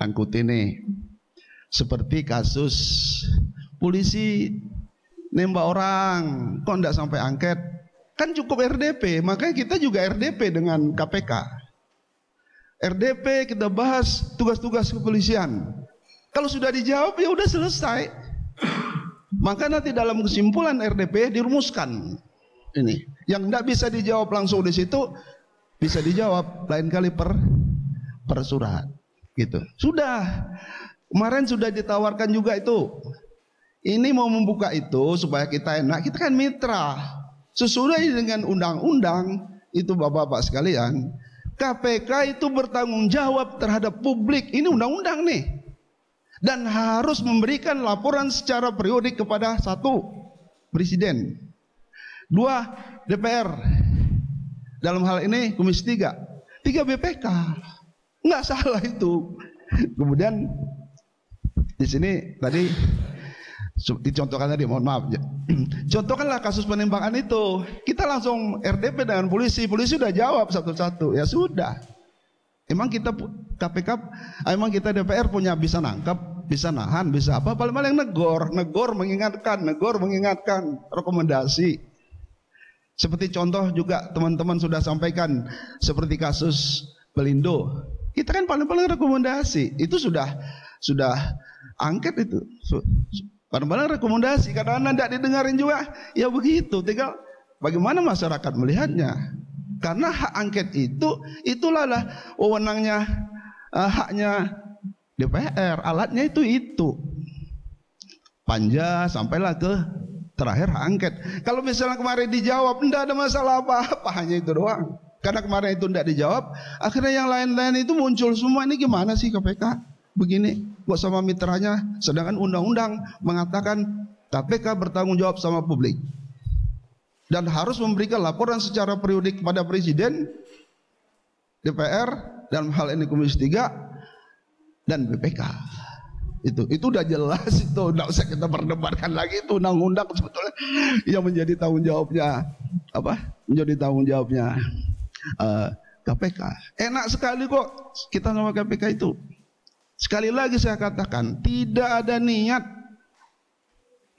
Angkut ini seperti kasus polisi nembak orang kok enggak sampai angket kan cukup RDP makanya kita juga RDP dengan KPK RDP kita bahas tugas-tugas kepolisian. Kalau sudah dijawab ya udah selesai. Maka nanti dalam kesimpulan RDP dirumuskan ini. Yang tidak bisa dijawab langsung di situ bisa dijawab lain kali per per surat gitu. Sudah. Kemarin sudah ditawarkan juga itu. Ini mau membuka itu supaya kita enak. Kita kan mitra. Sesuai dengan undang-undang itu Bapak-bapak sekalian, KPK itu bertanggung jawab terhadap publik. Ini undang-undang nih. Dan harus memberikan laporan secara periodik kepada satu presiden. Dua DPR. Dalam hal ini Komisi Tiga. Tiga BPK. Enggak salah itu. Kemudian di sini tadi dicontohkan tadi mohon maaf. [CLEARS THROAT] Contohkanlah kasus penembakan itu. Kita langsung RDP dengan polisi. Polisi sudah jawab satu-satu. Ya sudah. Emang kita KPK emang kita DPR punya bisa nangkap bisa nahan bisa apa. Paling paling negor negor mengingatkan negor mengingatkan rekomendasi. Seperti contoh juga teman-teman sudah sampaikan seperti kasus Pelindo kita kan paling paling rekomendasi. Itu sudah sudah angket itu Kadang-kadang rekomendasi, kadang-kadang tidak didengarin juga. Ya begitu, tinggal bagaimana masyarakat melihatnya. Karena hak angket itu, itulah lah wewenangnya, uh, haknya DPR. Alatnya itu itu. Panja sampailah ke terakhir hak angket. Kalau misalnya kemarin dijawab, tidak ada masalah apa-apa, [LAUGHS] hanya itu doang. Karena kemarin itu tidak dijawab, akhirnya yang lain-lain itu muncul semua. Ini gimana sih KPK? Begini kok sama mitranya sedangkan undang-undang mengatakan KPK bertanggung jawab sama publik dan harus memberikan laporan secara periodik kepada presiden DPR dalam hal ini Komisi 3 dan BPK. Itu itu udah jelas itu enggak usah kita perdebatkan lagi itu undang-undang sebetulnya yang menjadi tanggung jawabnya apa? Menjadi tanggung jawabnya uh, eh, KPK. Enak sekali kok kita sama KPK itu. Sekali lagi saya katakan, tidak ada niat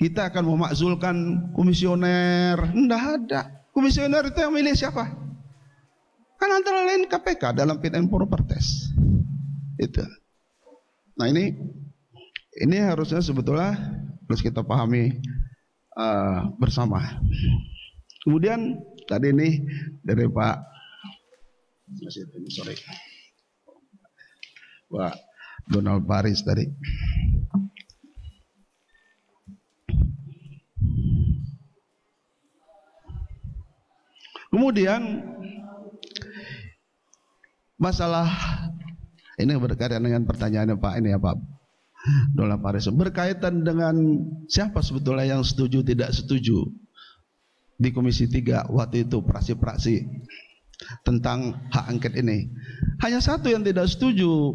kita akan memakzulkan komisioner. Tidak ada. Komisioner itu yang milih siapa? Kan antara lain KPK dalam fit and proper test. Itu. Nah ini ini harusnya sebetulnya harus kita pahami uh, bersama. Kemudian tadi ini dari Pak sorry. Pak Donald Paris tadi. Kemudian masalah ini berkaitan dengan pertanyaan Pak ini ya Pak Donald Paris berkaitan dengan siapa sebetulnya yang setuju tidak setuju di Komisi 3 waktu itu praksi-praksi tentang hak angket ini. Hanya satu yang tidak setuju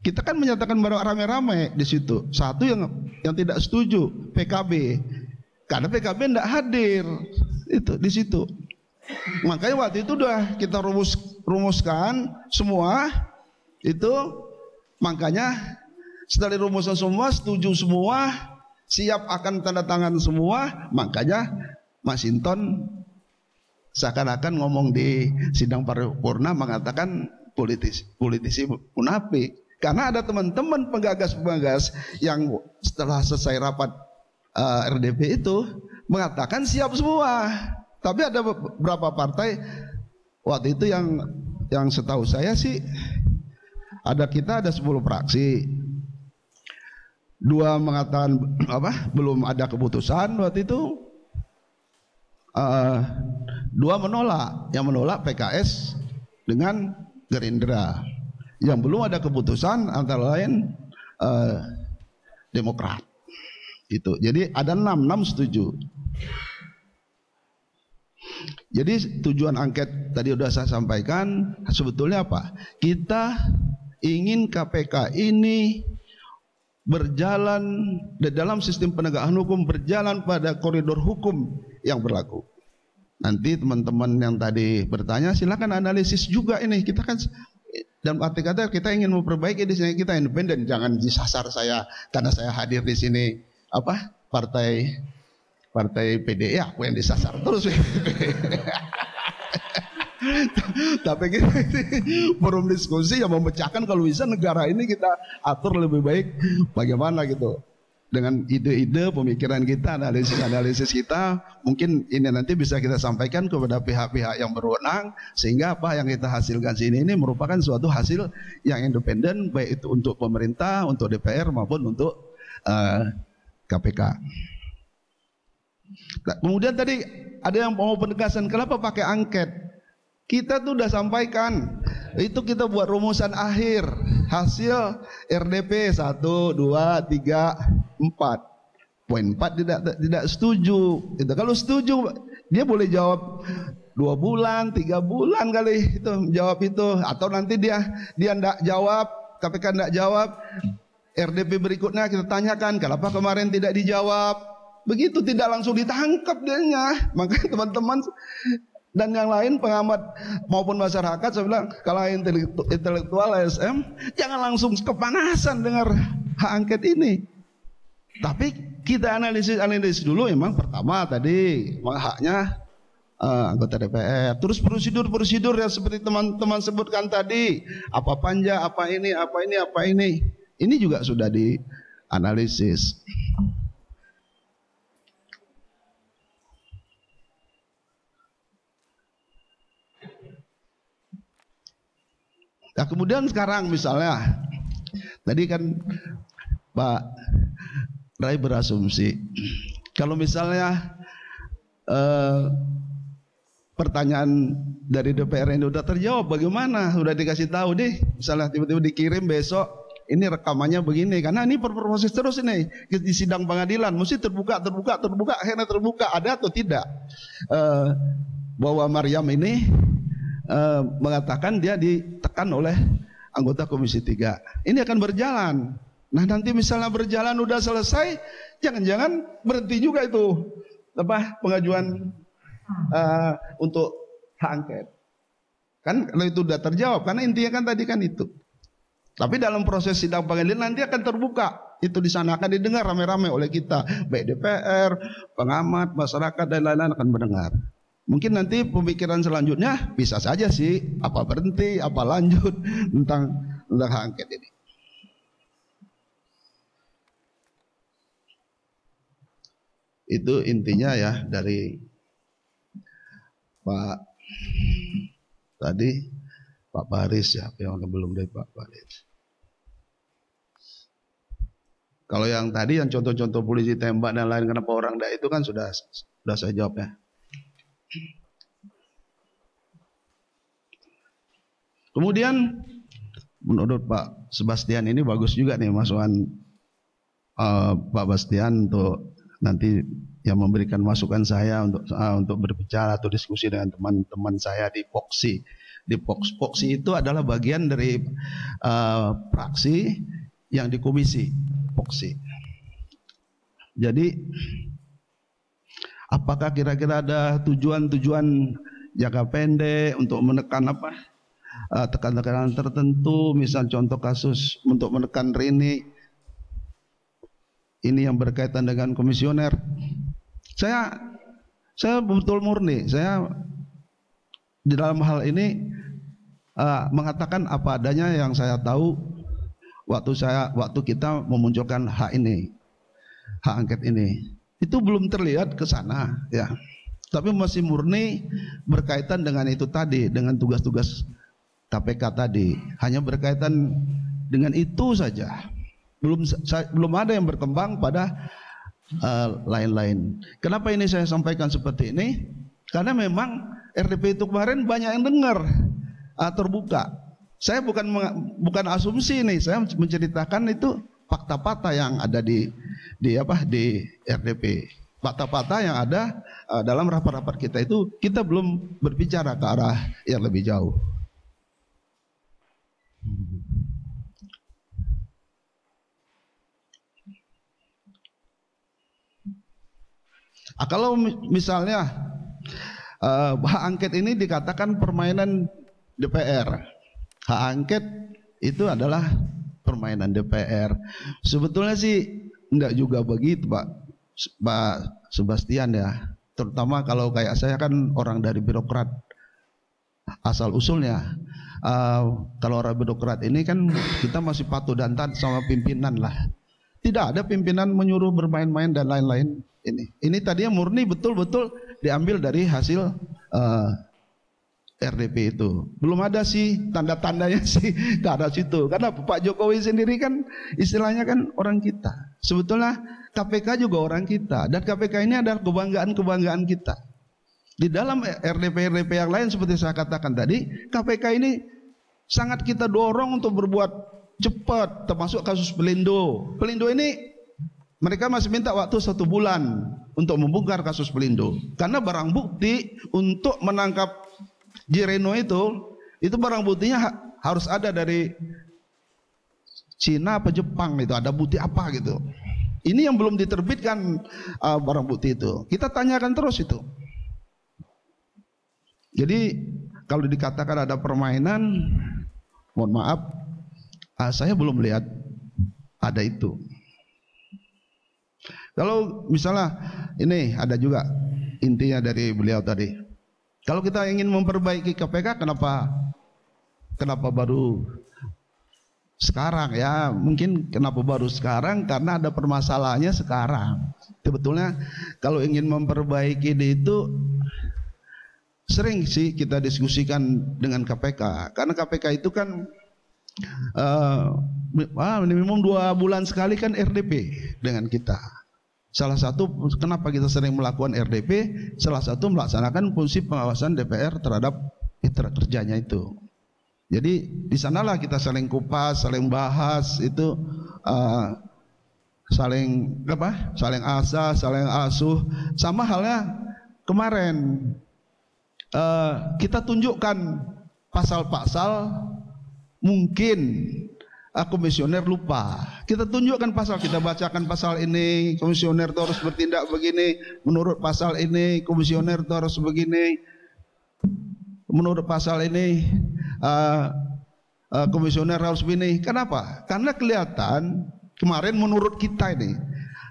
kita kan menyatakan baru rame-rame di situ. Satu yang yang tidak setuju PKB. Karena PKB tidak hadir itu di situ. Makanya waktu itu udah kita rumus rumuskan semua itu makanya setelah rumuskan semua setuju semua siap akan tanda tangan semua makanya Mas Inton seakan-akan ngomong di sidang paripurna mengatakan politisi politisi munafik karena ada teman-teman penggagas-penggagas yang setelah selesai rapat uh, eh, RDP itu mengatakan siap semua. Tapi ada beberapa partai waktu itu yang yang setahu saya sih ada kita ada 10 fraksi. Dua mengatakan [CLEARS THROAT] apa? Belum ada keputusan waktu itu. Uh, dua menolak, yang menolak PKS dengan Gerindra yang belum ada keputusan antara lain uh, Demokrat. Itu. Jadi ada enam, enam setuju. Jadi tujuan angket tadi sudah saya sampaikan sebetulnya apa? Kita ingin KPK ini berjalan dalam sistem penegakan hukum berjalan pada koridor hukum yang berlaku. Nanti teman-teman yang tadi bertanya silakan analisis juga ini kita kan dan arti kata kita ingin memperbaiki di sini kita independen, jangan disasar saya karena saya hadir di sini apa partai partai PDI ya, aku yang disasar. Terus. [LAUGHS] Tapi kita [LAUGHS] forum diskusi yang memecahkan kalau bisa negara ini kita atur lebih baik bagaimana gitu dengan ide-ide pemikiran kita, analisis-analisis kita, mungkin ini nanti bisa kita sampaikan kepada pihak-pihak yang berwenang sehingga apa yang kita hasilkan sini ini merupakan suatu hasil yang independen baik itu untuk pemerintah, untuk DPR maupun untuk uh, eh, KPK. Nah, kemudian tadi ada yang mau penegasan kenapa pakai angket? Kita tuh udah sampaikan itu kita buat rumusan akhir hasil RDP 1 2 3 empat. Poin empat tidak tidak setuju. Itu kalau setuju dia boleh jawab dua bulan, tiga bulan kali itu jawab itu. Atau nanti dia dia tidak jawab, KPK tidak jawab. RDP berikutnya kita tanyakan kenapa kemarin tidak dijawab. Begitu tidak langsung ditangkap dia. Maka teman-teman dan yang lain pengamat maupun masyarakat saya bilang kalau intelektual ASM jangan langsung kepanasan dengar hak angket ini tapi kita analisis analisis dulu memang pertama tadi haknya uh, anggota DPR. Terus prosedur-prosedur yang seperti teman-teman sebutkan tadi, apa panja, apa ini, apa ini, apa ini. Ini juga sudah dianalisis. Nah kemudian sekarang misalnya tadi kan Pak Rai berasumsi kalau misalnya uh, pertanyaan dari DPR ini sudah terjawab bagaimana? Sudah dikasih tahu deh misalnya tiba-tiba dikirim besok ini rekamannya begini karena ini proses terus ini di sidang pengadilan mesti terbuka terbuka terbuka akhirnya terbuka ada atau tidak? Uh, bahwa Maryam ini uh, mengatakan dia ditekan oleh anggota Komisi 3. Ini akan berjalan. Nah nanti misalnya berjalan udah selesai, jangan-jangan berhenti juga itu apa pengajuan uh, untuk hak angket. Kan kalau itu sudah terjawab, karena intinya kan tadi kan itu. Tapi dalam proses sidang pengadilan nanti akan terbuka. Itu di sana akan didengar rame-rame oleh kita, baik DPR, pengamat, masyarakat dan lain-lain akan mendengar. Mungkin nanti pemikiran selanjutnya bisa saja sih apa berhenti, apa lanjut [LAUGHS] tentang tentang hak angket ini. Itu intinya ya dari Pak tadi Pak Baris ya, yang belum dari Pak Baris. Kalau yang tadi yang contoh-contoh polisi tembak dan lain kenapa orang dah itu kan sudah sudah saya jawab ya. Kemudian menurut Pak Sebastian ini bagus juga nih masukan uh, Pak Bastian untuk nanti yang memberikan masukan saya untuk uh, untuk berbicara atau diskusi dengan teman-teman saya di Poksi. Di Pox Poksi itu adalah bagian dari uh, praksi yang di komisi Poksi. Jadi Apakah kira-kira ada tujuan-tujuan jangka pendek untuk menekan apa? Uh, tekan-tekanan tertentu, misal contoh kasus untuk menekan Rini ini yang berkaitan dengan komisioner. Saya saya betul murni, saya di dalam hal ini uh, mengatakan apa adanya yang saya tahu waktu saya waktu kita memunculkan hak ini, hak angket ini itu belum terlihat ke sana ya. Tapi masih murni berkaitan dengan itu tadi dengan tugas-tugas KPK tadi. Hanya berkaitan dengan itu saja. Belum belum ada yang berkembang pada eh, lain-lain. Uh, kenapa ini saya sampaikan seperti ini? Karena memang RDP itu kemarin banyak yang dengar uh, terbuka. Saya bukan bukan asumsi nih saya menceritakan itu fakta-fakta yang ada di di apa di RDP. Fakta-fakta yang ada uh, dalam rapat-rapat kita itu kita belum berbicara ke arah yang lebih jauh. Ah, kalau misalnya uh, hak angket ini dikatakan permainan DPR, hak angket itu adalah permainan DPR. Sebetulnya sih enggak juga begitu, Pak. Pak Sebastian ya. Terutama kalau kayak saya kan orang dari birokrat asal usulnya. Uh, kalau orang birokrat ini kan kita masih patuh dan taat sama pimpinan lah. Tidak ada pimpinan menyuruh bermain-main dan lain-lain ini. Ini tadinya murni betul-betul diambil dari hasil uh, RDP itu. Belum ada sih tanda-tandanya [LAUGHS] sih ke arah situ. Karena Pak Jokowi sendiri kan istilahnya kan orang kita. Sebetulnya KPK juga orang kita dan KPK ini adalah kebanggaan-kebanggaan kita. Di dalam RDP-RDP yang lain seperti saya katakan tadi, KPK ini sangat kita dorong untuk berbuat cepat, termasuk kasus Pelindo. Pelindo ini mereka masih minta waktu satu bulan untuk membongkar kasus Pelindo, karena barang bukti untuk menangkap Jireno itu itu barang buktinya ha harus ada dari Cina apa Jepang itu ada bukti apa gitu. Ini yang belum diterbitkan uh, barang bukti itu. Kita tanyakan terus itu. Jadi kalau dikatakan ada permainan, mohon maaf, uh, saya belum lihat ada itu. Kalau misalnya ini ada juga intinya dari beliau tadi. Kalau kita ingin memperbaiki KPK, kenapa kenapa baru sekarang ya? Mungkin kenapa baru sekarang? Karena ada permasalahannya sekarang. Sebetulnya kalau ingin memperbaiki itu sering sih kita diskusikan dengan KPK. Karena KPK itu kan uh, minimum dua bulan sekali kan RDP dengan kita. Salah satu kenapa kita sering melakukan RDP, salah satu melaksanakan fungsi pengawasan DPR terhadap mitra kerjanya itu. Jadi di sanalah kita saling kupas, saling bahas itu uh, saling apa? Saling asah, saling asuh. Sama halnya kemarin uh, kita tunjukkan pasal-pasal mungkin uh, komisioner lupa. Kita tunjukkan pasal, kita bacakan pasal ini, komisioner itu harus bertindak begini, menurut pasal ini komisioner itu harus begini. Menurut pasal ini uh, uh, komisioner harus begini. Kenapa? Karena kelihatan kemarin menurut kita ini,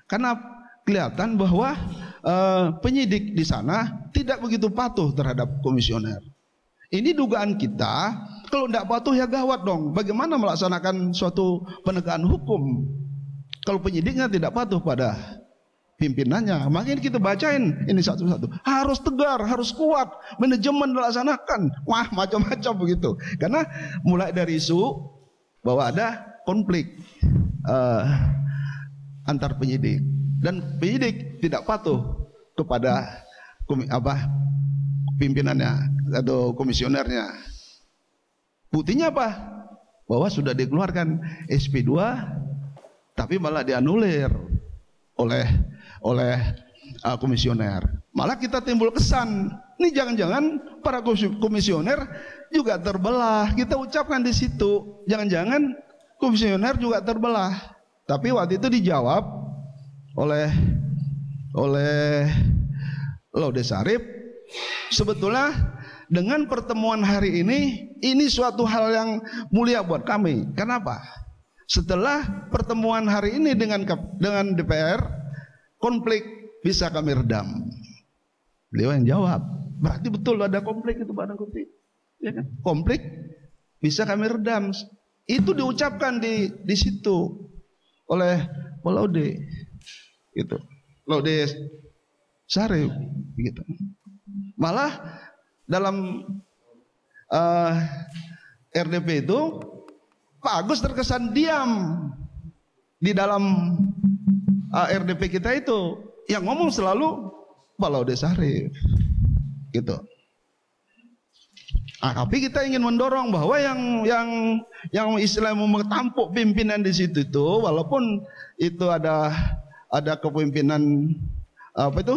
karena kelihatan bahwa uh, penyidik di sana tidak begitu patuh terhadap komisioner. Ini dugaan kita, kalau tidak patuh ya gawat dong. Bagaimana melaksanakan suatu penegakan hukum? Kalau penyidiknya tidak patuh pada pimpinannya, makanya kita bacain ini satu-satu. Harus tegar, harus kuat, manajemen melaksanakan. Wah macam-macam begitu. Karena mulai dari isu bahwa ada konflik uh, antar penyidik dan penyidik tidak patuh kepada apa pimpinannya atau komisionernya. Buktinya apa? Bahwa sudah dikeluarkan SP2 tapi malah dianulir oleh oleh uh, komisioner. Malah kita timbul kesan, ini jangan-jangan para komisioner juga terbelah. Kita ucapkan di situ, jangan-jangan komisioner juga terbelah. Tapi waktu itu dijawab oleh oleh Laude Sarip sebetulnya dengan pertemuan hari ini, ini suatu hal yang mulia buat kami. Kenapa? Setelah pertemuan hari ini dengan dengan DPR, konflik bisa kami redam. Beliau yang jawab, berarti betul ada konflik itu pada konflik. Ya kan? Konflik bisa kami redam. Itu diucapkan di di situ oleh Laude. Gitu. Laude Sarif gitu. Malah dalam uh, eh, RDP itu Pak Agus terkesan diam di dalam RDP kita itu yang ngomong selalu Pak Laude Sarif gitu. Ah, tapi kita ingin mendorong bahwa yang yang yang istilah mentampuk pimpinan di situ itu walaupun itu ada ada kepemimpinan apa itu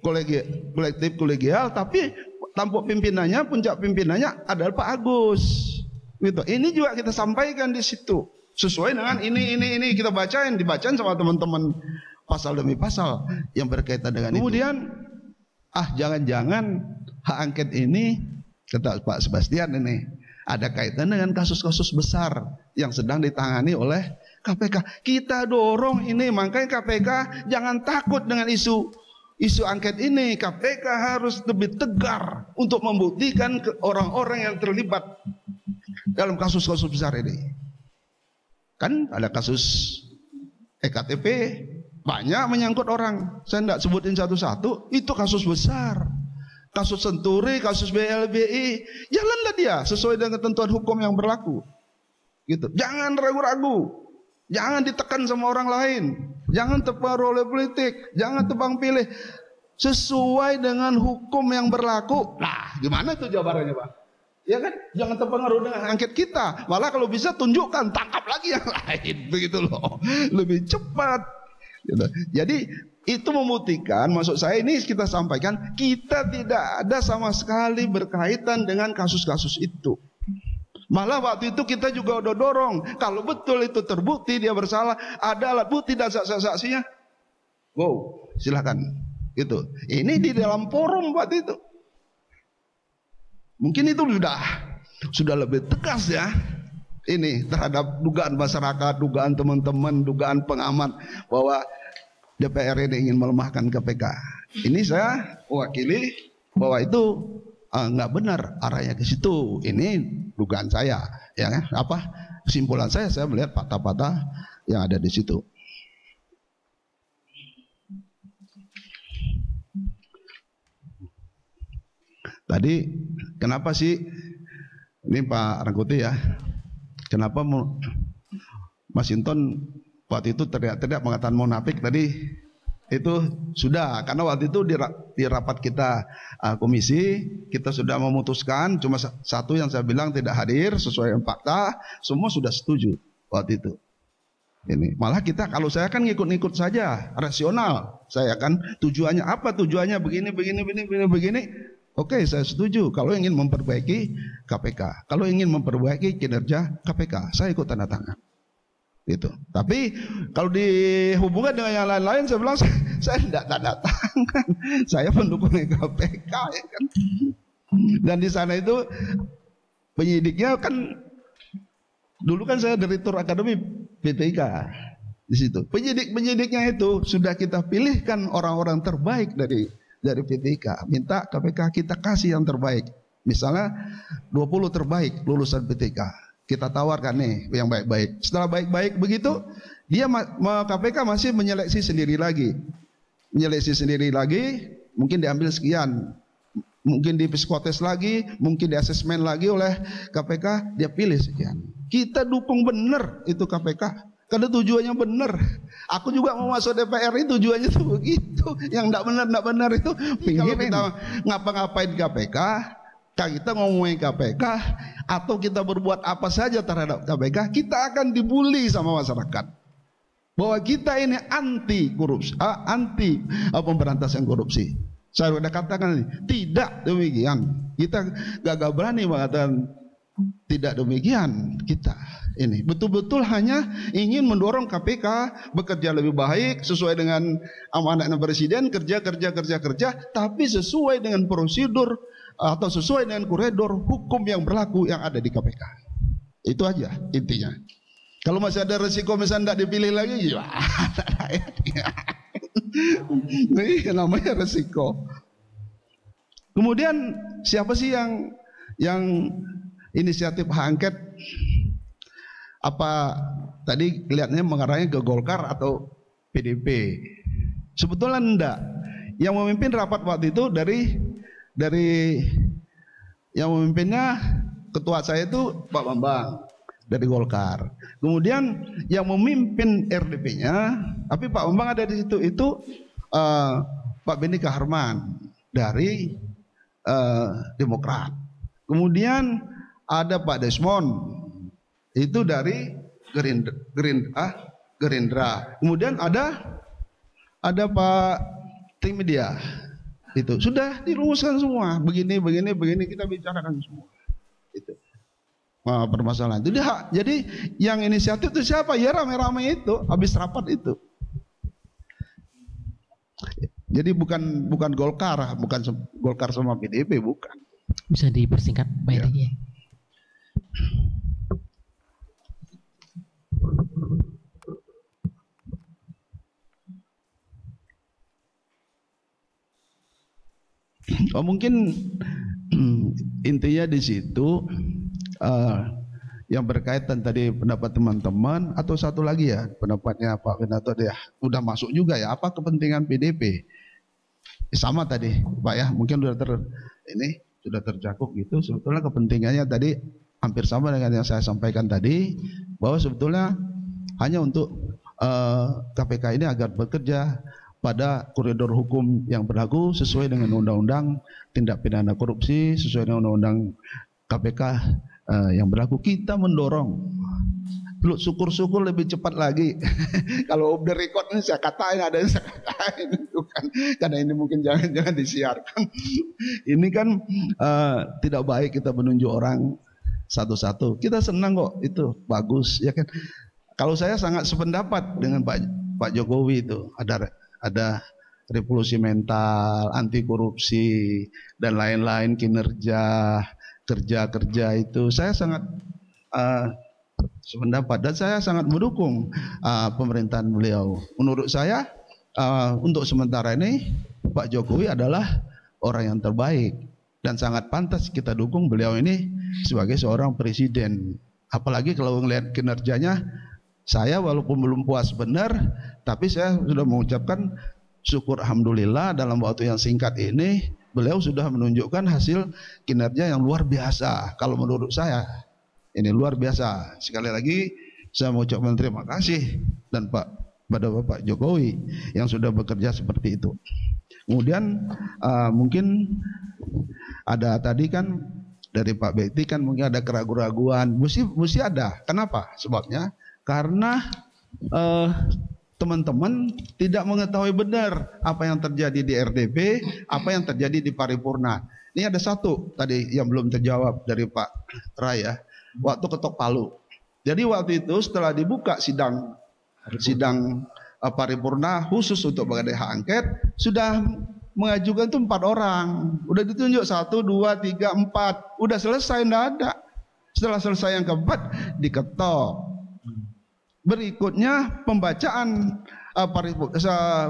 kolegi, kolektif kolegial tapi tampuk pimpinannya puncak pimpinannya adalah Pak Agus gitu ini juga kita sampaikan di situ sesuai dengan ini ini ini kita bacain dibacain sama teman-teman pasal demi pasal yang berkaitan dengan kemudian itu. ah jangan-jangan hak angket ini kata Pak Sebastian ini ada kaitan dengan kasus-kasus besar yang sedang ditangani oleh KPK. Kita dorong ini, makanya KPK jangan takut dengan isu isu angket ini KPK harus lebih tegar untuk membuktikan orang-orang yang terlibat dalam kasus-kasus besar ini. Kan ada kasus EKTP banyak menyangkut orang. Saya tidak sebutin satu-satu, itu kasus besar. Kasus Senturi, kasus BLBI, jalanlah dia sesuai dengan ketentuan hukum yang berlaku. Gitu. Jangan ragu-ragu. Jangan ditekan sama orang lain. Jangan terpengaruh oleh politik, jangan tebang pilih. Sesuai dengan hukum yang berlaku. Nah, gimana itu jawabannya, Pak? Ya kan? Jangan terpengaruh dengan angket kita. Malah kalau bisa tunjukkan, tangkap lagi yang [LAUGHS] lain. Begitu loh. Lebih cepat. Gitu. Jadi itu membuktikan, maksud saya ini kita sampaikan, kita tidak ada sama sekali berkaitan dengan kasus-kasus itu. Malah waktu itu kita juga udah dorong. Kalau betul itu terbukti dia bersalah, ada alat bukti dan saksi-saksinya. Wow, silakan. Itu. Ini di dalam forum waktu itu. Mungkin itu sudah sudah lebih tegas ya. Ini terhadap dugaan masyarakat, dugaan teman-teman, dugaan pengamat bahwa DPR ini ingin melemahkan KPK. Ini saya wakili bahwa itu uh, nggak benar arahnya ke situ. Ini dugaan saya, ya? Apa kesimpulan saya? Saya melihat patah-patah yang ada di situ. Tadi kenapa sih? Ini Pak Rangkuti ya? Kenapa Mas Inton waktu itu teriak-teriak mengatakan monapik tadi? Itu sudah karena waktu itu di, di rapat kita uh, komisi kita sudah memutuskan cuma satu yang saya bilang tidak hadir sesuai fakta semua sudah setuju waktu itu. Ini malah kita kalau saya kan ngikut-ngikut saja rasional. Saya kan tujuannya apa? Tujuannya begini begini begini begini begini Oke, saya setuju. Kalau ingin memperbaiki KPK, kalau ingin memperbaiki kinerja KPK, saya ikut tanda tangan. Itu. Tapi kalau dihubungkan dengan yang lain-lain, saya bilang saya, tidak tanda tangan. [LAUGHS] Saya pendukung KPK ya kan. Dan di sana itu penyidiknya kan dulu kan saya direktur akademi PTIK di situ. Penyidik-penyidiknya itu sudah kita pilihkan orang-orang terbaik dari dari PTK. Minta KPK kita kasih yang terbaik. Misalnya 20 terbaik lulusan PTK. Kita tawarkan nih yang baik-baik. Setelah baik-baik begitu, dia KPK masih menyeleksi sendiri lagi. Menyeleksi sendiri lagi, mungkin diambil sekian. Mungkin di psikotes lagi, mungkin di asesmen lagi oleh KPK, dia pilih sekian. Kita dukung benar itu KPK. Karena tujuannya benar. Aku juga mau masuk DPR itu tujuannya tuh begitu. Yang tidak benar, tidak benar itu. Kalau kita ngapa-ngapain KPK, kita ngomongin KPK, atau kita berbuat apa saja terhadap KPK, kita akan dibully sama masyarakat. Bahwa kita ini anti korupsi, ah, anti ah, pemberantasan korupsi. Saya sudah katakan tidak demikian. Kita gagal berani mengatakan tidak demikian kita ini. Betul-betul hanya ingin mendorong KPK bekerja lebih baik sesuai dengan amanat presiden kerja kerja kerja kerja tapi sesuai dengan prosedur atau sesuai dengan koridor hukum yang berlaku yang ada di KPK itu aja intinya. Kalau masih ada resiko misalnya tidak dipilih lagi ya [LAUGHS] ini namanya resiko. Kemudian siapa sih yang yang inisiatif hak angket apa tadi kelihatannya mengarahnya ke Golkar atau PDP. Sebetulnya enggak. Yang memimpin rapat waktu itu dari dari yang memimpinnya ketua saya itu Pak Bambang dari Golkar. Kemudian yang memimpin RDP-nya, tapi Pak Bambang ada di situ itu uh, Pak Benny Kaharman dari uh, Demokrat. Kemudian ada Pak Desmond itu dari Gerindra, Gerindra, ah, Gerindra. Kemudian ada ada Pak Tim Media. Itu sudah dirumuskan semua. Begini, begini, begini kita bicarakan semua. Itu. Nah, permasalahan itu dia, jadi yang inisiatif itu siapa? Ya rame-rame itu habis rapat itu. Jadi bukan bukan Golkar, bukan Golkar sama PDP, bukan. Bisa dipersingkat Pak ya. Oh, mungkin [CLEARS THROAT] intinya di situ uh, yang berkaitan tadi pendapat teman-teman atau satu lagi ya pendapatnya Pak Benato ya udah masuk juga ya apa kepentingan PDP sama tadi Pak ya mungkin sudah ter ini sudah tercakup gitu. Sebetulnya kepentingannya tadi hampir sama dengan yang saya sampaikan tadi bahwa sebetulnya hanya untuk uh, eh, KPK ini agar bekerja pada koridor hukum yang berlaku sesuai dengan undang-undang tindak pidana korupsi sesuai dengan undang-undang KPK uh, eh, yang berlaku. Kita mendorong. Lu syukur-syukur lebih cepat lagi. [LAUGHS] Kalau off the record ini saya katain ada yang saya katain [LAUGHS] itu kan. Karena ini mungkin jangan-jangan disiarkan. [LAUGHS] Ini kan uh, tidak baik kita menunjuk orang satu-satu. Kita senang kok itu bagus ya kan? Kalau saya sangat sependapat dengan Pak Pak Jokowi itu. Ada ada revolusi mental, anti korupsi dan lain-lain kinerja kerja-kerja itu. Saya sangat uh, sependapat dan saya sangat mendukung uh, pemerintahan beliau. Menurut saya uh, untuk sementara ini Pak Jokowi adalah orang yang terbaik dan sangat pantas kita dukung beliau ini sebagai seorang presiden. Apalagi kalau melihat kinerjanya saya walaupun belum puas benar, tapi saya sudah mengucapkan syukur alhamdulillah dalam waktu yang singkat ini beliau sudah menunjukkan hasil kinerja yang luar biasa kalau menurut saya. Ini luar biasa. Sekali lagi saya mengucapkan terima kasih dan Pak pada Bapak Jokowi yang sudah bekerja seperti itu. Kemudian uh, mungkin ada tadi kan dari Pak Bekti kan mungkin ada keraguan-keraguan. Mesti mesti ada. Kenapa? Sebabnya karena uh, teman-teman tidak mengetahui benar apa yang terjadi di RDP, apa yang terjadi di paripurna. Ini ada satu tadi yang belum terjawab dari Pak Raya. Waktu ketok palu. Jadi waktu itu setelah dibuka sidang sidang uh, paripurna khusus untuk mengenai hak angket sudah mengajukan tuh empat orang. Udah ditunjuk satu, dua, tiga, empat. Udah selesai, enggak ada. Setelah selesai yang keempat diketok. Berikutnya pembacaan uh, paripurna,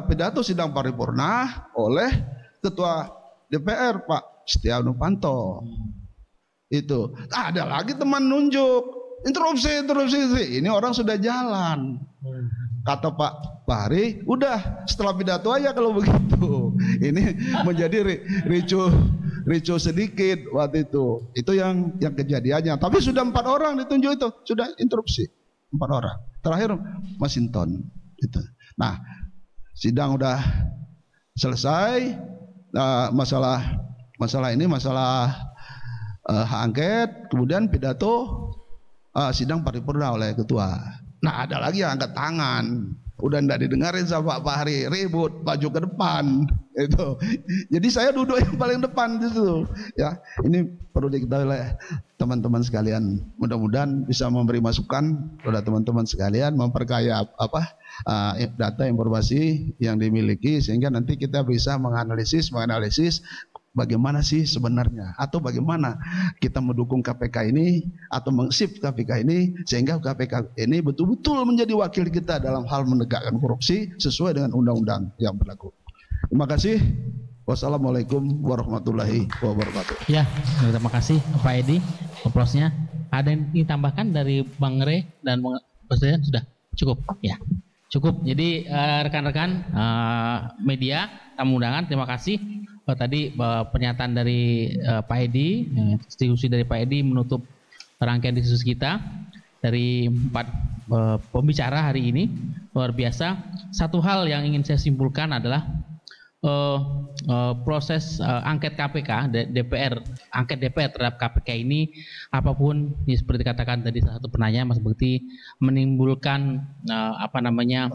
pidato sidang paripurna oleh Ketua DPR Pak Setia Novanto. Itu ada lagi teman nunjuk interupsi interupsi ini orang sudah jalan. Kata Pak Bahri, udah setelah pidato aja kalau begitu. [LAUGHS] Ini menjadi ricu ricu sedikit waktu itu. Itu yang yang kejadiannya. Tapi sudah empat orang ditunjuk itu, sudah interupsi empat orang. Terakhir Masinton itu. Nah, sidang udah selesai. Nah, masalah masalah ini masalah uh, hak angket, kemudian pidato uh, sidang paripurna oleh ketua. Nah, ada lagi yang angkat tangan. Udah ndak didengarin sama Pak Hari, ribut, maju ke depan itu. Jadi saya duduk yang paling depan di situ. Ya, ini perlu diketahui oleh teman-teman sekalian. Mudah-mudahan bisa memberi masukan kepada teman-teman sekalian memperkaya apa uh, data informasi yang dimiliki sehingga nanti kita bisa menganalisis menganalisis bagaimana sih sebenarnya atau bagaimana kita mendukung KPK ini atau mengsip KPK ini sehingga KPK ini betul-betul menjadi wakil kita dalam hal menegakkan korupsi sesuai dengan undang-undang yang berlaku. Terima kasih. Wassalamualaikum warahmatullahi wabarakatuh. Ya, terima kasih Pak Edi. Oplosnya. Ada yang ditambahkan dari Bang Re dan Bang Presiden sudah cukup ya. Cukup. Jadi eh, rekan-rekan uh, media tamu undangan terima kasih uh, tadi uh, pernyataan dari uh, Pak Edi, uh, diskusi dari Pak Edi menutup rangkaian diskusi kita dari empat uh, pembicara hari ini luar biasa. Satu hal yang ingin saya simpulkan adalah uh, uh, proses uh, angket KPK DPR angket DPR terhadap KPK ini apa pun ya seperti katakan tadi salah satu penanya Mas Bekti menimbulkan uh, apa namanya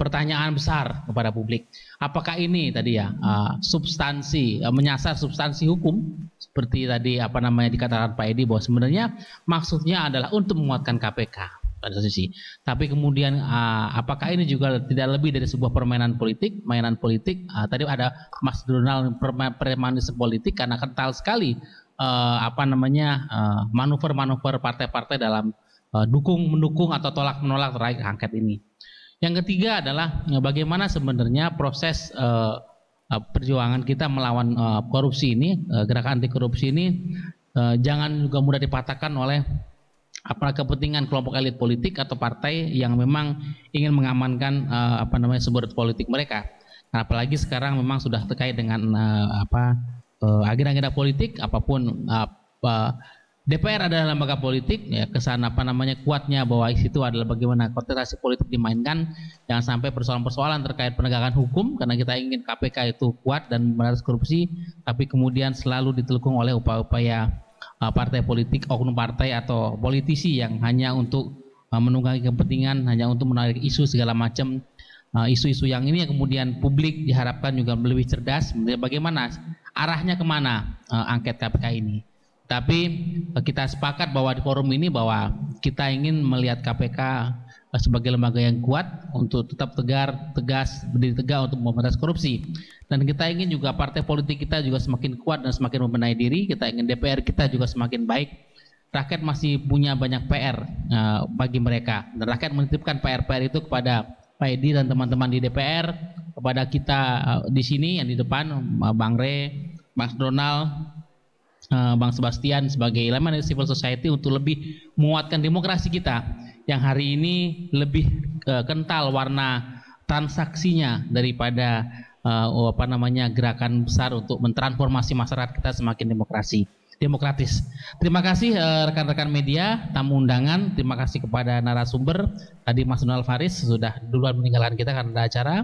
pertanyaan besar kepada publik. Apakah ini tadi ya uh, substansi uh, menyasar substansi hukum? Seperti tadi apa namanya dikatakan Pak Edi bahwa sebenarnya maksudnya adalah untuk menguatkan KPK pada sisi. Tapi kemudian uh, apakah ini juga tidak lebih dari sebuah permainan politik, mainan politik? Uh, tadi ada Mas Donald permainan politik karena kental sekali uh, apa namanya manuver-manuver uh, partai-partai dalam uh, dukung mendukung atau tolak menolak terkait angket ini. Yang ketiga adalah bagaimana sebenarnya proses uh, perjuangan kita melawan uh, korupsi ini, uh, gerakan anti korupsi ini jangan juga mudah dipatahkan oleh apa kepentingan kelompok elit politik atau partai yang memang ingin mengamankan uh, apa namanya sebuah politik mereka. Nah, apalagi sekarang memang sudah terkait dengan uh, apa uh, agenda-agenda politik apa pun uh, uh, DPR adalah lembaga politik ya kesan apa namanya kuatnya bahwa itu adalah bagaimana kontestasi politik dimainkan jangan sampai persoalan-persoalan terkait penegakan hukum karena kita ingin KPK itu kuat dan memberantas korupsi tapi kemudian selalu ditelukung oleh upaya-upaya Uh, partai politik, oknum partai atau politisi yang hanya untuk uh, menunggangi kepentingan, hanya untuk menarik isu segala macam uh, isu-isu yang ini yang kemudian publik diharapkan juga lebih cerdas bagaimana arahnya ke mana angket KPK ini. Tapi kita sepakat bahwa di forum ini bahwa kita ingin melihat KPK sebagai lembaga yang kuat untuk tetap tegar, tegas, berdiri tegak untuk memberantas korupsi. Dan kita ingin juga partai politik kita juga semakin kuat dan semakin membenahi diri. Kita ingin DPR kita juga semakin baik. Rakyat masih punya banyak PR uh, bagi mereka. Dan rakyat menitipkan PR-PR itu kepada Pak Edi dan teman-teman di DPR, kepada kita uh, di sini yang di depan, uh, Bang Re, Mas Donald, Bang Sebastian sebagai elemen civil society untuk lebih menguatkan demokrasi kita yang hari ini lebih uh, kental warna transaksinya daripada uh, apa namanya gerakan besar untuk mentransformasi masyarakat kita semakin demokrasi demokratis. Terima kasih eh, rekan-rekan uh, media, tamu undangan. Terima kasih kepada narasumber tadi Mas Donald Faris sudah duluan meninggalkan kita karena ada acara.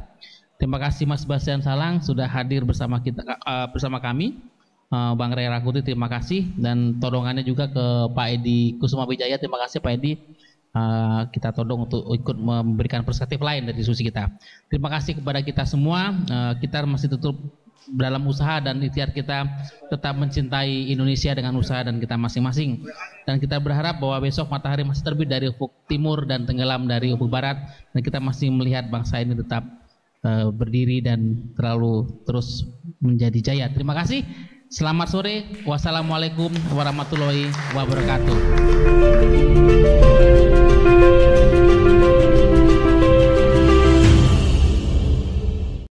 Terima kasih Mas Bastian Salang sudah hadir bersama kita uh, bersama kami. Bang Ray Rakuti terima kasih dan todongannya juga ke Pak Edi Kusuma Wijaya. Terima kasih Pak Edi uh, kita todong untuk ikut memberikan perspektif lain dari diskusi kita. Terima kasih kepada kita semua. Uh, kita masih tutup dalam usaha dan ikhtiar kita tetap mencintai Indonesia dengan usaha dan kita masing-masing. Dan kita berharap bahwa besok matahari masih terbit dari ufuk timur dan tenggelam dari ufuk barat dan kita masih melihat bangsa ini tetap uh, berdiri dan terlalu terus menjadi jaya. Terima kasih. Selamat sore. Wassalamualaikum warahmatullahi wabarakatuh. Thank you.